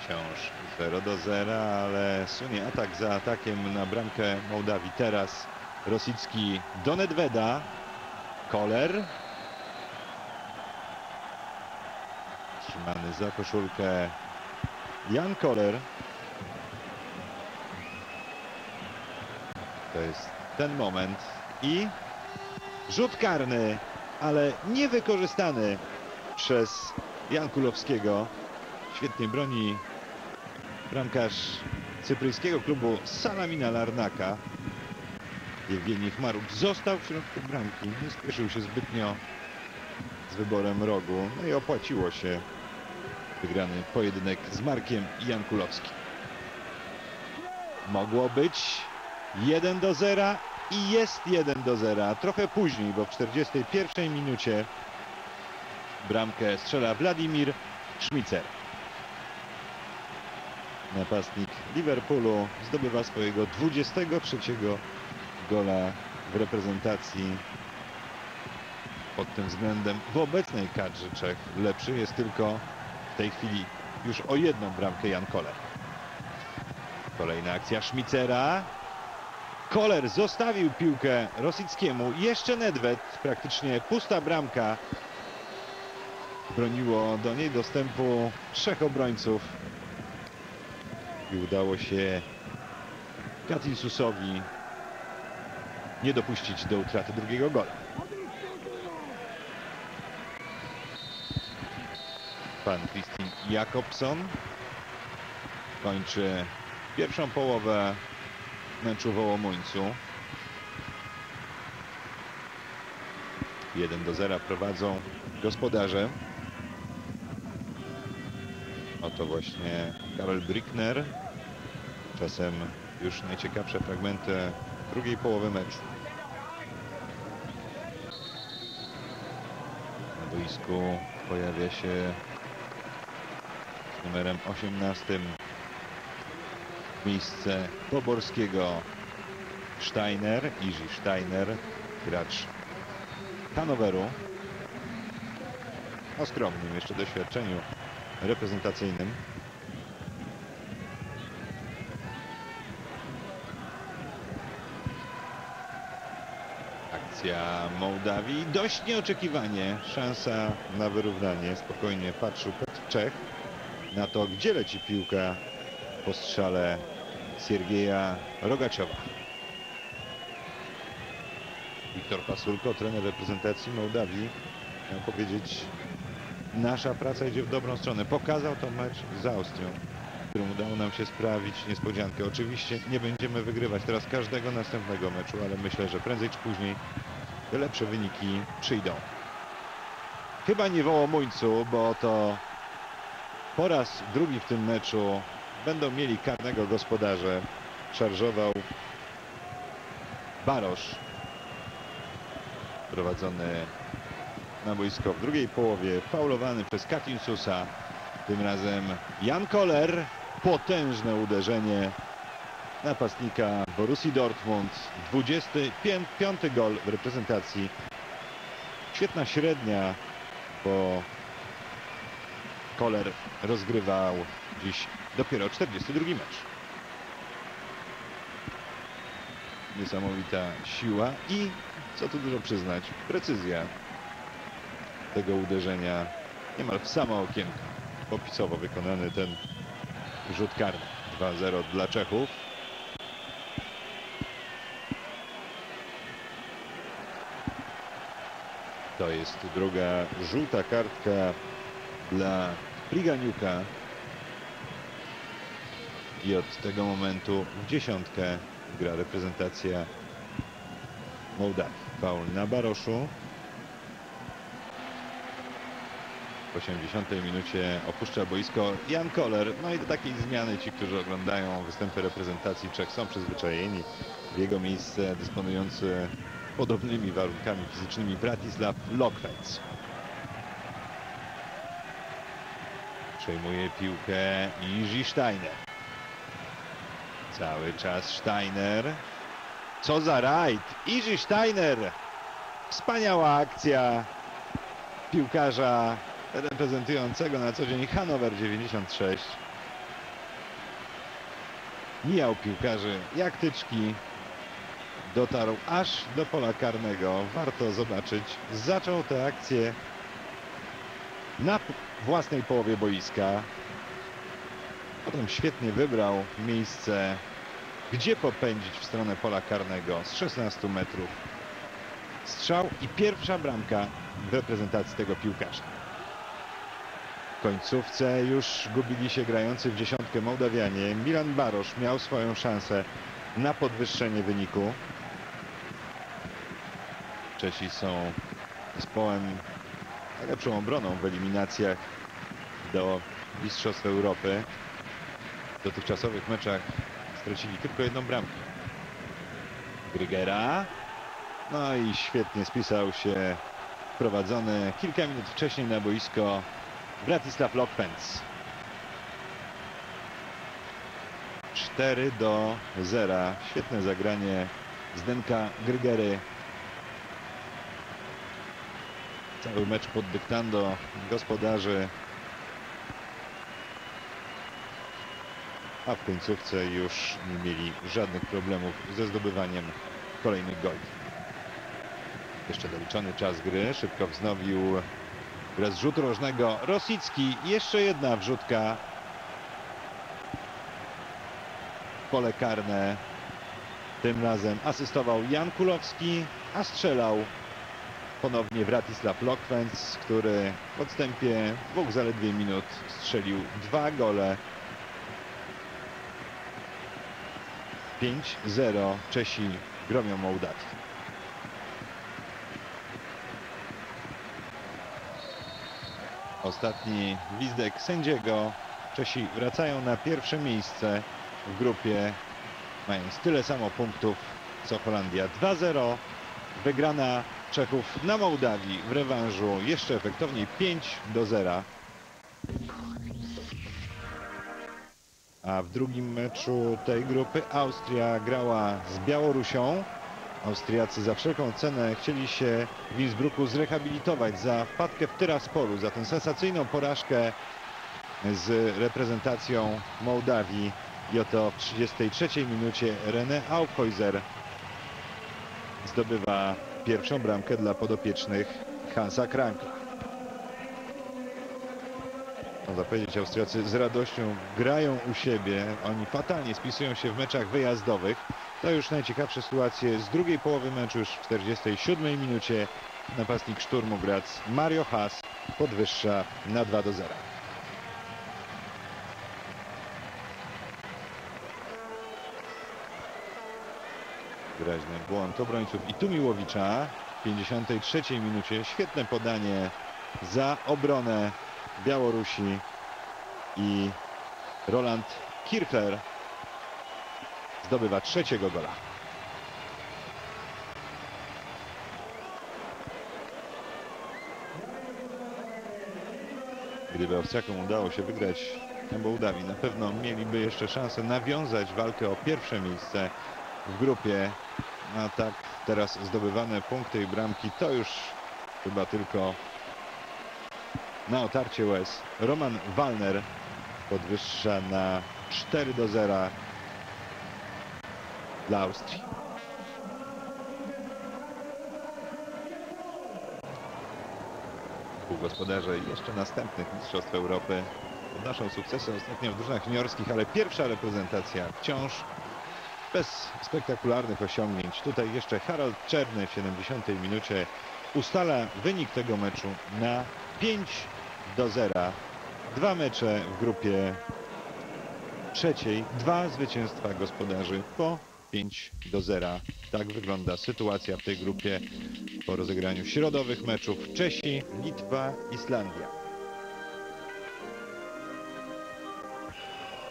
Wciąż 0 do 0, ale sunie atak za atakiem na bramkę Mołdawii. Teraz Rosicki do Nedveda. Koller. Trzymany za koszulkę Jan Koller. To jest ten moment i rzut karny, ale niewykorzystany przez Jan Kulowskiego. Świetnie broni bramkarz cypryjskiego klubu Salamina Larnaka. Jewgeni Chmaruk został w środku bramki, nie spieszył się zbytnio z wyborem rogu, no i opłaciło się wygrany pojedynek z Markiem Jankulowskim. Mogło być 1 do 0 i jest 1 do 0. Trochę później, bo w 41 minucie bramkę strzela Wladimir Szmicer. Napastnik Liverpoolu zdobywa swojego 23 gola w reprezentacji. Pod tym względem w obecnej kadrze Czech lepszy jest tylko w tej chwili już o jedną bramkę Jan Koller. Kolejna akcja Szmicera. Koller zostawił piłkę Rosickiemu. Jeszcze Nedved, praktycznie pusta bramka. Broniło do niej dostępu trzech obrońców. I udało się Katinsusowi nie dopuścić do utraty drugiego gola. Pan Kristin Jakobson kończy pierwszą połowę meczu w Ołomuńcu. 1 do 0 prowadzą gospodarze. Oto właśnie Karol Brickner. Czasem już najciekawsze fragmenty drugiej połowy meczu. Na boisku pojawia się z numerem 18 miejsce Poborskiego Steiner, Iży Steiner, gracz Hanoweru o skromnym jeszcze doświadczeniu reprezentacyjnym. Akcja Mołdawii. Dość nieoczekiwanie. Szansa na wyrównanie. Spokojnie patrzył Petr Czech na to, gdzie leci piłka po strzale Siergieja Rogaciowa. Wiktor Pasulko, trener reprezentacji Mołdawii, miał powiedzieć, nasza praca idzie w dobrą stronę. Pokazał to mecz z Austrią, którym udało nam się sprawić niespodziankę. Oczywiście nie będziemy wygrywać teraz każdego następnego meczu, ale myślę, że prędzej czy później lepsze wyniki przyjdą. Chyba nie w Ołomuńcu, bo to po raz drugi w tym meczu będą mieli karnego gospodarze. Szarżował Barosz prowadzony na boisko w drugiej połowie, faulowany przez Katinsusa. Tym razem Jan Koller. Potężne uderzenie napastnika Borussii Dortmund. 25 gol w reprezentacji. Świetna średnia, bo Koller rozgrywał dziś dopiero 42 mecz. niesamowita siła i, co tu dużo przyznać, precyzja tego uderzenia niemal w samo okienko. Popisowo wykonany ten rzut karny. 2-0 dla Czechów. To jest druga żółta kartka dla Priganiuka. I od tego momentu w dziesiątkę gra reprezentacja Mołdawii. Faul na Baroszu. W 80 minucie opuszcza boisko Jan Koller. No i do takiej zmiany ci, którzy oglądają występy reprezentacji Czech są przyzwyczajeni. W jego miejsce dysponujący podobnymi warunkami fizycznymi Bratislav Lokwenc. Przejmuje piłkę Ingi Steiner. Cały czas Steiner. Co za rajd! Ingi Steiner! Wspaniała akcja piłkarza reprezentującego na co dzień Hanower 96. Mijał piłkarzy jak tyczki. Dotarł aż do pola karnego. Warto zobaczyć. Zaczął tę akcję na własnej połowie boiska. Potem świetnie wybrał miejsce, gdzie popędzić w stronę pola karnego z 16 metrów. Strzał i pierwsza bramka w reprezentacji tego piłkarza. W końcówce już gubili się grający w dziesiątkę Mołdawianie. Milan Barosz miał swoją szansę na podwyższenie wyniku. Czesi są zespołem najlepszą obroną w eliminacjach do Mistrzostw Europy. W dotychczasowych meczach stracili tylko jedną bramkę. Grygera. No i świetnie spisał się wprowadzony kilka minut wcześniej na boisko Bratislav Lokpens. 4 do 0. Świetne zagranie Zdenka Grygery. Cały mecz pod dyktando gospodarzy. A w końcówce już nie mieli żadnych problemów ze zdobywaniem kolejnych goli. Jeszcze doliczony czas gry. Szybko wznowił grę z rzutu rożnego Rosicki. Jeszcze jedna wrzutka. Pole karne. Tym razem asystował Jan Kulowski, a strzelał ponownie Wratislav Lokwenc, który w odstępie dwóch zaledwie minut strzelił dwa gole. 5-0 Czesi gromią Mołdawię. Ostatni gwizdek sędziego. Czesi wracają na pierwsze miejsce w grupie, mając tyle samo punktów co Holandia. 2-0. Wygrana Czechów na Mołdawii w rewanżu jeszcze efektowniej 5 do 0. A w drugim meczu tej grupy Austria grała z Białorusią. Austriacy za wszelką cenę chcieli się w Innsbrucku zrehabilitować za wpadkę w Tyraspolu, za tę sensacyjną porażkę z reprezentacją Mołdawii. I oto w 33 minucie René Aukhäuser zdobywa pierwszą bramkę dla podopiecznych Hansa Krankla. Można powiedzieć, Austriacy z radością grają u siebie. Oni fatalnie spisują się w meczach wyjazdowych. To już najciekawsze sytuacje z drugiej połowy meczu, już w 47 minucie. Napastnik Szturmu Graz Mario Haas podwyższa na 2 do 0. Wyraźny błąd obrońców i Tumiłowicza w 53 minucie. Świetne podanie za obronę Białorusi i Roland Kirchler zdobywa trzeciego gola. Gdyby Austriakom udało się wygrać na Mołdawii, na pewno mieliby jeszcze szansę nawiązać walkę o pierwsze miejsce w grupie. A tak teraz zdobywane punkty i bramki to już chyba tylko na otarcie łez. Roman Walner podwyższa na 4 do 0 dla Austrii. Półgospodarze jeszcze następnych Mistrzostw Europy podnoszą sukcesy ostatnio w drużynach juniorskich, ale pierwsza reprezentacja wciąż bez spektakularnych osiągnięć. Tutaj jeszcze Harold Czerny w 70 minucie ustala wynik tego meczu na 5 do 0. Dwa mecze w grupie trzeciej, dwa zwycięstwa gospodarzy po 5 do 0. Tak wygląda sytuacja w tej grupie po rozegraniu środowych meczów Czesi, Litwa, Islandia.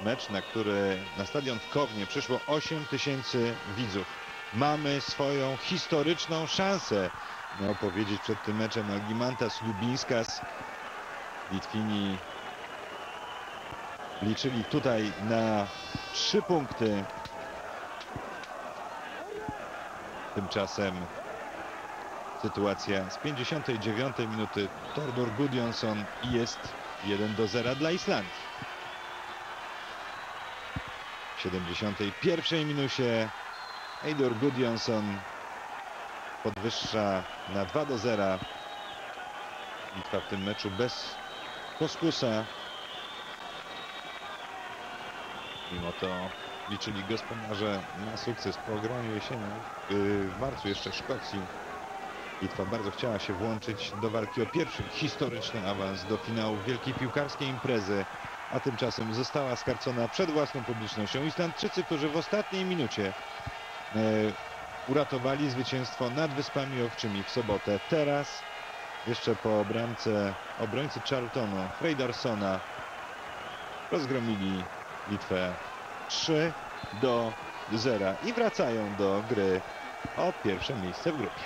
Mecz, na który na stadion w Kownie przyszło 8 tysięcy widzów. Mamy swoją historyczną szansę, miał powiedzieć przed tym meczem Algimantas Lubinskas. Litwini liczyli tutaj na trzy punkty. Tymczasem sytuacja z 59 minuty Tordor Gudjonsson jest 1 do 0 dla Islandii. W 71 minucie Eidor Gudjonsson podwyższa na 2 do 0. Litwa w tym meczu bez poskusa. Mimo to liczyli gospodarze na sukces po ograniu jesienią. Yy, W marcu jeszcze Szkocji. Litwa bardzo chciała się włączyć do walki o pierwszy historyczny awans do finału wielkiej piłkarskiej imprezy, a tymczasem została skarcona przed własną publicznością. Islandczycy, którzy w ostatniej minucie e, uratowali zwycięstwo nad Wyspami Owczymi w sobotę. Teraz jeszcze po bramce obrońcy Charltonu, Freydarsona rozgromili Litwę 3 do 0 i wracają do gry o pierwsze miejsce w grupie.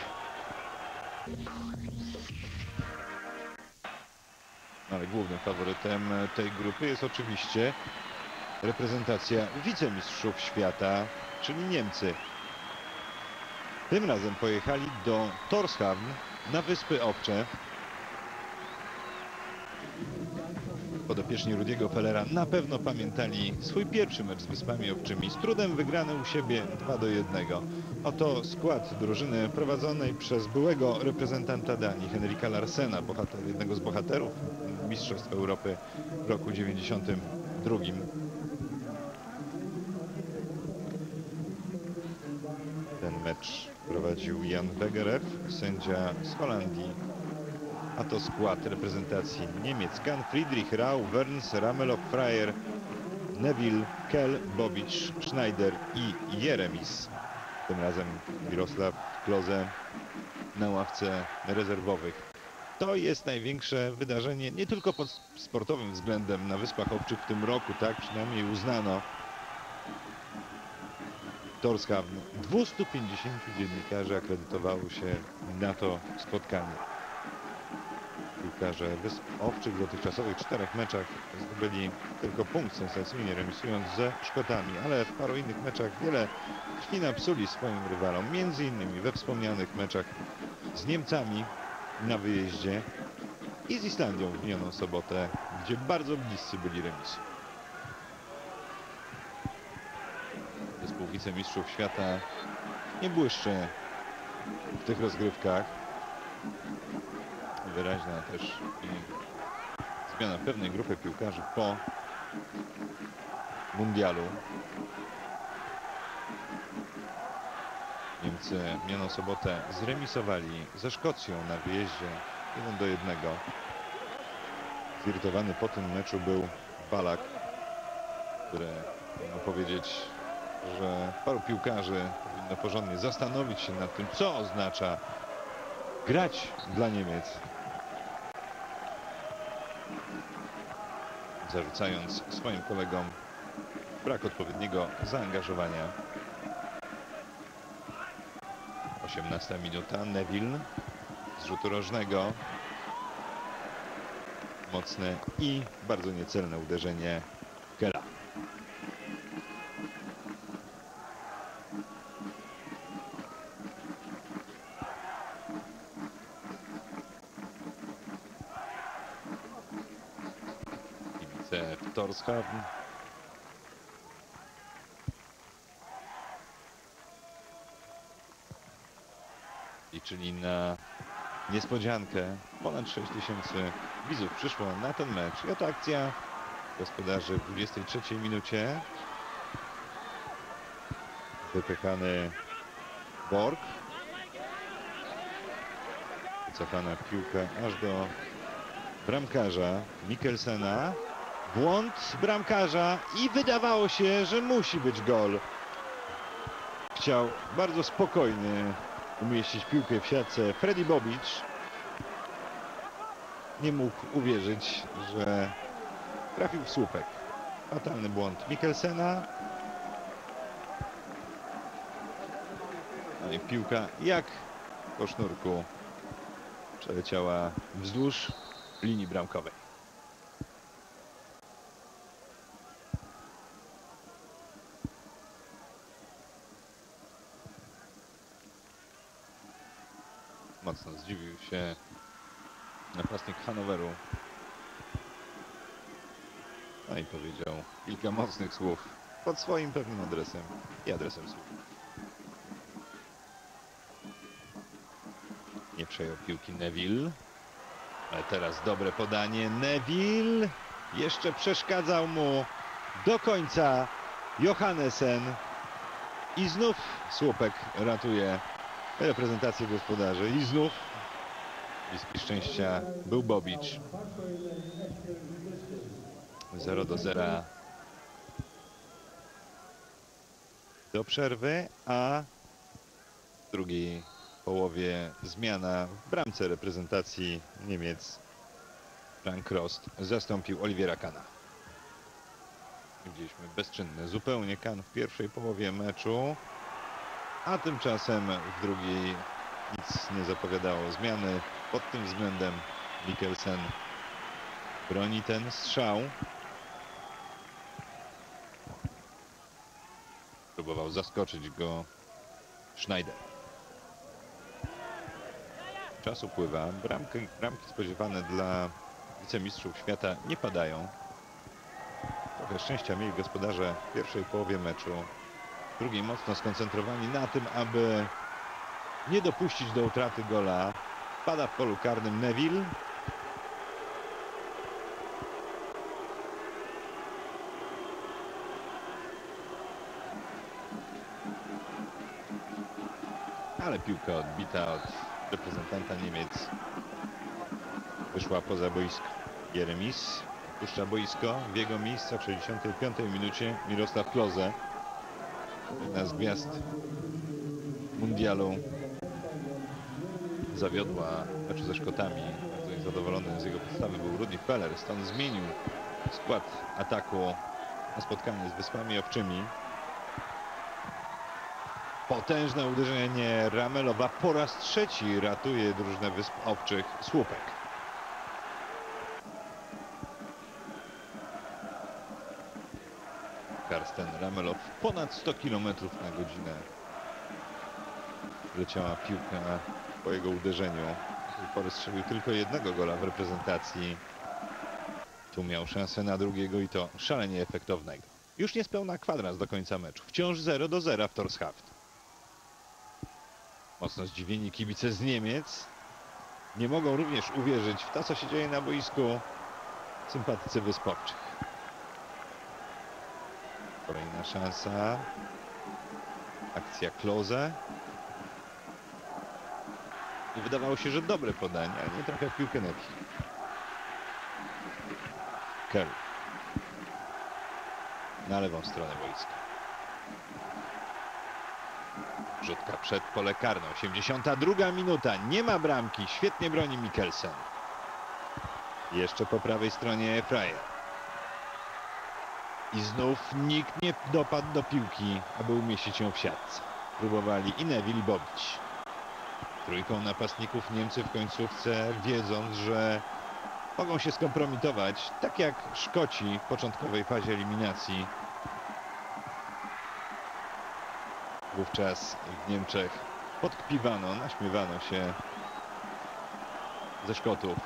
Ale głównym faworytem tej grupy jest oczywiście reprezentacja wicemistrzów świata, czyli Niemcy. Tym razem pojechali do Torshavn na Wyspy Owcze. Podopieczni Rudiego Fellera na pewno pamiętali swój pierwszy mecz z Wyspami Owczymi. Z trudem wygrany u siebie 2 do 1. Oto skład drużyny prowadzonej przez byłego reprezentanta Danii, Henrika Larsena, bohater, jednego z bohaterów Mistrzostw Europy w roku 92. Ten mecz prowadził Jan Begerew, sędzia z Holandii. A to skład reprezentacji Niemiec. Kahn, Friedrich, Rau, Werns, Ramelow, Freier, Neville, Kell, Bobicz, Schneider i Jeremis. Tym razem Mirosław Kloze na ławce rezerwowych. To jest największe wydarzenie nie tylko pod sportowym względem na Wyspach Owczych w tym roku, tak przynajmniej uznano. Torshavn 250 dziennikarzy akredytowało się na to spotkanie. Piłkarze Wysp Owczych w dotychczasowych czterech meczach zdobyli tylko punkt sensacyjnie remisując ze Szkotami, ale w paru innych meczach wiele krwi napsuli swoim rywalom, między innymi we wspomnianych meczach z Niemcami na wyjeździe i z Islandią w minioną sobotę, gdzie bardzo bliscy byli remisu. Zespół wicemistrzów świata nie błyszczy w tych rozgrywkach. Wyraźna też zmiana pewnej grupy piłkarzy po mundialu. Niemcy minioną sobotę zremisowali ze Szkocją na wyjeździe 1 do 1. Zirytowany po tym meczu był Balak, który powinno powiedzieć, że paru piłkarzy powinno porządnie zastanowić się nad tym, co oznacza grać dla Niemiec. Zarzucając swoim kolegom brak odpowiedniego zaangażowania. 18 minuta, Neville z rzutu rożnego. Mocne i bardzo niecelne uderzenie Torshavn liczyli na niespodziankę. Ponad 6 tysięcy widzów przyszło na ten mecz. I oto akcja gospodarzy w 23 minucie. Wypychany Borg. Wycofana piłka aż do bramkarza Mikkelsena. Błąd bramkarza i wydawało się, że musi być gol. Chciał bardzo spokojnie umieścić piłkę w siatce Freddy Bobic. Nie mógł uwierzyć, że trafił w słupek. Fatalny błąd Mikkelsena. No i piłka jak po sznurku przeleciała wzdłuż linii bramkowej. Mocno zdziwił się napastnik Hanoweru. No i powiedział kilka mocnych słów pod swoim pewnym adresem i adresem słów. Nie przejął piłki Neville. Ale teraz dobre podanie. Neville jeszcze przeszkadzał mu do końca Johannesen. I znów słupek ratuje reprezentację gospodarzy. I znów szczęścia był Bobicz. 0 do 0 do przerwy, a w drugiej połowie zmiana w bramce reprezentacji Niemiec. Frank Rost zastąpił Oliwiera Kana. Widzieliśmy bezczynny zupełnie Kan w pierwszej połowie meczu, a tymczasem w drugiej nic nie zapowiadało zmiany. Pod tym względem Mikkelsen broni ten strzał. Próbował zaskoczyć go Schneider. Czas upływa. Bramki, bramki spodziewane dla wicemistrzów świata nie padają. Trochę szczęścia mieli gospodarze w pierwszej połowie meczu. W drugiej mocno skoncentrowani na tym, aby nie dopuścić do utraty gola. Pada w polu karnym Neville. Ale piłka odbita od reprezentanta Niemiec wyszła poza boisko. Jeremis puszcza boisko. W jego miejsca w 65 minucie Mirosław Kloze. Jedna z gwiazd mundialu zawiodła meczu ze Szkotami. Bardzo niezadowolony z jego podstawy był Rudi Feller. Stąd zmienił skład ataku na spotkanie z Wyspami Owczymi. Potężne uderzenie Ramelowa po raz trzeci ratuje drużynę Wysp Owczych słupek. Karsten Ramelow ponad 100 km na godzinę leciała piłka po jego uderzeniu. Pory strzelił tylko jednego gola w reprezentacji. Tu miał szansę na drugiego i to szalenie efektownego. Już niespełna kwadrans do końca meczu. Wciąż 0 do 0 w Torshaft. Mocno zdziwieni kibice z Niemiec. Nie mogą również uwierzyć w to, co się dzieje na boisku sympatycy Wyspowczych. Kolejna szansa. Akcja Klose. Wydawało się, że dobre podanie, ale nie trafia w piłkę Nevi. Kerr. Na lewą stronę boiska. Rzutka przed pole karne. 82 minuta. Nie ma bramki. Świetnie broni Mikkelsen. Jeszcze po prawej stronie Frajer. I znów nikt nie dopadł do piłki, aby umieścić ją w siatce. Próbowali i Neville i Bobić. Trójką napastników Niemcy w końcówce, wiedząc, że mogą się skompromitować, tak jak Szkoci w początkowej fazie eliminacji. Wówczas w Niemczech podkpiwano, naśmiewano się ze Szkotów.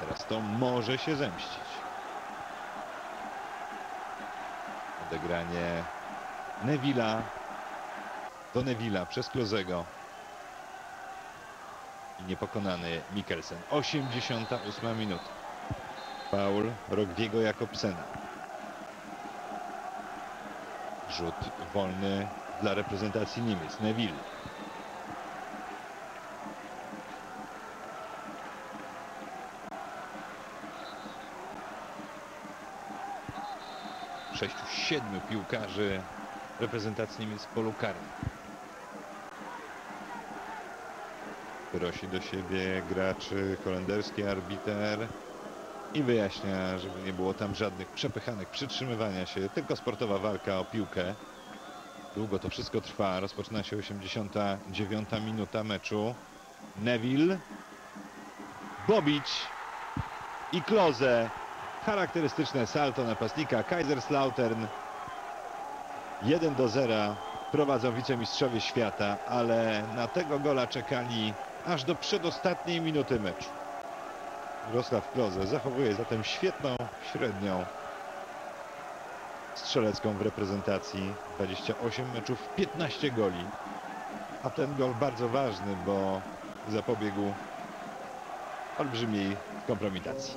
Teraz to może się zemścić. Odegranie Nevilla do Nevilla przez Klozego. Niepokonany Mikkelsen. 88 minuta. Paul Rogwiego Jakobsena. Rzut wolny dla reprezentacji Niemiec. Neville. Sześciu, siedmiu piłkarzy reprezentacji Niemiec w polu karnym. Prosi do siebie graczy holenderski arbiter i wyjaśnia, żeby nie było tam żadnych przepychanek, przytrzymywania się, tylko sportowa walka o piłkę. Długo to wszystko trwa. Rozpoczyna się 89 minuta meczu. Neville, Bobic i Klose. Charakterystyczne salto napastnika Kaiserslautern. 1 do 0 prowadzą wicemistrzowie świata, ale na tego gola czekali aż do przedostatniej minuty meczu. Mirosław Kloze zachowuje zatem świetną średnią strzelecką w reprezentacji. 28 meczów, 15 goli. A ten gol bardzo ważny, bo zapobiegł olbrzymiej kompromitacji.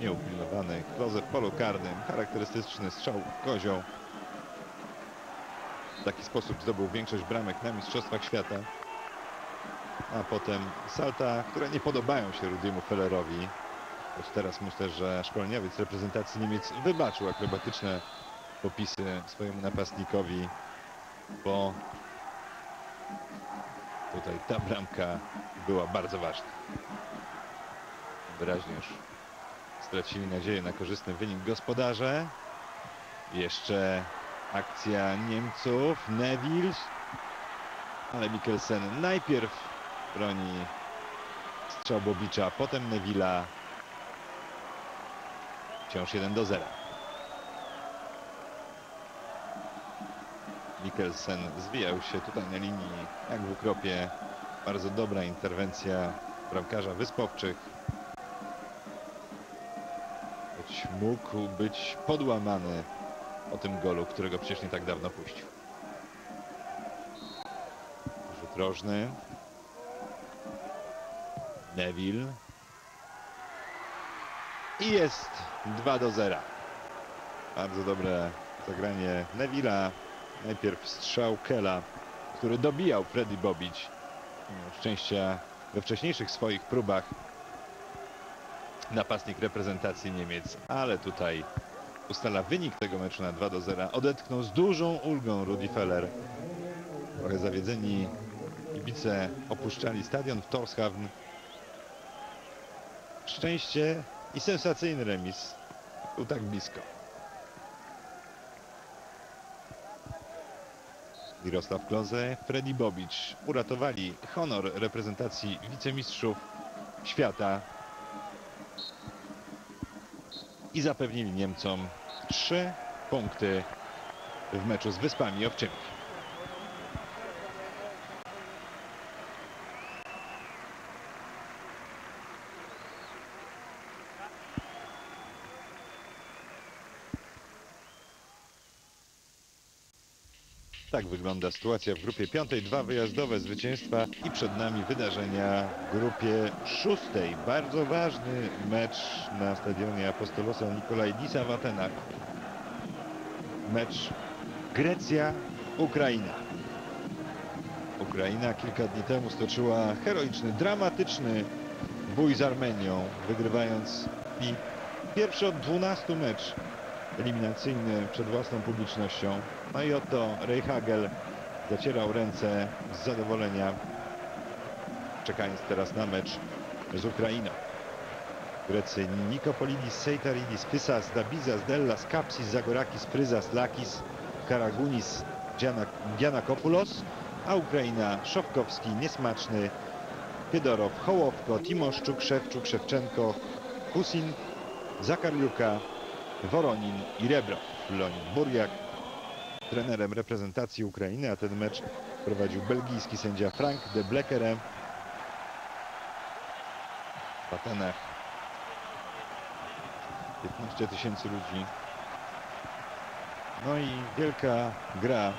Nieupilnowany Kloze w polu karnym. Charakterystyczny strzał kozioł. W taki sposób zdobył większość bramek na Mistrzostwach Świata. A potem salta, które nie podobają się Rudiemu Fellerowi. Choć teraz myślę, że szkoleniowiec reprezentacji Niemiec wybaczył akrobatyczne popisy swojemu napastnikowi, bo tutaj ta bramka była bardzo ważna. Wyraźnie już stracili nadzieję na korzystny wynik gospodarze. Jeszcze akcja Niemców, Neville, ale Mikkelsen najpierw broni strzał Bobicza, potem Nevilla. Wciąż 1 do 0. Mikkelsen zwijał się tutaj na linii jak w ukropie. Bardzo dobra interwencja bramkarza Wyspowczych. Choć mógł być podłamany po tym golu, którego przecież nie tak dawno puścił. Rzut rożny. Neville. I jest 2 do 0. Bardzo dobre zagranie Neville'a. Najpierw strzał Kela, który dobijał Freddy. Miał szczęścia we wcześniejszych swoich próbach napastnik reprezentacji Niemiec, ale tutaj ustala wynik tego meczu na 2 do 0. Odetchnął z dużą ulgą Rudi Feller. Trochę zawiedzeni kibice opuszczali stadion w Torshavn. Szczęście i sensacyjny remis. Był tak blisko. Mirosław Kloze, Freddy Bobic uratowali honor reprezentacji wicemistrzów świata i zapewnili Niemcom trzy punkty w meczu z Wyspami Owczymi. Tak wygląda sytuacja w grupie piątej. Dwa wyjazdowe zwycięstwa i przed nami wydarzenia w grupie szóstej. Bardzo ważny mecz na stadionie Apostolosa Nikolaidisa w Atenach. Mecz Grecja-Ukraina. Ukraina kilka dni temu stoczyła heroiczny, dramatyczny bój z Armenią, wygrywając i pierwszy od 12 mecz eliminacyjny przed własną publicznością. No i oto Rejhagel zacierał ręce z zadowolenia, czekając teraz na mecz z Ukrainą. Grecy Nikopolidis, Seitaridis, Pysas, Dabizas, Dellas, Kapsis, Zagorakis, Pryzas, Lakis, Karagunis, Gianak Gianakopoulos, a Ukraina Szowkowski, Niesmaczny, Piedorow, Hołowko, Timoszczuk, Szewczuk, Szewczenko, Husin, Zakarliuka, Woronin i Rebrow. Leonid Burjak trenerem reprezentacji Ukrainy, a ten mecz prowadził belgijski sędzia Frank de Bleckere. W Atenach 15 tysięcy ludzi. No i wielka gra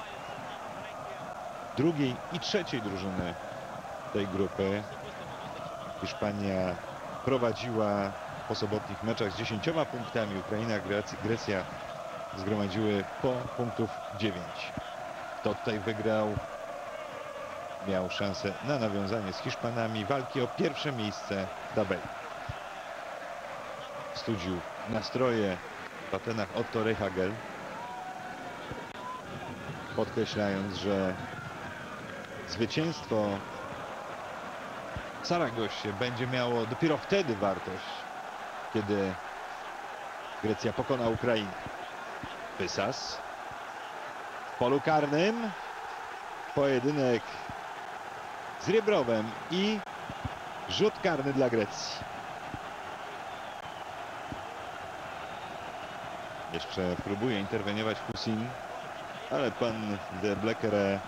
drugiej i trzeciej drużyny tej grupy. Hiszpania prowadziła po sobotnich meczach z 10 punktami. Ukraina, Grecja zgromadziły po punktów 9. Kto tutaj wygrał, miał szansę na nawiązanie z Hiszpanami walki o pierwsze miejsce w tabeli. Studził nastroje w Atenach Otto Rehagel, podkreślając, że zwycięstwo w Saragossie będzie miało dopiero wtedy wartość, kiedy Grecja pokona Ukrainę. Pysas w polu karnym pojedynek z Riebrowem i rzut karny dla Grecji. Jeszcze próbuje interweniować Husin, ale pan de Bleckere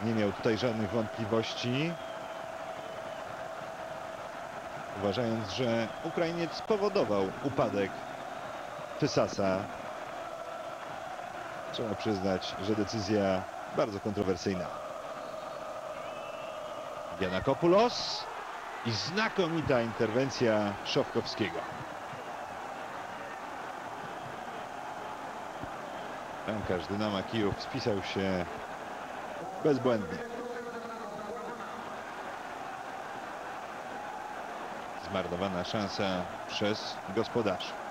nie miał tutaj żadnych wątpliwości. Uważając, że Ukrainiec spowodował upadek Fysasa. Trzeba przyznać, że decyzja bardzo kontrowersyjna. Janakopoulos i znakomita interwencja Szowkowskiego. Bramkarz Dynama Kijów spisał się bezbłędnie. Zmarnowana szansa przez gospodarzy.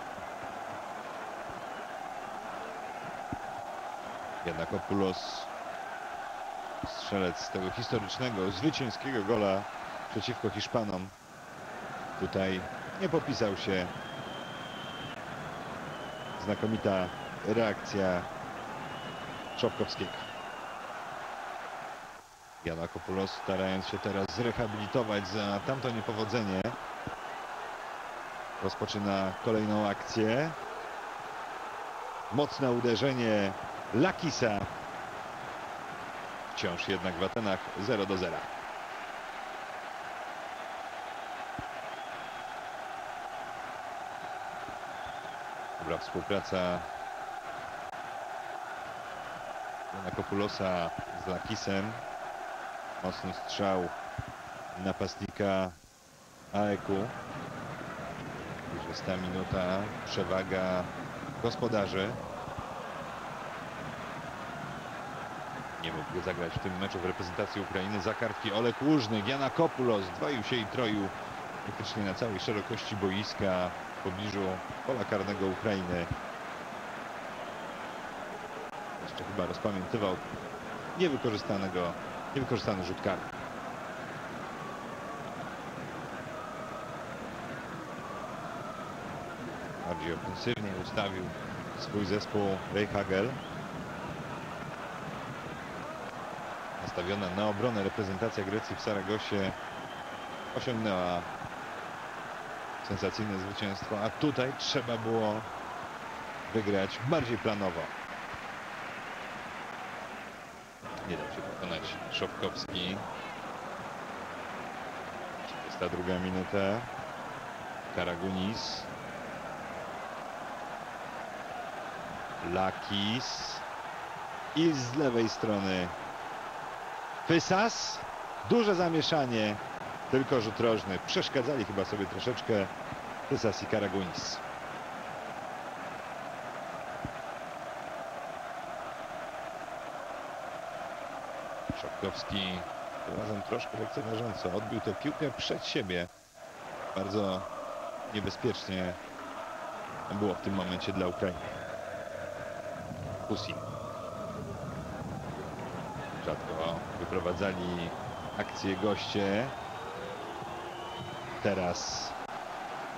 Janakopoulos strzelec tego historycznego, zwycięskiego gola przeciwko Hiszpanom. Tutaj nie popisał się. Znakomita reakcja Szopkowskiego. Janakopoulos starając się teraz zrehabilitować za tamto niepowodzenie. Rozpoczyna kolejną akcję. Mocne uderzenie Lakisa Wciąż jednak w Atenach 0 do 0. Dobra współpraca Kopulosa z Lakisem. Mocny strzał napastnika Aeku. 20 minuta. Przewaga gospodarzy. Nie mógł zagrać w tym meczu w reprezentacji Ukrainy za kartki Olek Łużny, Jana Kopulos dwoił się i troił praktycznie na całej szerokości boiska w pobliżu pola karnego Ukrainy. Jeszcze chyba rozpamiętywał niewykorzystanego, niewykorzystany rzut karny. Bardziej ofensywnie ustawił swój zespół Rejhagel. Nastawiona na obronę reprezentacja Grecji w Saragosie osiągnęła sensacyjne zwycięstwo, a tutaj trzeba było wygrać bardziej planowo. Nie dał się pokonać Szopkowski. 32 minuta. Karagunis. Lakis. I z lewej strony Fysas. Duże zamieszanie. Tylko rzut rożny. Przeszkadzali chyba sobie troszeczkę Fysas i Karagunis. Szopkowski tym razem troszkę lekceważąco odbił tę piłkę przed siebie. Bardzo niebezpiecznie było w tym momencie dla Ukrainy. Husin. Rzadko wyprowadzali akcję goście. Teraz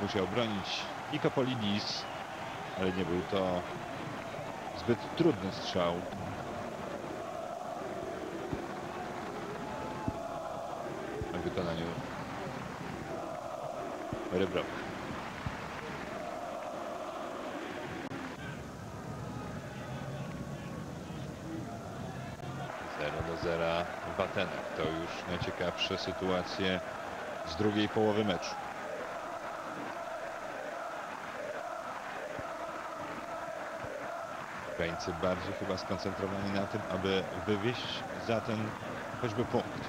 musiał bronić Nikopolidis, ale nie był to zbyt trudny strzał. W wykonaniu Rybrowa. Zero do zera w Atenach. To już najciekawsze sytuacje z drugiej połowy meczu. Ukraińcy bardziej chyba skoncentrowani na tym, aby wywieźć za ten choćby punkt.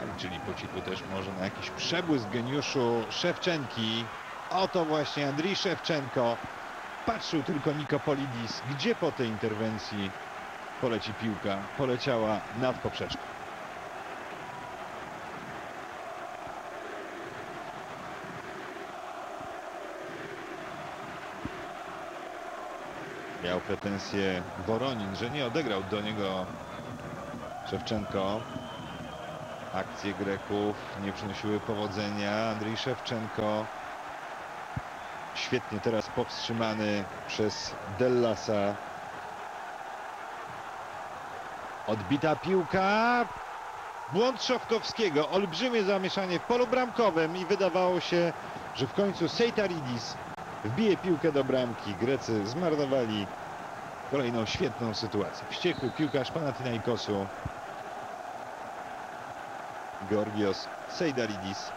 A Liczyli po cichu też może na jakiś przebłysk geniuszu Szewczenki. Oto właśnie Andrii Szewczenko. Patrzył tylko Nikopolidis, gdzie po tej interwencji poleci piłka. Poleciała nad poprzeczką. Miał pretensje Woronin, że nie odegrał do niego Szewczenko. Akcje Greków nie przynosiły powodzenia. Andrzej Szewczenko świetnie teraz powstrzymany przez Dellasa. Odbita piłka. Błąd Szowkowskiego. Olbrzymie zamieszanie w polu bramkowym i wydawało się, że w końcu Sejtaridis wbije piłkę do bramki. Grecy zmarnowali kolejną świetną sytuację. Wściekły piłkarz Panathinaikosu Georgios Seidaridis.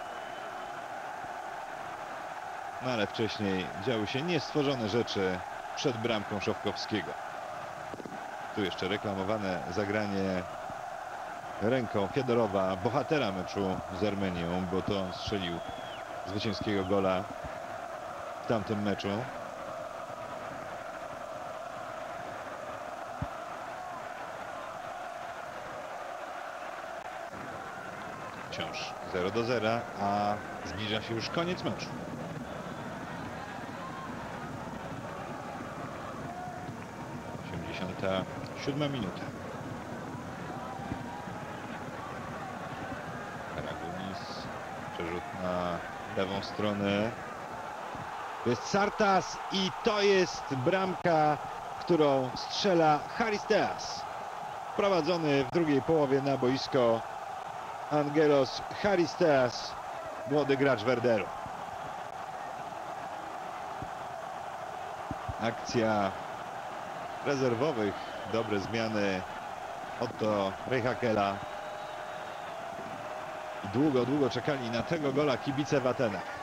No ale wcześniej działy się niestworzone rzeczy przed bramką Szowkowskiego. Tu jeszcze reklamowane zagranie ręką Fiedorowa, bohatera meczu z Armenią, bo to strzelił zwycięskiego gola w tamtym meczu. Wciąż 0 do 0, a zbliża się już koniec meczu. Siódma minuta. Karagunis, przerzut na lewą stronę. Jest Sartas i to jest bramka, którą strzela Charisteas. Wprowadzony w drugiej połowie na boisko Angelos Charisteas, młody gracz Werderu. Akcja rezerwowych, dobre zmiany Otto Rehakela. Długo, długo czekali na tego gola kibice w Atenach.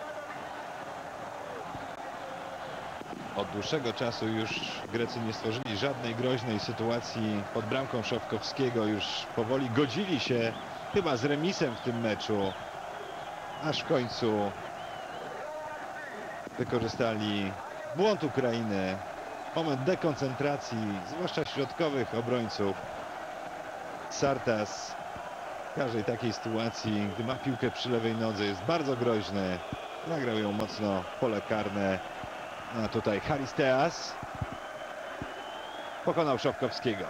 Od dłuższego czasu już Grecy nie stworzyli żadnej groźnej sytuacji pod bramką Szowkowskiego. Już powoli godzili się chyba z remisem w tym meczu. Aż w końcu wykorzystali błąd Ukrainy. Moment dekoncentracji, zwłaszcza środkowych obrońców. Sartas w każdej takiej sytuacji, gdy ma piłkę przy lewej nodze, jest bardzo groźny. Nagrał ją mocno pole karne. A tutaj Charisteas pokonał Szowkowskiego.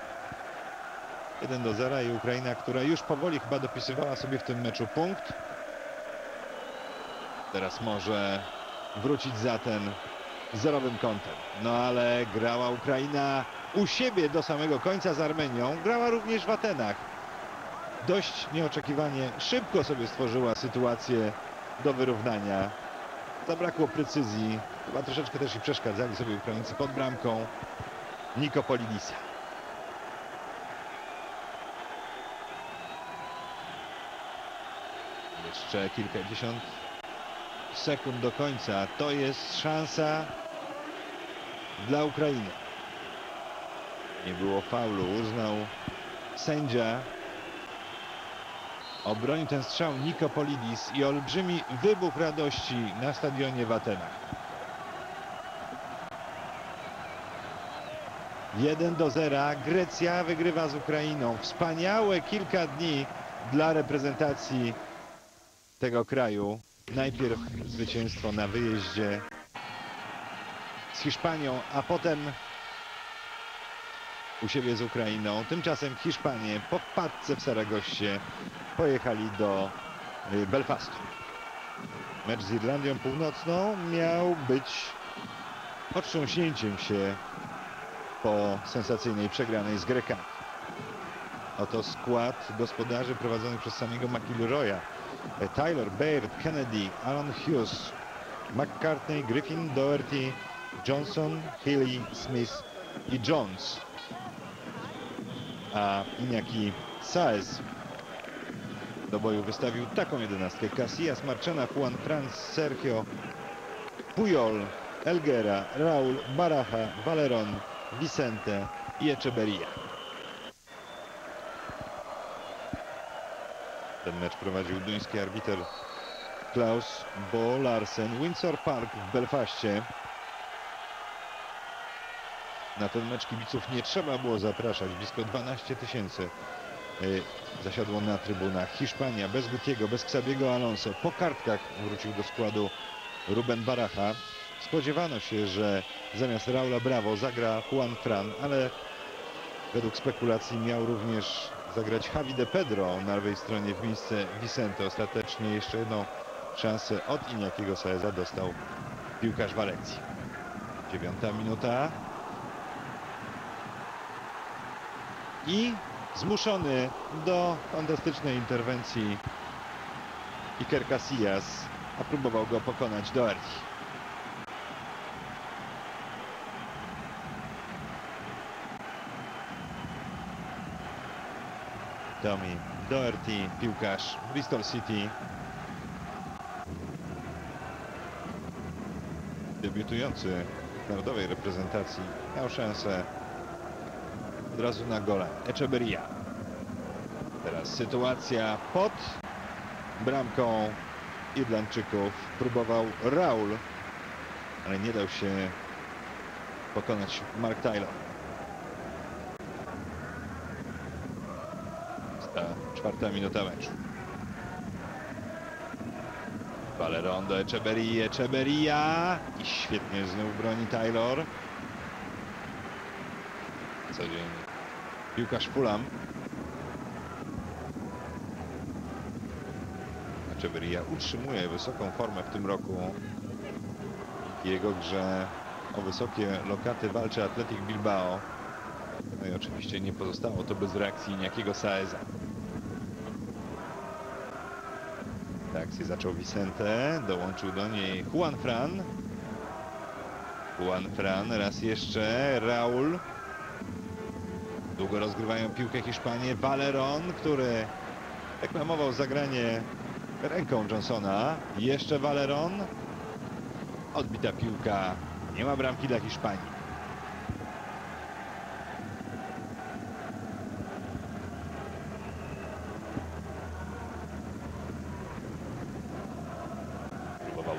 1 do 0 i Ukraina, która już powoli chyba dopisywała sobie w tym meczu punkt. Teraz może wrócić za ten zerowym kątem. No ale grała Ukraina u siebie do samego końca z Armenią. Grała również w Atenach. Dość nieoczekiwanie szybko sobie stworzyła sytuację do wyrównania. Zabrakło precyzji. Chyba troszeczkę też i przeszkadzali sobie Ukraińcy pod bramką Nikopolidisa. Jeszcze kilkadziesiąt sekund do końca. To jest szansa dla Ukrainy. Nie było faulu, uznał sędzia. Obronił ten strzał Nikopolidis i olbrzymi wybuch radości na stadionie w Atenach. 1 do 0. Grecja wygrywa z Ukrainą. Wspaniałe kilka dni dla reprezentacji tego kraju. Najpierw zwycięstwo na wyjeździe z Hiszpanią, a potem u siebie z Ukrainą. Tymczasem Hiszpanie po wpadce w Saragoście pojechali do y, Belfastu. Mecz z Irlandią Północną miał być otrząśnięciem się po sensacyjnej przegranej z Grekami. Oto skład gospodarzy prowadzony przez samego McIlroya. Tyler, Baird, Kennedy, Alan Hughes, McCartney, Griffin, Doherty, Johnson, Healy, Smith i Jones. A Iñaki Saez do boju wystawił taką jedenastkę. Casillas, Marchena, Juan Franz, Sergio, Pujol, Elguera, Raul, Baraja, Valeron, Vicente i Echeverria. Ten mecz prowadził duński arbiter Klaus Bo Larsen. Windsor Park w Belfaście. Na ten mecz kibiców nie trzeba było zapraszać. Blisko 12 tysięcy y, zasiadło na trybunach. Hiszpania bez Gutiego, bez Xabiego Alonso. Po kartkach wrócił do składu Ruben Baraja. Spodziewano się, że zamiast Raula Bravo zagra Juan Fran, ale według spekulacji miał również zagrać Javi de Pedro na lewej stronie w miejsce Vicente. Ostatecznie jeszcze jedną szansę od Iniakiego Saeza dostał piłkarz Walencji. Dziewiąta minuta. I zmuszony do fantastycznej interwencji Iker Casillas, a próbował go pokonać Doherty. Tommy Doherty, piłkarz Bristol City. Debiutujący w narodowej reprezentacji miał szansę od razu na gola. Echeverria. Teraz sytuacja pod bramką Irlandczyków. Próbował Raul, ale nie dał się pokonać Mark Taylor. Ta czwarta minuta meczu. Valeron do Echeverrii, Echeverria i świetnie znów broni Taylor. Co piłkarz Fulham. Echeverria utrzymuje wysoką formę w tym roku. W jego grze o wysokie lokaty walczy Athletic Bilbao. No i oczywiście nie pozostało to bez reakcji niejakiego Saeza. Reakcję zaczął Vicente, dołączył do niej Juan Fran. Juan Fran, raz jeszcze Raul. Długo rozgrywają piłkę Hiszpanie. Valeron, który reklamował zagranie ręką Johnsona. Jeszcze Valeron. Odbita piłka. Nie ma bramki dla Hiszpanii.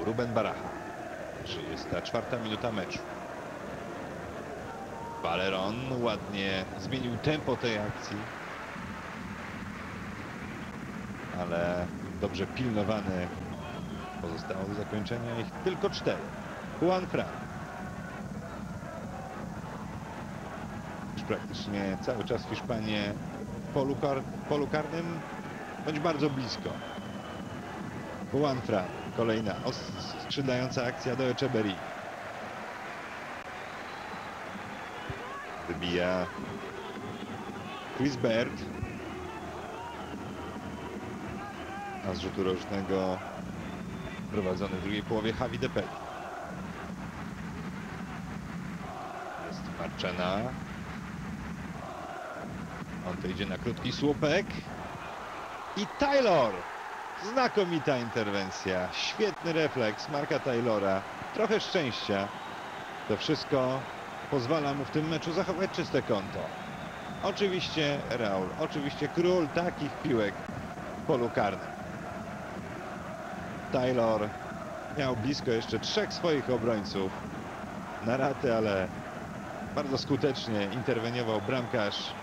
Ruben Baracha. 34 minuta meczu. Valeron ładnie zmienił tempo tej akcji. Ale dobrze pilnowany. Pozostało do zakończenia ich tylko cztery. Juan Fran. Już praktycznie cały czas Hiszpanie w polu, kar polu karnym bądź bardzo blisko. Juan Fran. Kolejna skrzydlająca akcja do Echeverrii. Wybija Chris Baird. A z rzutu rocznego prowadzony w drugiej połowie Javi de Pedro. Jest Marczena. On to idzie na krótki słupek. I Taylor! Znakomita interwencja. Świetny refleks Marka Taylora. Trochę szczęścia. To wszystko pozwala mu w tym meczu zachować czyste konto. Oczywiście Raul, oczywiście król takich piłek w polu karnym. Taylor miał blisko jeszcze trzech swoich obrońców na raty, ale bardzo skutecznie interweniował bramkarz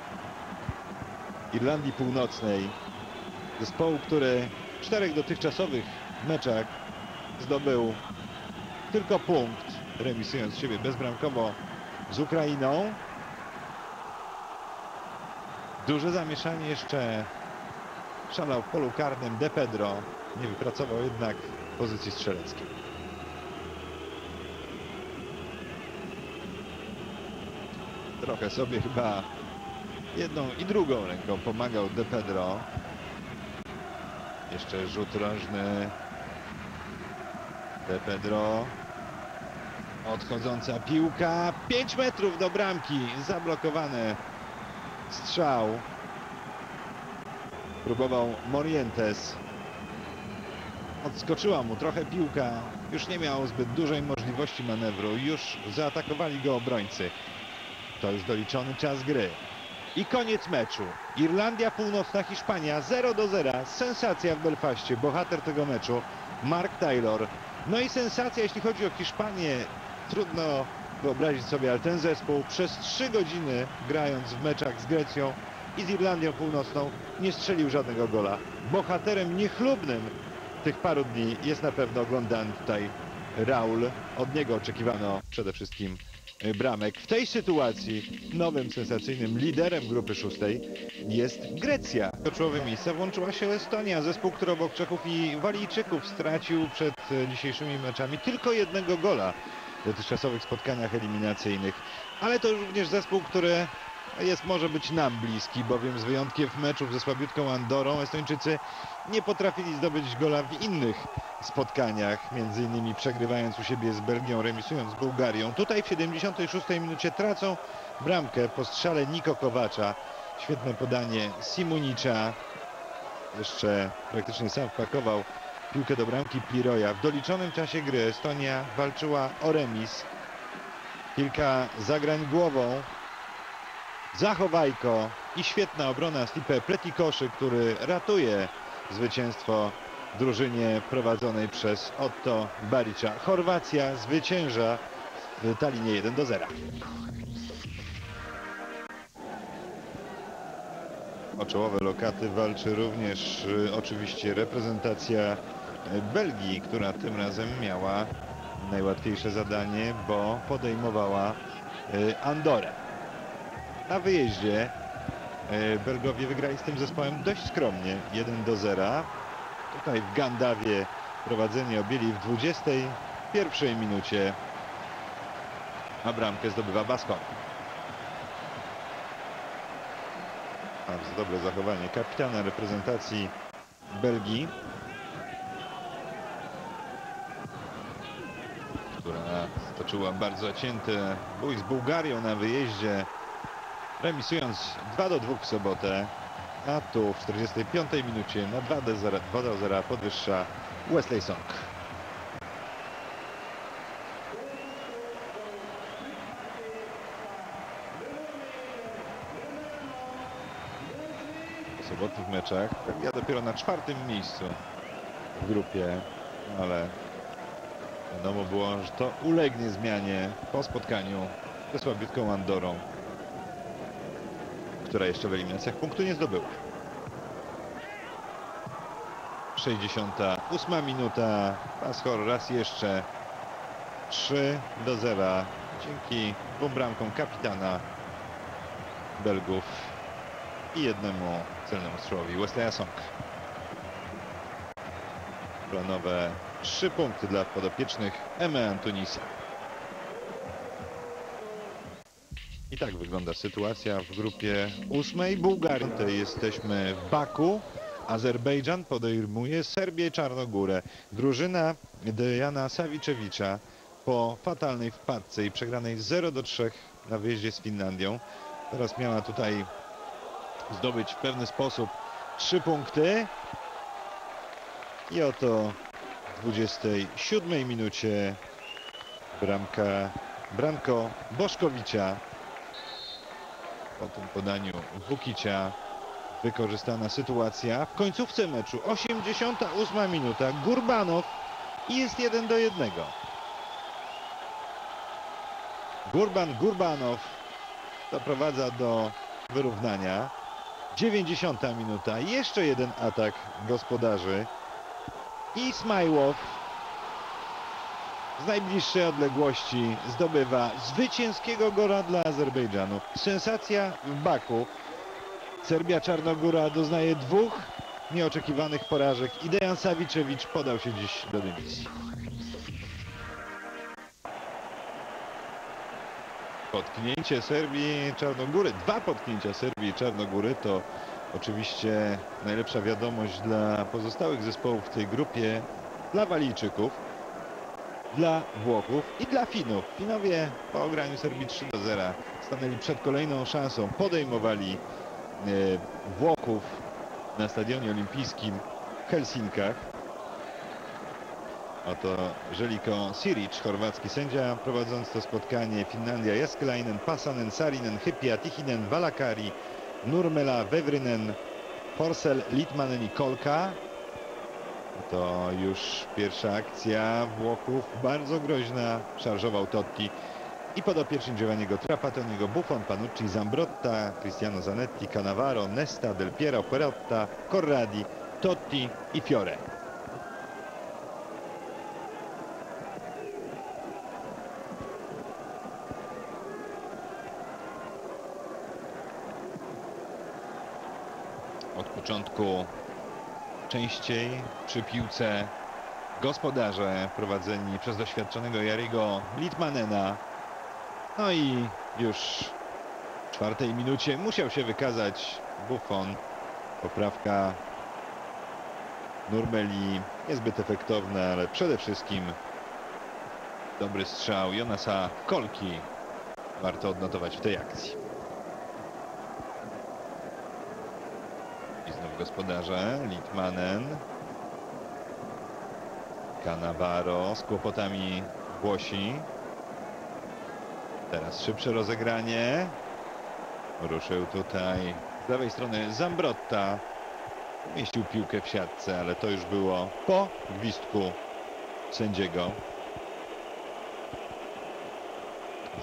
Irlandii Północnej. Zespołu, który w czterech dotychczasowych meczach zdobył tylko punkt, remisując siebie bezbramkowo z Ukrainą. Duże zamieszanie jeszcze szalał w polu karnym De Pedro. Nie wypracował jednak pozycji strzeleckiej. Trochę sobie chyba jedną i drugą ręką pomagał De Pedro. Jeszcze rzut rożny. De Pedro. Odchodząca piłka. 5 metrów do bramki. Zablokowany strzał. Próbował Morientes. Odskoczyła mu trochę piłka już nie miał zbyt dużej możliwości manewru. Już zaatakowali go obrońcy. To już doliczony czas gry. I koniec meczu. Irlandia Północna, Hiszpania 0 do 0. Sensacja w Belfaście. Bohater tego meczu Mark Taylor. No i sensacja jeśli chodzi o Hiszpanię. Trudno wyobrazić sobie, ale ten zespół przez 3 godziny grając w meczach z Grecją i z Irlandią Północną nie strzelił żadnego gola. Bohaterem niechlubnym tych paru dni jest na pewno oglądany tutaj Raul. Od niego oczekiwano przede wszystkim y, bramek. W tej sytuacji nowym sensacyjnym liderem grupy szóstej jest Grecja. Do czołowe miejsca włączyła się Estonia, zespół, który obok Czechów i Walijczyków stracił przed y, dzisiejszymi meczami tylko jednego gola dotychczasowych spotkaniach eliminacyjnych. Ale to również zespół, który jest może być nam bliski, bowiem z wyjątkiem meczów ze słabiutką Andorą Estończycy nie potrafili zdobyć gola w innych spotkaniach, między innymi przegrywając u siebie z Belgią, remisując z Bułgarią. Tutaj w 76 minucie tracą bramkę po strzale Niko Kowacza. Świetne podanie Simunicza. Jeszcze praktycznie sam wpakował piłkę do bramki Pliroja. W doliczonym czasie gry Estonia walczyła o remis. Kilka zagrań głową. Zachowajko i świetna obrona Stipe Pretikoszy, który ratuje zwycięstwo drużynie prowadzonej przez Otto Baricza. Chorwacja zwycięża w Talinie 1 do 0. O czołowe lokaty walczy również y, oczywiście reprezentacja Belgii, która tym razem miała najłatwiejsze zadanie, bo podejmowała y, Andorę. Na wyjeździe y, Belgowie wygrali z tym zespołem dość skromnie 1 do 0. Tutaj w Gandawie prowadzenie objęli w 21 minucie, a bramkę zdobywa Baskon. Bardzo dobre zachowanie kapitana reprezentacji Belgii, która stoczyła bardzo zacięty bój z Bułgarią na wyjeździe, remisując 2 do 2 w sobotę, a tu w 45 minucie na 2 do 0, 2 do 0 podwyższa Wesley Song. Sobotnich meczach ja dopiero na czwartym miejscu w grupie, ale wiadomo było, że to ulegnie zmianie po spotkaniu ze słabiutką Andorą, która jeszcze w eliminacjach punktu nie zdobyła. 68 minuta. Paschor raz jeszcze 3 do 0 dzięki dwóm bramkom kapitana Belgów i jednemu celnemu strzałowi Wesleya Song. Planowe 3 punkty dla podopiecznych Eme Antonisa. I tak wygląda sytuacja w grupie ósmej. Bułgarii. Tutaj jesteśmy w Baku. Azerbejdżan podejmuje Serbię i Czarnogórę. Drużyna Dejana Sawiczewicza po fatalnej wpadce i przegranej 0 do 3 na wyjeździe z Finlandią. Teraz miała tutaj zdobyć w pewny sposób 3 punkty. I oto 27 minucie. Bramka Branko Boszkowicza po tym podaniu Wukicia wykorzystana sytuacja. W końcówce meczu 88 minuta. Gurbanow i jest 1 do 1 Gurban Gurbanow doprowadza do wyrównania. 90 minuta. Jeszcze jeden atak gospodarzy Ismajłow z najbliższej odległości zdobywa zwycięskiego gola dla Azerbejdżanu. Sensacja w Baku. Serbia Czarnogóra doznaje dwóch nieoczekiwanych porażek i Dejan Sawiczewicz podał się dziś do dymisji. Potknięcie Serbii Czarnogóry, dwa potknięcia Serbii i Czarnogóry to oczywiście najlepsza wiadomość dla pozostałych zespołów w tej grupie, dla Walijczyków, dla Włochów i dla Finów. Finowie po ograniu Serbii 3 do 0 stanęli przed kolejną szansą, podejmowali e, Włochów na stadionie olimpijskim w Helsinkach. Oto Żeliko Siric, chorwacki sędzia, prowadząc to spotkanie. Finlandia Jeskelainen, Pasanen, Sarinen, Hypia, Tichinen, Valakari, Nurmela, Wewrynen, Forsell, Litmanen i Kolka. To już pierwsza akcja Włochów, bardzo groźna. Szarżował Totti i podopieczny Giovanniego Trapattoniego, Buffon, Panucci, Zambrotta, Cristiano Zanetti, Cannavaro, Nesta, Del Piero, Perotta, Corradi, Totti i Fiore. Początku częściej przy piłce gospodarze prowadzeni przez doświadczonego Jariego Litmanena. No i już w czwartej minucie musiał się wykazać Buffon. Poprawka Nurmeli niezbyt efektowna, ale przede wszystkim dobry strzał Jonasa Kolki. Warto odnotować w tej akcji. Gospodarze Litmanen. Cannavaro z kłopotami Włosi. Teraz szybsze rozegranie. Ruszył tutaj z lewej strony Zambrotta. Mieścił piłkę w siatce, ale to już było po gwizdku sędziego.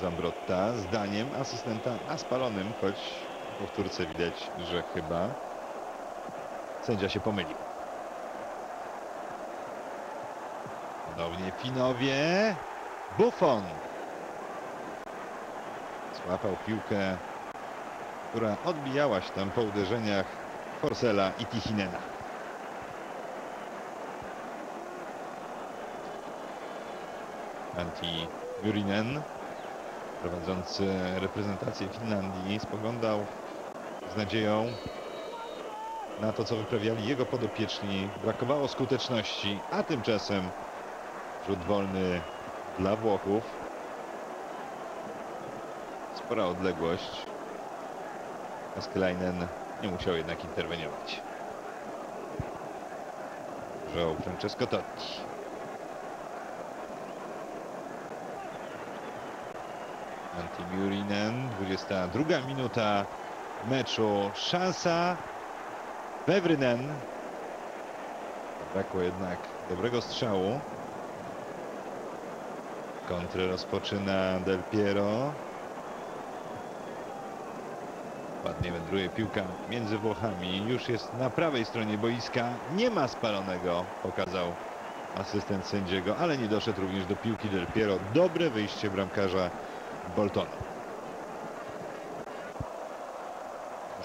Zambrotta zdaniem asystenta na spalonym, choć w powtórce widać, że chyba sędzia się pomylił. Ponownie Finowie. Buffon. Złapał piłkę, która odbijała się tam po uderzeniach Forsela i Tichinena. Antti Jurinen, prowadzący reprezentację Finlandii, spoglądał z nadzieją na to, co wyprawiali jego podopieczni. Brakowało skuteczności, a tymczasem rzut wolny dla Włochów. Spora odległość. Askelainen nie musiał jednak interweniować. Żoł Francesco Totti. Antimurinen, 22 minuta meczu. Szansa. Wewrynen. Brakło jednak dobrego strzału. Kontry rozpoczyna Del Piero. Ładnie wędruje piłka między Włochami. Już jest na prawej stronie boiska. Nie ma spalonego, pokazał asystent sędziego, ale nie doszedł również do piłki Del Piero. Dobre wyjście bramkarza Boltona.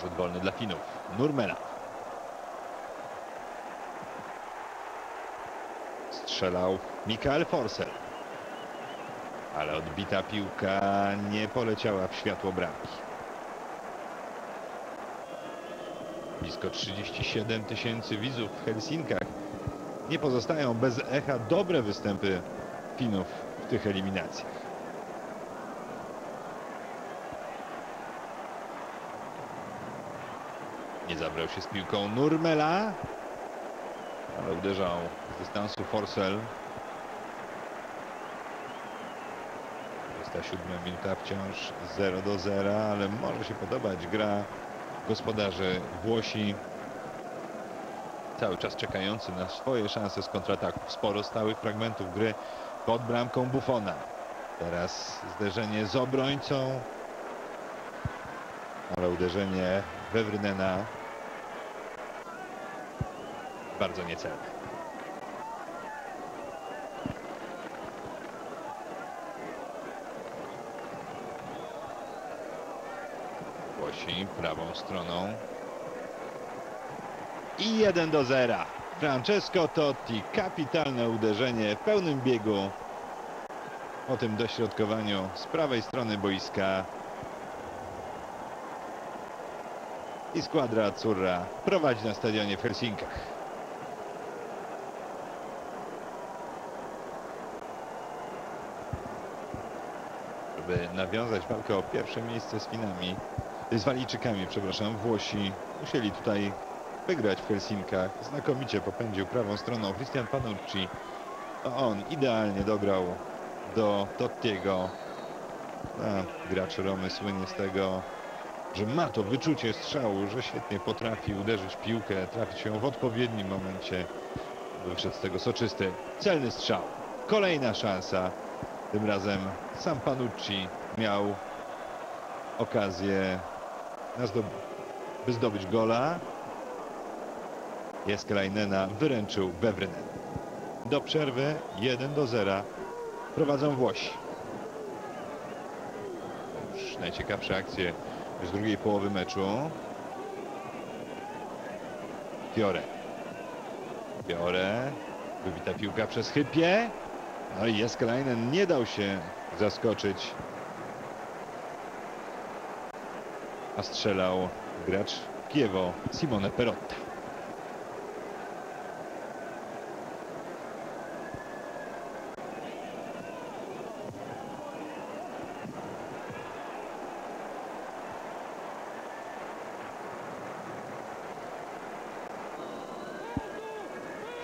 Rzut wolny dla Finów. Nurmela. Strzelał Mikael Forsell. Ale odbita piłka nie poleciała w światło bramki. Blisko 37 tysięcy widzów w Helsinkach. Nie pozostają bez echa dobre występy Finów w tych eliminacjach. Nie zabrał się z piłką Nurmela, ale uderzał z dystansu Forsell. 27 minuta wciąż 0 do 0, ale może się podobać gra gospodarzy Włosi. Cały czas czekający na swoje szanse z kontrataków. Sporo stałych fragmentów gry pod bramką Buffona. Teraz zderzenie z obrońcą. Ale uderzenie Wewrynena bardzo niecelne. Włosi prawą stroną. I 1 do 0. Francesco Totti. Kapitalne uderzenie w pełnym biegu. Po tym dośrodkowaniu z prawej strony boiska. I składra Azzurra prowadzi na stadionie w Helsinkach. Żeby nawiązać walkę o pierwsze miejsce z Finami, z Walijczykami, przepraszam, Włosi musieli tutaj wygrać w Helsinkach. Znakomicie popędził prawą stroną Christian Panucci. To on idealnie dograł do Tottiego. A gracz Romy słynie z tego, że ma to wyczucie strzału, że świetnie potrafi uderzyć piłkę, trafić ją w odpowiednim momencie. Wyszedł z tego soczysty, celny strzał. Kolejna szansa. Tym razem sam Panucci miał okazję, na zdob by zdobyć gola. Jeskelainena wyręczył Wewrynen. Do przerwy 1 do 0 prowadzą Włosi. Już najciekawsze akcje z drugiej połowy meczu. Fiore. Fiore. Wybita piłka przez Hypie. No i Jeskelainen nie dał się zaskoczyć. A strzelał gracz Kiewo Simone Perotta.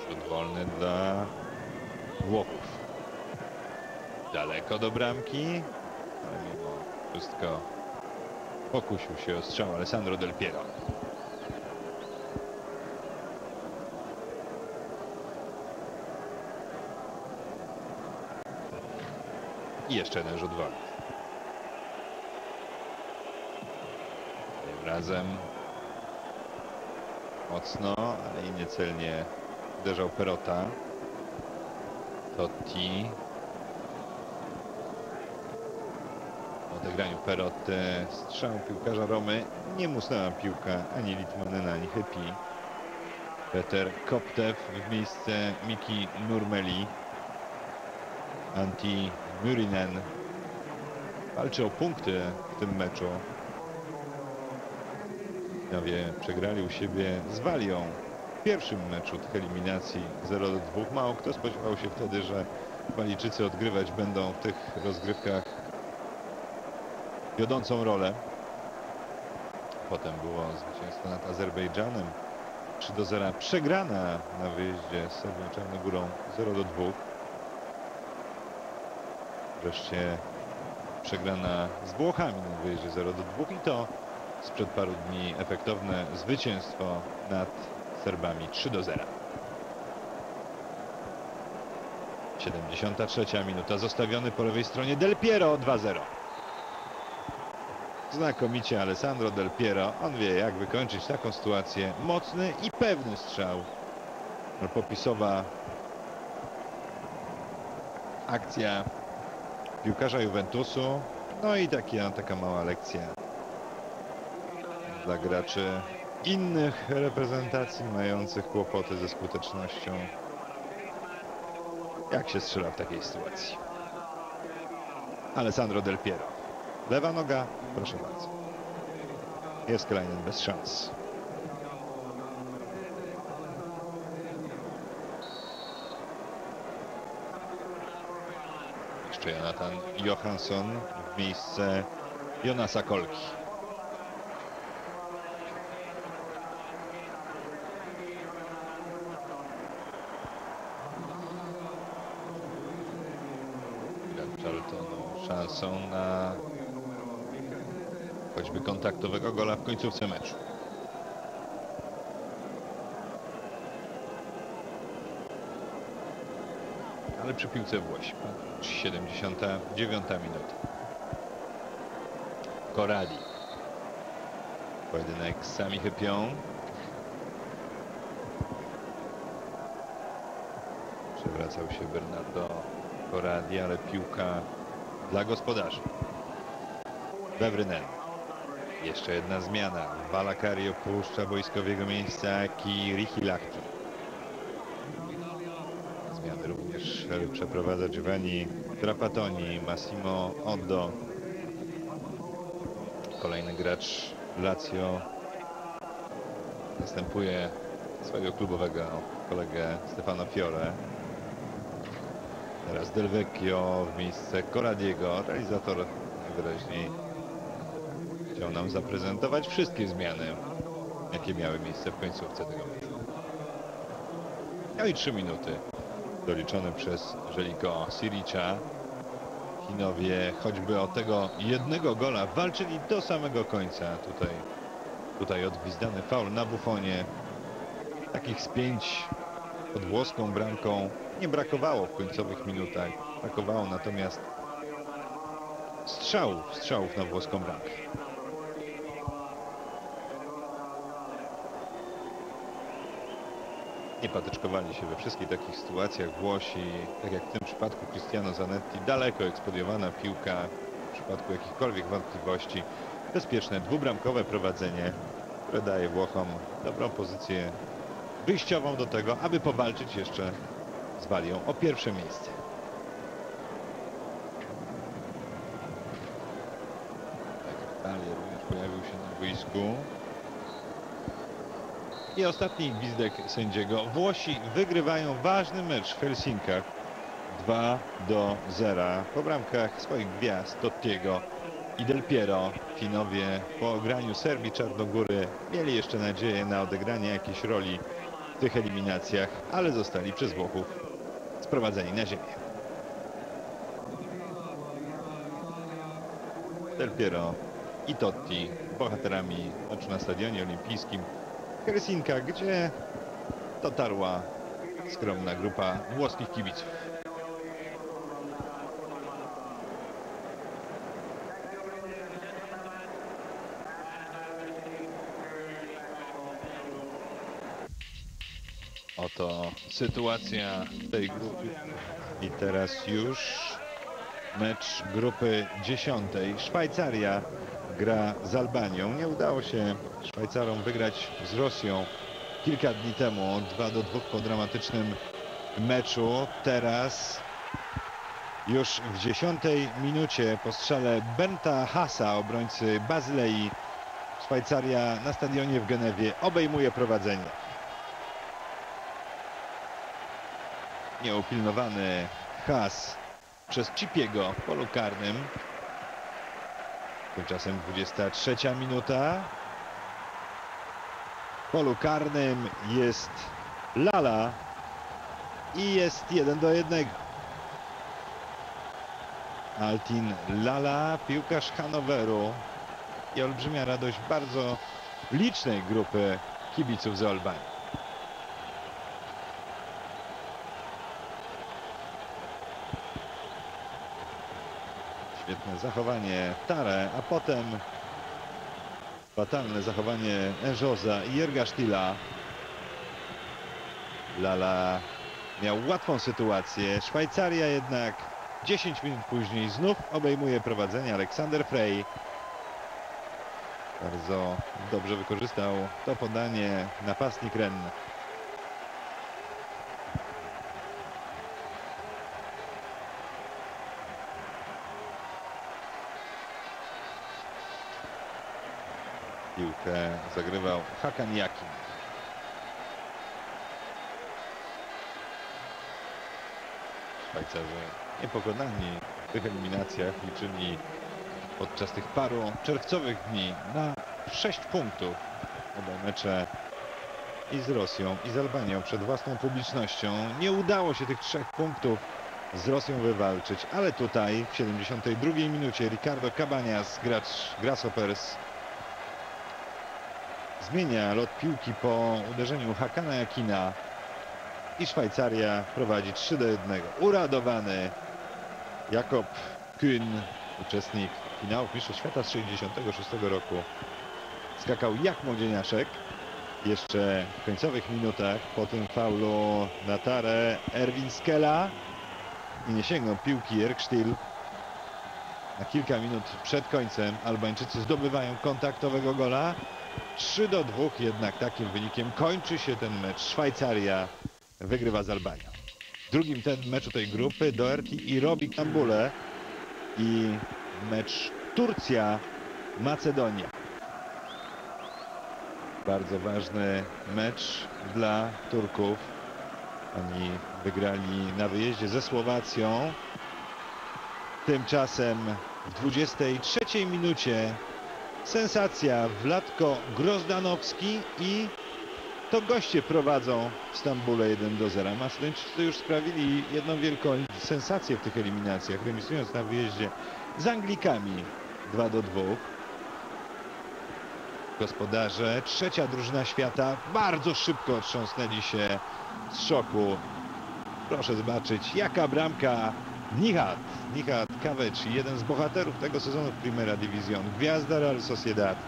Rzut wolny dla Włochów. Daleko do bramki, ale mimo wszystko pokusił się o strzał Alessandro Del Piero. I jeszcze jeden rzut wolny. Tym razem mocno, ale i niecelnie uderzał Perota. Totti. Odegraniu Peroty strzał piłkarza Romy. Nie musnęła piłka ani Litmanena, ani Hypi. Peter Koptew w miejsce Miki Nurmeli. Anti Murinen walczy o punkty w tym meczu. Nowie przegrali u siebie z Walią w pierwszym meczu tych eliminacji 0 do 2. Mało kto spodziewał się wtedy, że Walijczycy odgrywać będą w tych rozgrywkach wiodącą rolę. Potem było zwycięstwo nad Azerbejdżanem 3 do 0. Przegrana na wyjeździe z Serbią Czarnogórą 0 do 2. Wreszcie przegrana z Włochami na wyjeździe 0 do 2 i to sprzed paru dni efektowne zwycięstwo nad Serbami 3 do 0. 73 minuta. Zostawiony po lewej stronie Del Piero 2-0. Znakomicie Alessandro Del Piero. On wie jak wykończyć taką sytuację. Mocny i pewny strzał. Popisowa akcja piłkarza Juventusu. No i taka, taka mała lekcja dla graczy innych reprezentacji mających kłopoty ze skutecznością. Jak się strzela w takiej sytuacji? Alessandro Del Piero. Lewa noga, proszę bardzo. Jest Kleinen bez szans. Jeszcze Jonathan Johansson w miejsce Jonasa Kolki. Charltonu szansą na choćby kontaktowego gola w końcówce meczu. Ale przy piłce Włosi. 79 minuta. Koradi. Pojedynek z sami chypią. Przewracał się Bernardo Koradi, ale piłka dla gospodarzy. Wewrynen. Jeszcze jedna zmiana. Valakari opuszcza boisko w jego miejsce Kirihi Lachki. Zmiany również przeprowadza Giovanni Trapattoni, Massimo Oddo. Kolejny gracz Lazio zastępuje swojego klubowego kolegę Stefano Fiore. Teraz Del Vecchio w miejsce Coradiego. Realizator najwyraźniej chciał nam zaprezentować wszystkie zmiany, jakie miały miejsce w końcówce tego meczu. No i 3 minuty doliczony przez Żeliko Siricza. Finowie choćby o tego jednego gola walczyli do samego końca. Tutaj, tutaj odgwizdany faul na Bufonie. Takich spięć pod włoską bramką nie brakowało w końcowych minutach. Brakowało natomiast strzałów, strzałów na włoską bramkę. Nie patyczkowali się we wszystkich takich sytuacjach Włosi, tak jak w tym przypadku Cristiano Zanetti, daleko eksplodowana piłka w przypadku jakichkolwiek wątpliwości. Bezpieczne dwubramkowe prowadzenie, które daje Włochom dobrą pozycję wyjściową do tego, aby powalczyć jeszcze z Walią o pierwsze miejsce. Italia również pojawił się na boisku. I ostatni gwizdek sędziego. Włosi wygrywają ważny mecz w Helsinkach 2 do 0 po bramkach swoich gwiazd Tottiego i Del Piero. Finowie po ograniu Serbii Czarnogóry mieli jeszcze nadzieję na odegranie jakiejś roli w tych eliminacjach, ale zostali przez Włochów sprowadzeni na ziemię. Del Piero i Totti bohaterami meczu na Stadionie Olimpijskim w Helsinkach, gdzie dotarła skromna grupa włoskich kibiców. Oto sytuacja tej grupie. I teraz już mecz grupy dziesiątej. Szwajcaria gra z Albanią. Nie udało się Szwajcarom wygrać z Rosją kilka dni temu. 2 do 2 po dramatycznym meczu. Teraz już w dziesiątej minucie po strzale Benta Hasa, obrońcy Bazylei, Szwajcaria na stadionie w Genewie obejmuje prowadzenie. Nieupilnowany Has przez Cipiego w polu karnym. Tymczasem 23 minuta. W polu karnym jest Lala i jest 1 do 1. Altin Lala, piłkarz Hanoweru i olbrzymia radość bardzo licznej grupy kibiców z Albanii. Świetne zachowanie Tare, a potem fatalne zachowanie Enżoza i Jergasztila. Lala miał łatwą sytuację. Szwajcaria jednak 10 minut później znów obejmuje prowadzenie Aleksander Frey. Bardzo dobrze wykorzystał to podanie napastnik Ren. Piłkę zagrywał Hakan Jakin. Szwajcarzy niepokonani w tych eliminacjach liczyli podczas tych paru czerwcowych dni na 6 punktów. Oba mecze i z Rosją i z Albanią przed własną publicznością. Nie udało się tych trzech punktów z Rosją wywalczyć, ale tutaj w 72 minucie Ricardo Cabanias, gracz Grasshoppers zmienia lot piłki po uderzeniu Hakana Jakina i Szwajcaria prowadzi 3 do 1. Uradowany Jakob Kühn, uczestnik finałów Mistrzostw Świata z 66 roku. Skakał jak młodzieniaszek. Jeszcze w końcowych minutach po tym faulu na tarę Erwin Skela i nie sięgnął piłki Erkstil. Na kilka minut przed końcem Albańczycy zdobywają kontaktowego gola. 3 do 2 jednak takim wynikiem kończy się ten mecz. Szwajcaria wygrywa z Albanią. Drugim ten meczu tej grupy Doherty i Robi Kambule i mecz Turcja-Macedonia. Bardzo ważny mecz dla Turków. Oni wygrali na wyjeździe ze Słowacją. Tymczasem w 23 minucie sensacja Wladko Grozdanowski i to goście prowadzą w Stambule 1 do 0. Macedończycy już sprawili jedną wielką sensację w tych eliminacjach, remisując na wyjeździe z Anglikami 2 do 2. Gospodarze, trzecia drużyna świata, bardzo szybko otrząsnęli się z szoku. Proszę zobaczyć, jaka bramka Nihat, Nihat Kawecz, jeden z bohaterów tego sezonu w Primera Division, gwiazda Real Sociedad.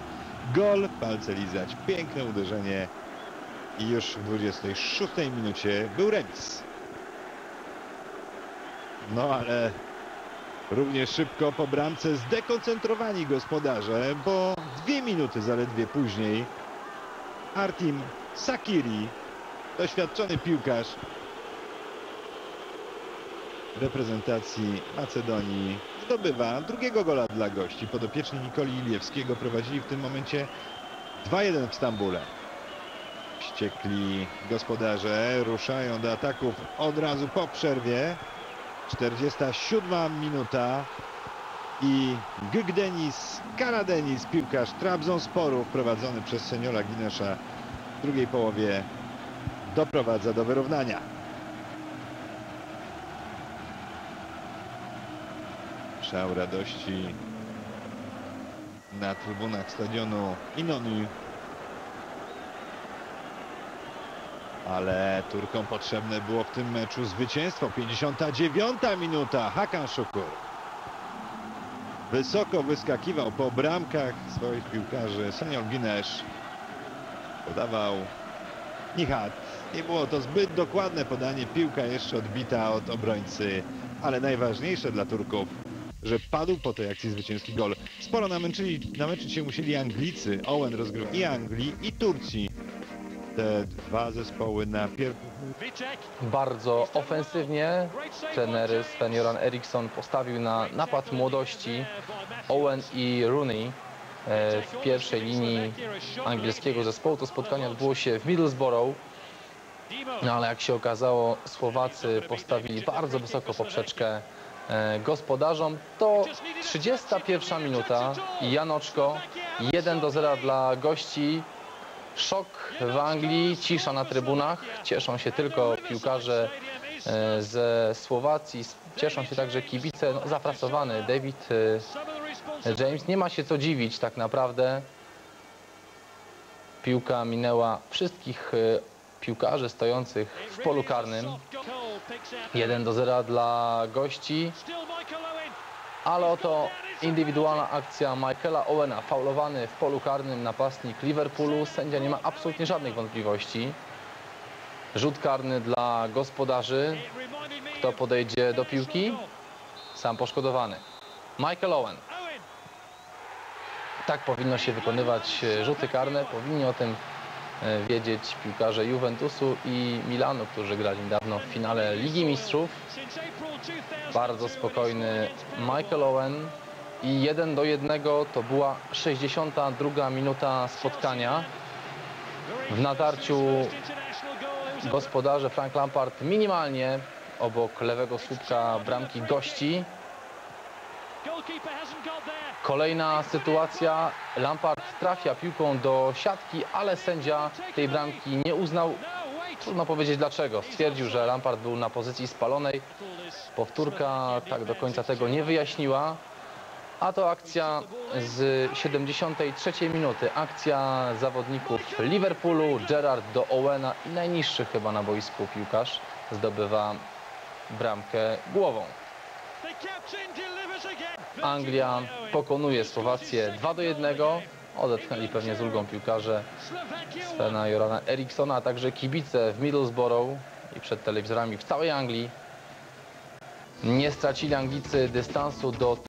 Gol, palce lizać, piękne uderzenie i już w 26 minucie był remis. No ale równie szybko po bramce zdekoncentrowani gospodarze, bo dwie minuty zaledwie później Artim Sakiri, doświadczony piłkarz reprezentacji Macedonii zdobywa drugiego gola dla gości. Podopieczni Nikoli Iliewskiego prowadzili w tym momencie 2-1 w Stambule. Wściekli gospodarze ruszają do ataków od razu po przerwie. 47 minuta i Gygdenis Karadenis, piłkarz Trabzonsporu prowadzony przez seniora Ginesza w drugiej połowie doprowadza do wyrównania. Szał radości na trybunach stadionu Inonu. Ale Turkom potrzebne było w tym meczu zwycięstwo. 59 minuta. Hakan Szukur. Wysoko wyskakiwał po bramkach swoich piłkarzy. Senior Ginesz podawał Nichat. Nie było to zbyt dokładne podanie. Piłka jeszcze odbita od obrońcy. Ale najważniejsze dla Turków że padł po tej akcji zwycięski gol. Sporo namęczyli, namęczyć się musieli Anglicy. Owen rozgrył i Anglii, i Turcji. Te dwa zespoły na pierwszym Bardzo ofensywnie trener Sven Joran Eriksson postawił na napad młodości Owen i Rooney e, w pierwszej linii angielskiego zespołu. To spotkanie odbyło się w Middlesbrough. No ale jak się okazało, Słowacy postawili bardzo wysoko poprzeczkę gospodarzom. To 31 minuta Janoczko 1 do 0 dla gości. Szok w Anglii, cisza na trybunach. Cieszą się tylko piłkarze e, ze Słowacji. Cieszą się także kibice. No, zafrasowany David e, James. Nie ma się co dziwić tak naprawdę. Piłka minęła wszystkich e, piłkarzy stojących w polu karnym. 1 do 0 dla gości. Ale oto indywidualna akcja Michaela Owena, faulowany w polu karnym napastnik Liverpoolu. Sędzia nie ma absolutnie żadnych wątpliwości. Rzut karny dla gospodarzy. Kto podejdzie do piłki? Sam poszkodowany. Michael Owen. Tak powinno się wykonywać rzuty karne. Powinni o tym wiedzieć piłkarze Juventusu i Milanu, którzy grali niedawno w finale Ligi Mistrzów. Bardzo spokojny Michael Owen i 1 do 1 to była 62 minuta spotkania. W natarciu gospodarze Frank Lampard minimalnie obok lewego słupka bramki gości. Kolejna sytuacja. Lampard trafia piłką do siatki, ale sędzia tej bramki nie uznał. Trudno powiedzieć dlaczego. Stwierdził, że Lampard był na pozycji spalonej. Powtórka tak do końca tego nie wyjaśniła. A to akcja z 73 minuty. Akcja zawodników Liverpoolu, Gerrard do Owena i najniższy chyba na boisku piłkarz zdobywa bramkę głową. Anglia pokonuje Słowację 2 do 1. Odetchnęli pewnie z ulgą piłkarze Svena Jorana Eriksona, a także kibice w Middlesbrough i przed telewizorami w całej Anglii. Nie stracili Anglicy dystansu do